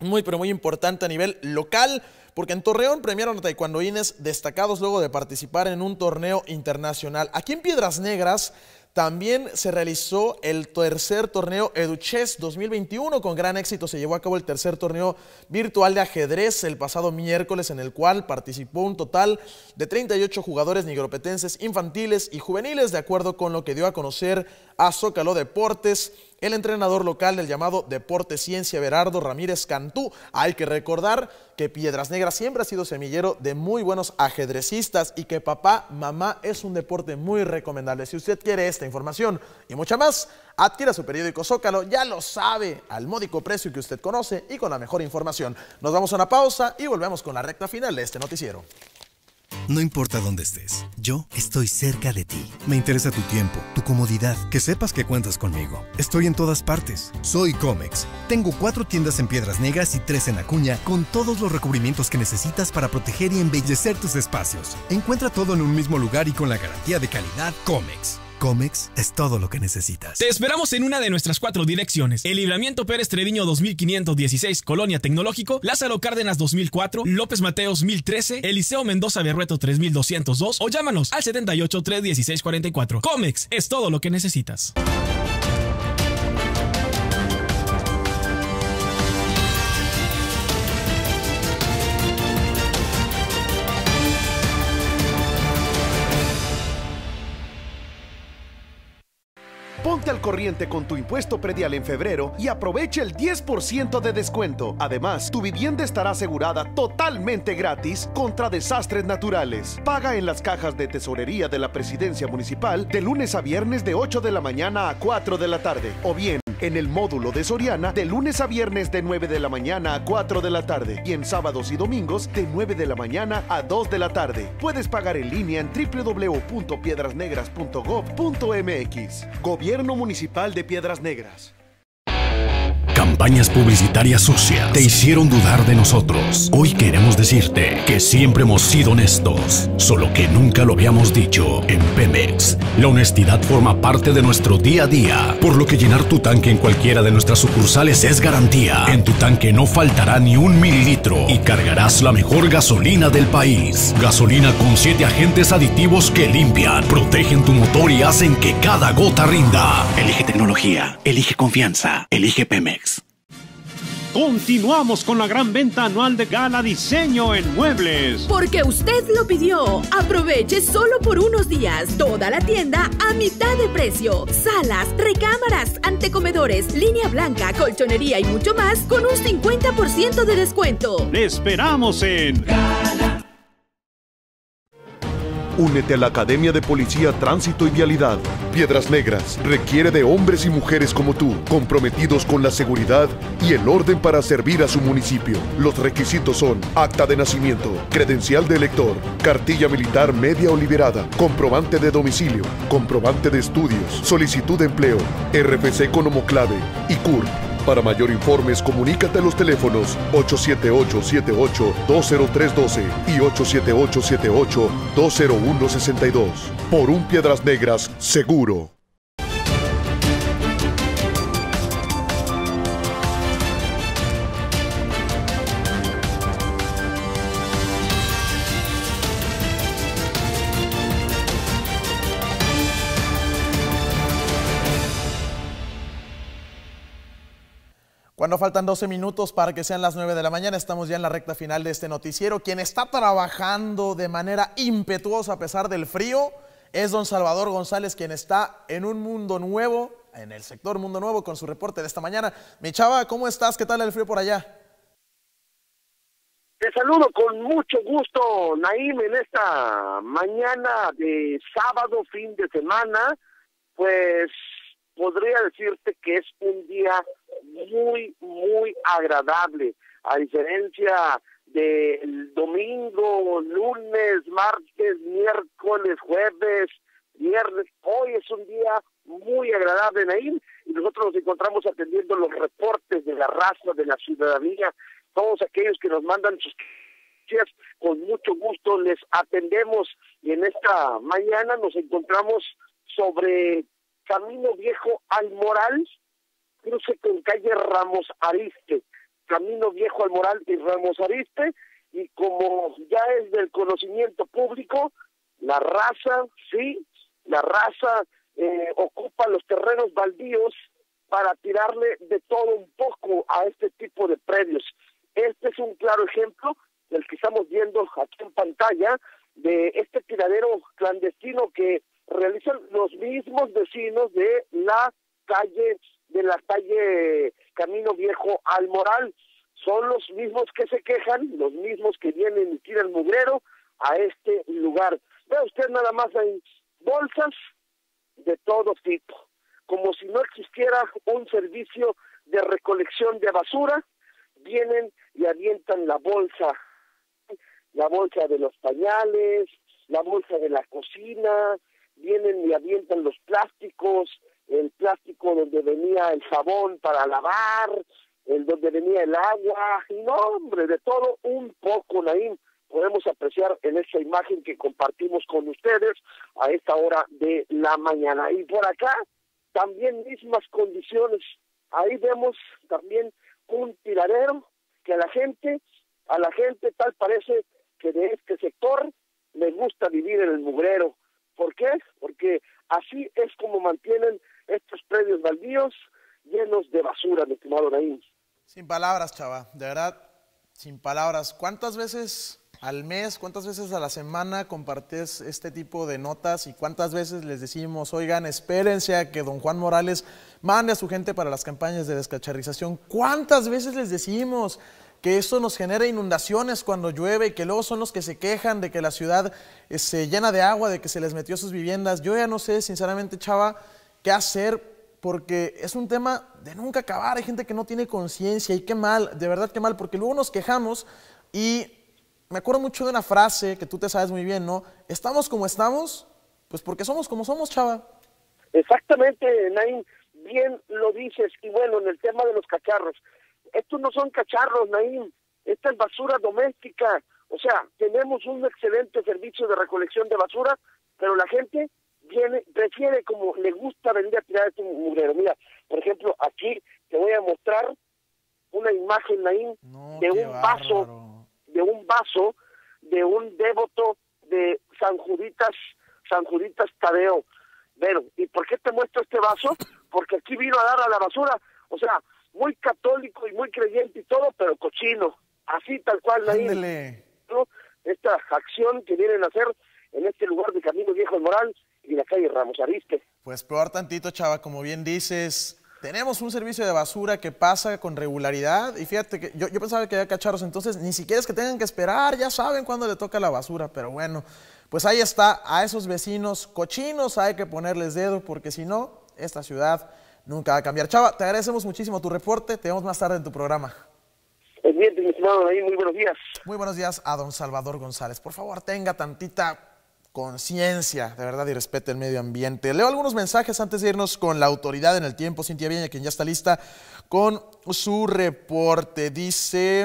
muy, pero muy importante a nivel local, porque en Torreón premiaron a taekwondoines destacados luego de participar en un torneo internacional. Aquí en Piedras Negras también se realizó el tercer torneo Educhess 2021. Con gran éxito se llevó a cabo el tercer torneo virtual de ajedrez el pasado miércoles, en el cual participó un total de 38 jugadores nigropetenses infantiles y juveniles, de acuerdo con lo que dio a conocer a Zócalo Deportes el entrenador local del llamado Deporte Ciencia Berardo Ramírez Cantú. Hay que recordar que Piedras Negras siempre ha sido semillero de muy buenos ajedrecistas y que papá, mamá es un deporte muy recomendable. Si usted quiere esta información y mucha más, adquiera su periódico Zócalo, ya lo sabe, al módico precio que usted conoce y con la mejor información. Nos vamos a una pausa y volvemos con la recta final de este noticiero. No importa dónde estés, yo estoy cerca de ti. Me interesa tu tiempo, tu comodidad, que sepas que cuentas conmigo. Estoy en todas partes. Soy Comex. Tengo cuatro tiendas en Piedras Negras y tres en Acuña, con todos los recubrimientos que necesitas para proteger y embellecer tus espacios. Encuentra todo en un mismo lugar y con la garantía de calidad Comex. Comex es todo lo que necesitas. Te esperamos en una de nuestras cuatro direcciones. El Libramiento Pérez Treviño 2516, Colonia Tecnológico, Lázaro Cárdenas 2004, López Mateos 1013, Eliseo Mendoza Berrueto 3202 o llámanos al 78 316 44. Comex es todo lo que necesitas. Ponte al corriente con tu impuesto predial en febrero y aprovecha el 10% de descuento. Además, tu vivienda estará asegurada totalmente gratis contra desastres naturales. Paga en las cajas de tesorería de la presidencia municipal de lunes a viernes de 8 de la mañana a 4 de la tarde. O bien, en el módulo de Soriana de lunes a viernes de 9 de la mañana a 4 de la tarde y en sábados y domingos de 9 de la mañana a 2 de la tarde. Puedes pagar en línea en www.piedrasnegras.gov.mx. Gobierno Municipal de Piedras Negras. Campañas publicitarias sucias te hicieron dudar de nosotros. Hoy queremos decirte que siempre hemos sido honestos, solo que nunca lo habíamos dicho. En Pemex, la honestidad forma parte de nuestro día a día, por lo que llenar tu tanque en cualquiera de nuestras sucursales es garantía. En tu tanque no faltará ni un mililitro y cargarás la mejor gasolina del país. Gasolina con siete agentes aditivos que limpian, protegen tu motor y hacen que cada gota rinda. Elige tecnología, elige confianza, elige Pemex. Continuamos con la gran venta anual de Gala Diseño en Muebles. Porque usted lo pidió. Aproveche solo por unos días toda la tienda a mitad de precio. Salas, recámaras, antecomedores, línea blanca, colchonería y mucho más con un 50% de descuento. Le esperamos en Únete a la Academia de Policía, Tránsito y Vialidad. Piedras Negras requiere de hombres y mujeres como tú, comprometidos con la seguridad y el orden para servir a su municipio. Los requisitos son acta de nacimiento, credencial de elector, cartilla militar media o liberada, comprobante de domicilio, comprobante de estudios, solicitud de empleo, RFC Economoclave y CURP. Para mayor informes, comunícate a los teléfonos 878-78-20312 y 878-78-20162. Por un Piedras Negras seguro. Faltan 12 minutos para que sean las 9 de la mañana, estamos ya en la recta final de este noticiero. Quien está trabajando de manera impetuosa a pesar del frío es don Salvador González, quien está en un mundo nuevo, en el sector Mundo Nuevo, con su reporte de esta mañana. Mi chava, ¿cómo estás? ¿Qué tal el frío por allá? Te saludo con mucho gusto, Naim, en esta mañana de sábado, fin de semana. Pues podría decirte que es un día muy, muy agradable, a diferencia del domingo, lunes, martes, miércoles, jueves, viernes. Hoy es un día muy agradable, Naim, y nosotros nos encontramos atendiendo los reportes de la raza, de la ciudadanía, todos aquellos que nos mandan sus con mucho gusto les atendemos y en esta mañana nos encontramos sobre Camino Viejo al Moral, cruce con calle Ramos Ariste, Camino Viejo al Moral y Ramos Ariste, y como ya es del conocimiento público, la raza, sí, la raza eh, ocupa los terrenos baldíos para tirarle de todo un poco a este tipo de predios. Este es un claro ejemplo del que estamos viendo aquí en pantalla, de este tiradero clandestino que realizan los mismos vecinos de la calle de la calle Camino Viejo al Moral. Son los mismos que se quejan, los mismos que vienen y tiran mugrero a este lugar. Vea usted nada más hay bolsas de todo tipo, como si no existiera un servicio de recolección de basura, vienen y avientan la bolsa la bolsa de los pañales, la bolsa de la cocina, vienen y avientan los plásticos, el plástico donde venía el jabón para lavar, el donde venía el agua, y no, hombre, de todo un poco, Naim, podemos apreciar en esta imagen que compartimos con ustedes a esta hora de la mañana. Y por acá, también mismas condiciones. Ahí vemos también un tiradero que a la gente, a la gente tal parece que de este sector les gusta vivir en el mugrero. ¿Por qué? Porque así es como mantienen estos predios baldíos llenos de basura, mi estimado Naín. Sin palabras, chava, de verdad, sin palabras. ¿Cuántas veces al mes, cuántas veces a la semana compartes este tipo de notas y cuántas veces les decimos, oigan, espérense a que don Juan Morales mande a su gente para las campañas de descacharrización? ¿Cuántas veces les decimos que esto nos genera inundaciones cuando llueve y que luego son los que se quejan de que la ciudad eh, se llena de agua, de que se les metió sus viviendas? Yo ya no sé, sinceramente, chava, qué hacer porque es un tema de nunca acabar. Hay gente que no tiene conciencia y qué mal, de verdad qué mal, porque luego nos quejamos y me acuerdo mucho de una frase que tú te sabes muy bien, ¿no? Estamos como estamos, pues porque somos como somos, chava. Exactamente, Naim, bien lo dices. Y bueno, en el tema de los cacharros, estos no son cacharros, Naim, esta es basura doméstica. O sea, tenemos un excelente servicio de recolección de basura, pero la gente viene, prefiere como le gusta vender a tirar este mugrero. Mira, por ejemplo, aquí te voy a mostrar una imagen, Naim, de un vaso, de un vaso, de un devoto de San Juditas, San Juditas Tadeo. Pero, ¿y por qué te muestro este vaso? Porque aquí vino a dar a la basura, o sea, muy católico y muy creyente y todo, pero cochino, así tal cual, Naim. ¿no? Esta acción que vienen a hacer en este lugar de Camino Viejo del Moral y la calle Ramos Ariste. Pues peor tantito, chava, como bien dices, tenemos un servicio de basura que pasa con regularidad y fíjate que yo, yo pensaba que había cacharros, entonces ni siquiera es que tengan que esperar, ya saben cuándo le toca la basura, pero bueno, pues ahí está, a esos vecinos cochinos hay que ponerles dedo porque si no, esta ciudad nunca va a cambiar. Chava, te agradecemos muchísimo tu reporte, te vemos más tarde en tu programa. Bien, mi estimado muy buenos días. Muy buenos días a don Salvador González. Por favor, tenga tantita conciencia, de verdad, y respete el medio ambiente. Leo algunos mensajes antes de irnos con la autoridad en el tiempo, Cintia Viña, quien ya está lista con su reporte. Dice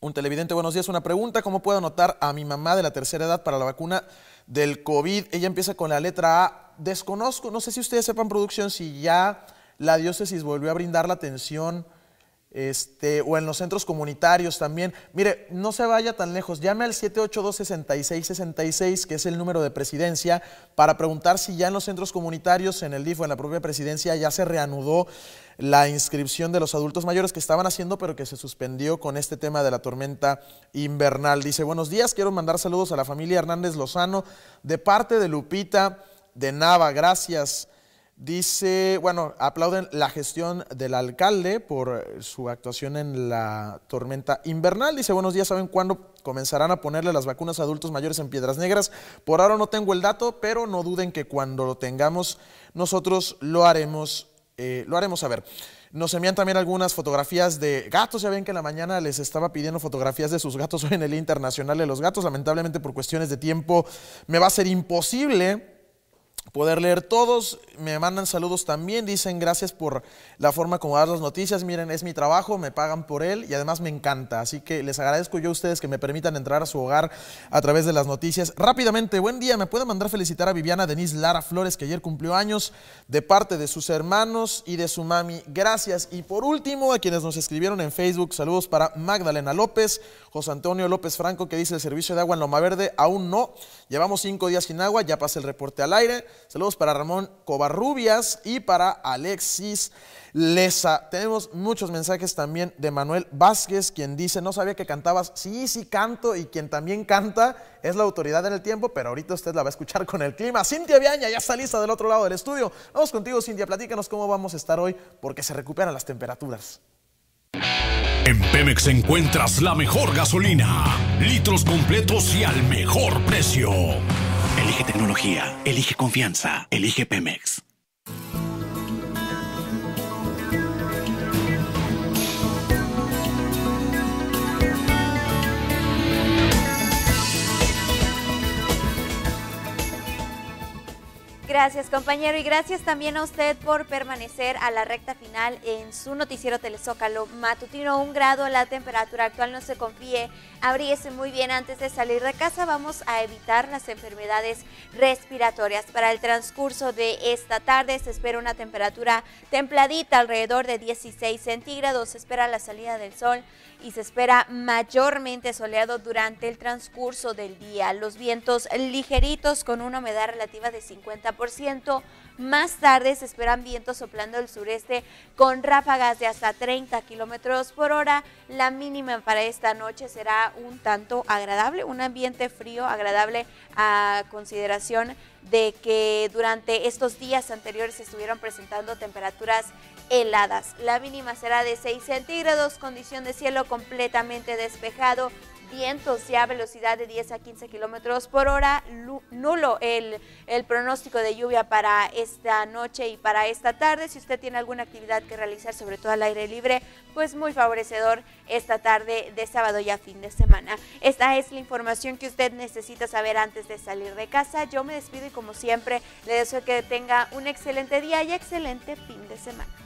un televidente, buenos días, una pregunta, ¿cómo puedo anotar a mi mamá de la tercera edad para la vacuna del COVID? Ella empieza con la letra A. Desconozco, no sé si ustedes sepan producción, si ya la diócesis volvió a brindar la atención este, o en los centros comunitarios también. Mire, no se vaya tan lejos, llame al 782-6666, que es el número de presidencia, para preguntar si ya en los centros comunitarios, en el DIF o en la propia presidencia, ya se reanudó la inscripción de los adultos mayores que estaban haciendo, pero que se suspendió con este tema de la tormenta invernal. Dice, buenos días, quiero mandar saludos a la familia Hernández Lozano, de parte de Lupita de Nava, gracias. Dice, bueno, aplauden la gestión del alcalde por su actuación en la tormenta invernal. Dice, buenos días, ¿saben cuándo comenzarán a ponerle las vacunas a adultos mayores en Piedras Negras? Por ahora no tengo el dato, pero no duden que cuando lo tengamos nosotros lo haremos, eh, lo haremos saber. Nos envían también algunas fotografías de gatos. Ya ven que en la mañana les estaba pidiendo fotografías de sus gatos [LAUGHS] hoy en el Internacional de los Gatos. Lamentablemente por cuestiones de tiempo me va a ser imposible poder leer todos. Me mandan saludos también, dicen gracias por la forma como dar las noticias. Miren, es mi trabajo, me pagan por él y además me encanta. Así que les agradezco yo a ustedes que me permitan entrar a su hogar a través de las noticias. Rápidamente, buen día, me puede mandar felicitar a Viviana Denise Lara Flores, que ayer cumplió años, de parte de sus hermanos y de su mami. Gracias. Y por último, a quienes nos escribieron en Facebook, saludos para Magdalena López, José Antonio López Franco, que dice el servicio de agua en Loma Verde, aún no. Llevamos cinco días sin agua, ya pasa el reporte al aire. Saludos para Ramón Covarrubias y para Alexis Leza. Tenemos muchos mensajes también de Manuel Vázquez, quien dice, no sabía que cantabas. Sí, sí canto y quien también canta es la autoridad en el tiempo, pero ahorita usted la va a escuchar con el clima. Cintia Viaña ya está lista del otro lado del estudio. Vamos contigo, Cintia, platícanos cómo vamos a estar hoy porque se recuperan las temperaturas. En Pemex encuentras la mejor gasolina, litros completos y al mejor precio. Elige tecnología, elige confianza, elige Pemex. Gracias compañero y gracias también a usted por permanecer a la recta final en su noticiero Telezócalo matutino. Un grado la temperatura actual, no se confíe, abríguese muy bien antes de salir de casa. Vamos a evitar las enfermedades respiratorias. Para el transcurso de esta tarde se espera una temperatura templadita alrededor de 16 centígrados. Se espera la salida del sol y se espera mayormente soleado durante el transcurso del día. Los vientos ligeritos con una humedad relativa de 50%. Más tarde se esperan vientos soplando del sureste con ráfagas de hasta 30 kilómetros por hora. La mínima para esta noche será un tanto agradable, un ambiente frío, agradable a consideración de que durante estos días anteriores se estuvieron presentando temperaturas heladas. La mínima será de 6 centígrados, condición de cielo completamente despejado, vientos ya a velocidad de 10 a 15 kilómetros por hora, nulo el, el, pronóstico de lluvia para esta noche y para esta tarde. Si usted tiene alguna actividad que realizar, sobre todo al aire libre, pues muy favorecedor esta tarde de sábado y a fin de semana. Esta es la información que usted necesita saber antes de salir de casa. Yo me despido y como siempre le deseo que tenga un excelente día y excelente fin de semana.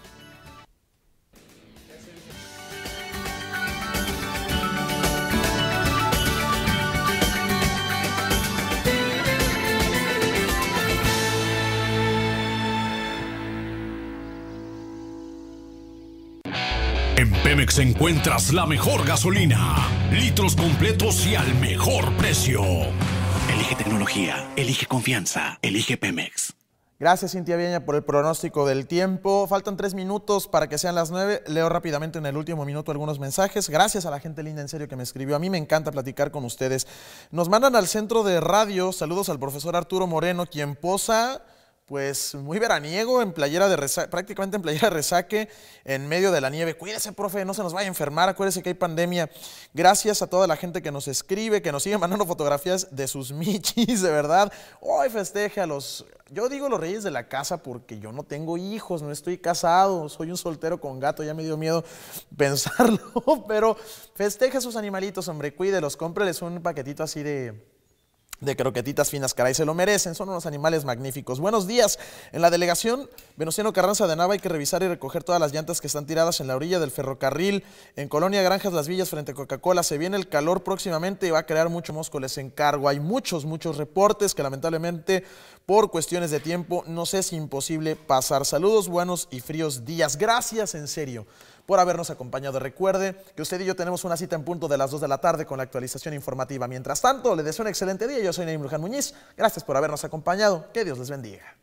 En Pemex encuentras la mejor gasolina, litros completos y al mejor precio. Elige tecnología, elige confianza, elige Pemex. Gracias, Cintia Vieña, por el pronóstico del tiempo. Faltan tres minutos para que sean las nueve. Leo rápidamente en el último minuto algunos mensajes. Gracias a la gente linda, en serio, que me escribió. A mí me encanta platicar con ustedes. Nos mandan al centro de radio. Saludos al profesor Arturo Moreno, quien posa pues muy veraniego, en playera de resaque, prácticamente en playera de resaque, en medio de la nieve. Cuídese, profe, no se nos vaya a enfermar, acuérdese que hay pandemia. Gracias a toda la gente que nos escribe, que nos sigue mandando fotografías de sus [LAUGHS] michis, de verdad. Hoy festeje a los, yo digo los reyes de la casa porque yo no tengo hijos, no estoy casado, soy un soltero con gato, ya me dio miedo [LAUGHS] pensarlo, pero festeje a sus animalitos, hombre, cuídelos, cómpreles un paquetito así de de croquetitas finas, caray, se lo merecen, son unos animales magníficos. Buenos días, en la delegación Venustiano Carranza de Nava hay que revisar y recoger todas las llantas que están tiradas en la orilla del ferrocarril, en Colonia Granjas Las Villas frente a Coca-Cola, se viene el calor próximamente y va a crear mucho mosco, les encargo. Hay muchos, muchos reportes que lamentablemente por cuestiones de tiempo nos es imposible pasar. Saludos, buenos y fríos días, gracias en serio por habernos acompañado. Recuerde que usted y yo tenemos una cita en punto de las 2 de la tarde con la actualización informativa. Mientras tanto, le deseo un excelente día. Yo soy Neymar Luján Muñiz. Gracias por habernos acompañado. Que Dios les bendiga.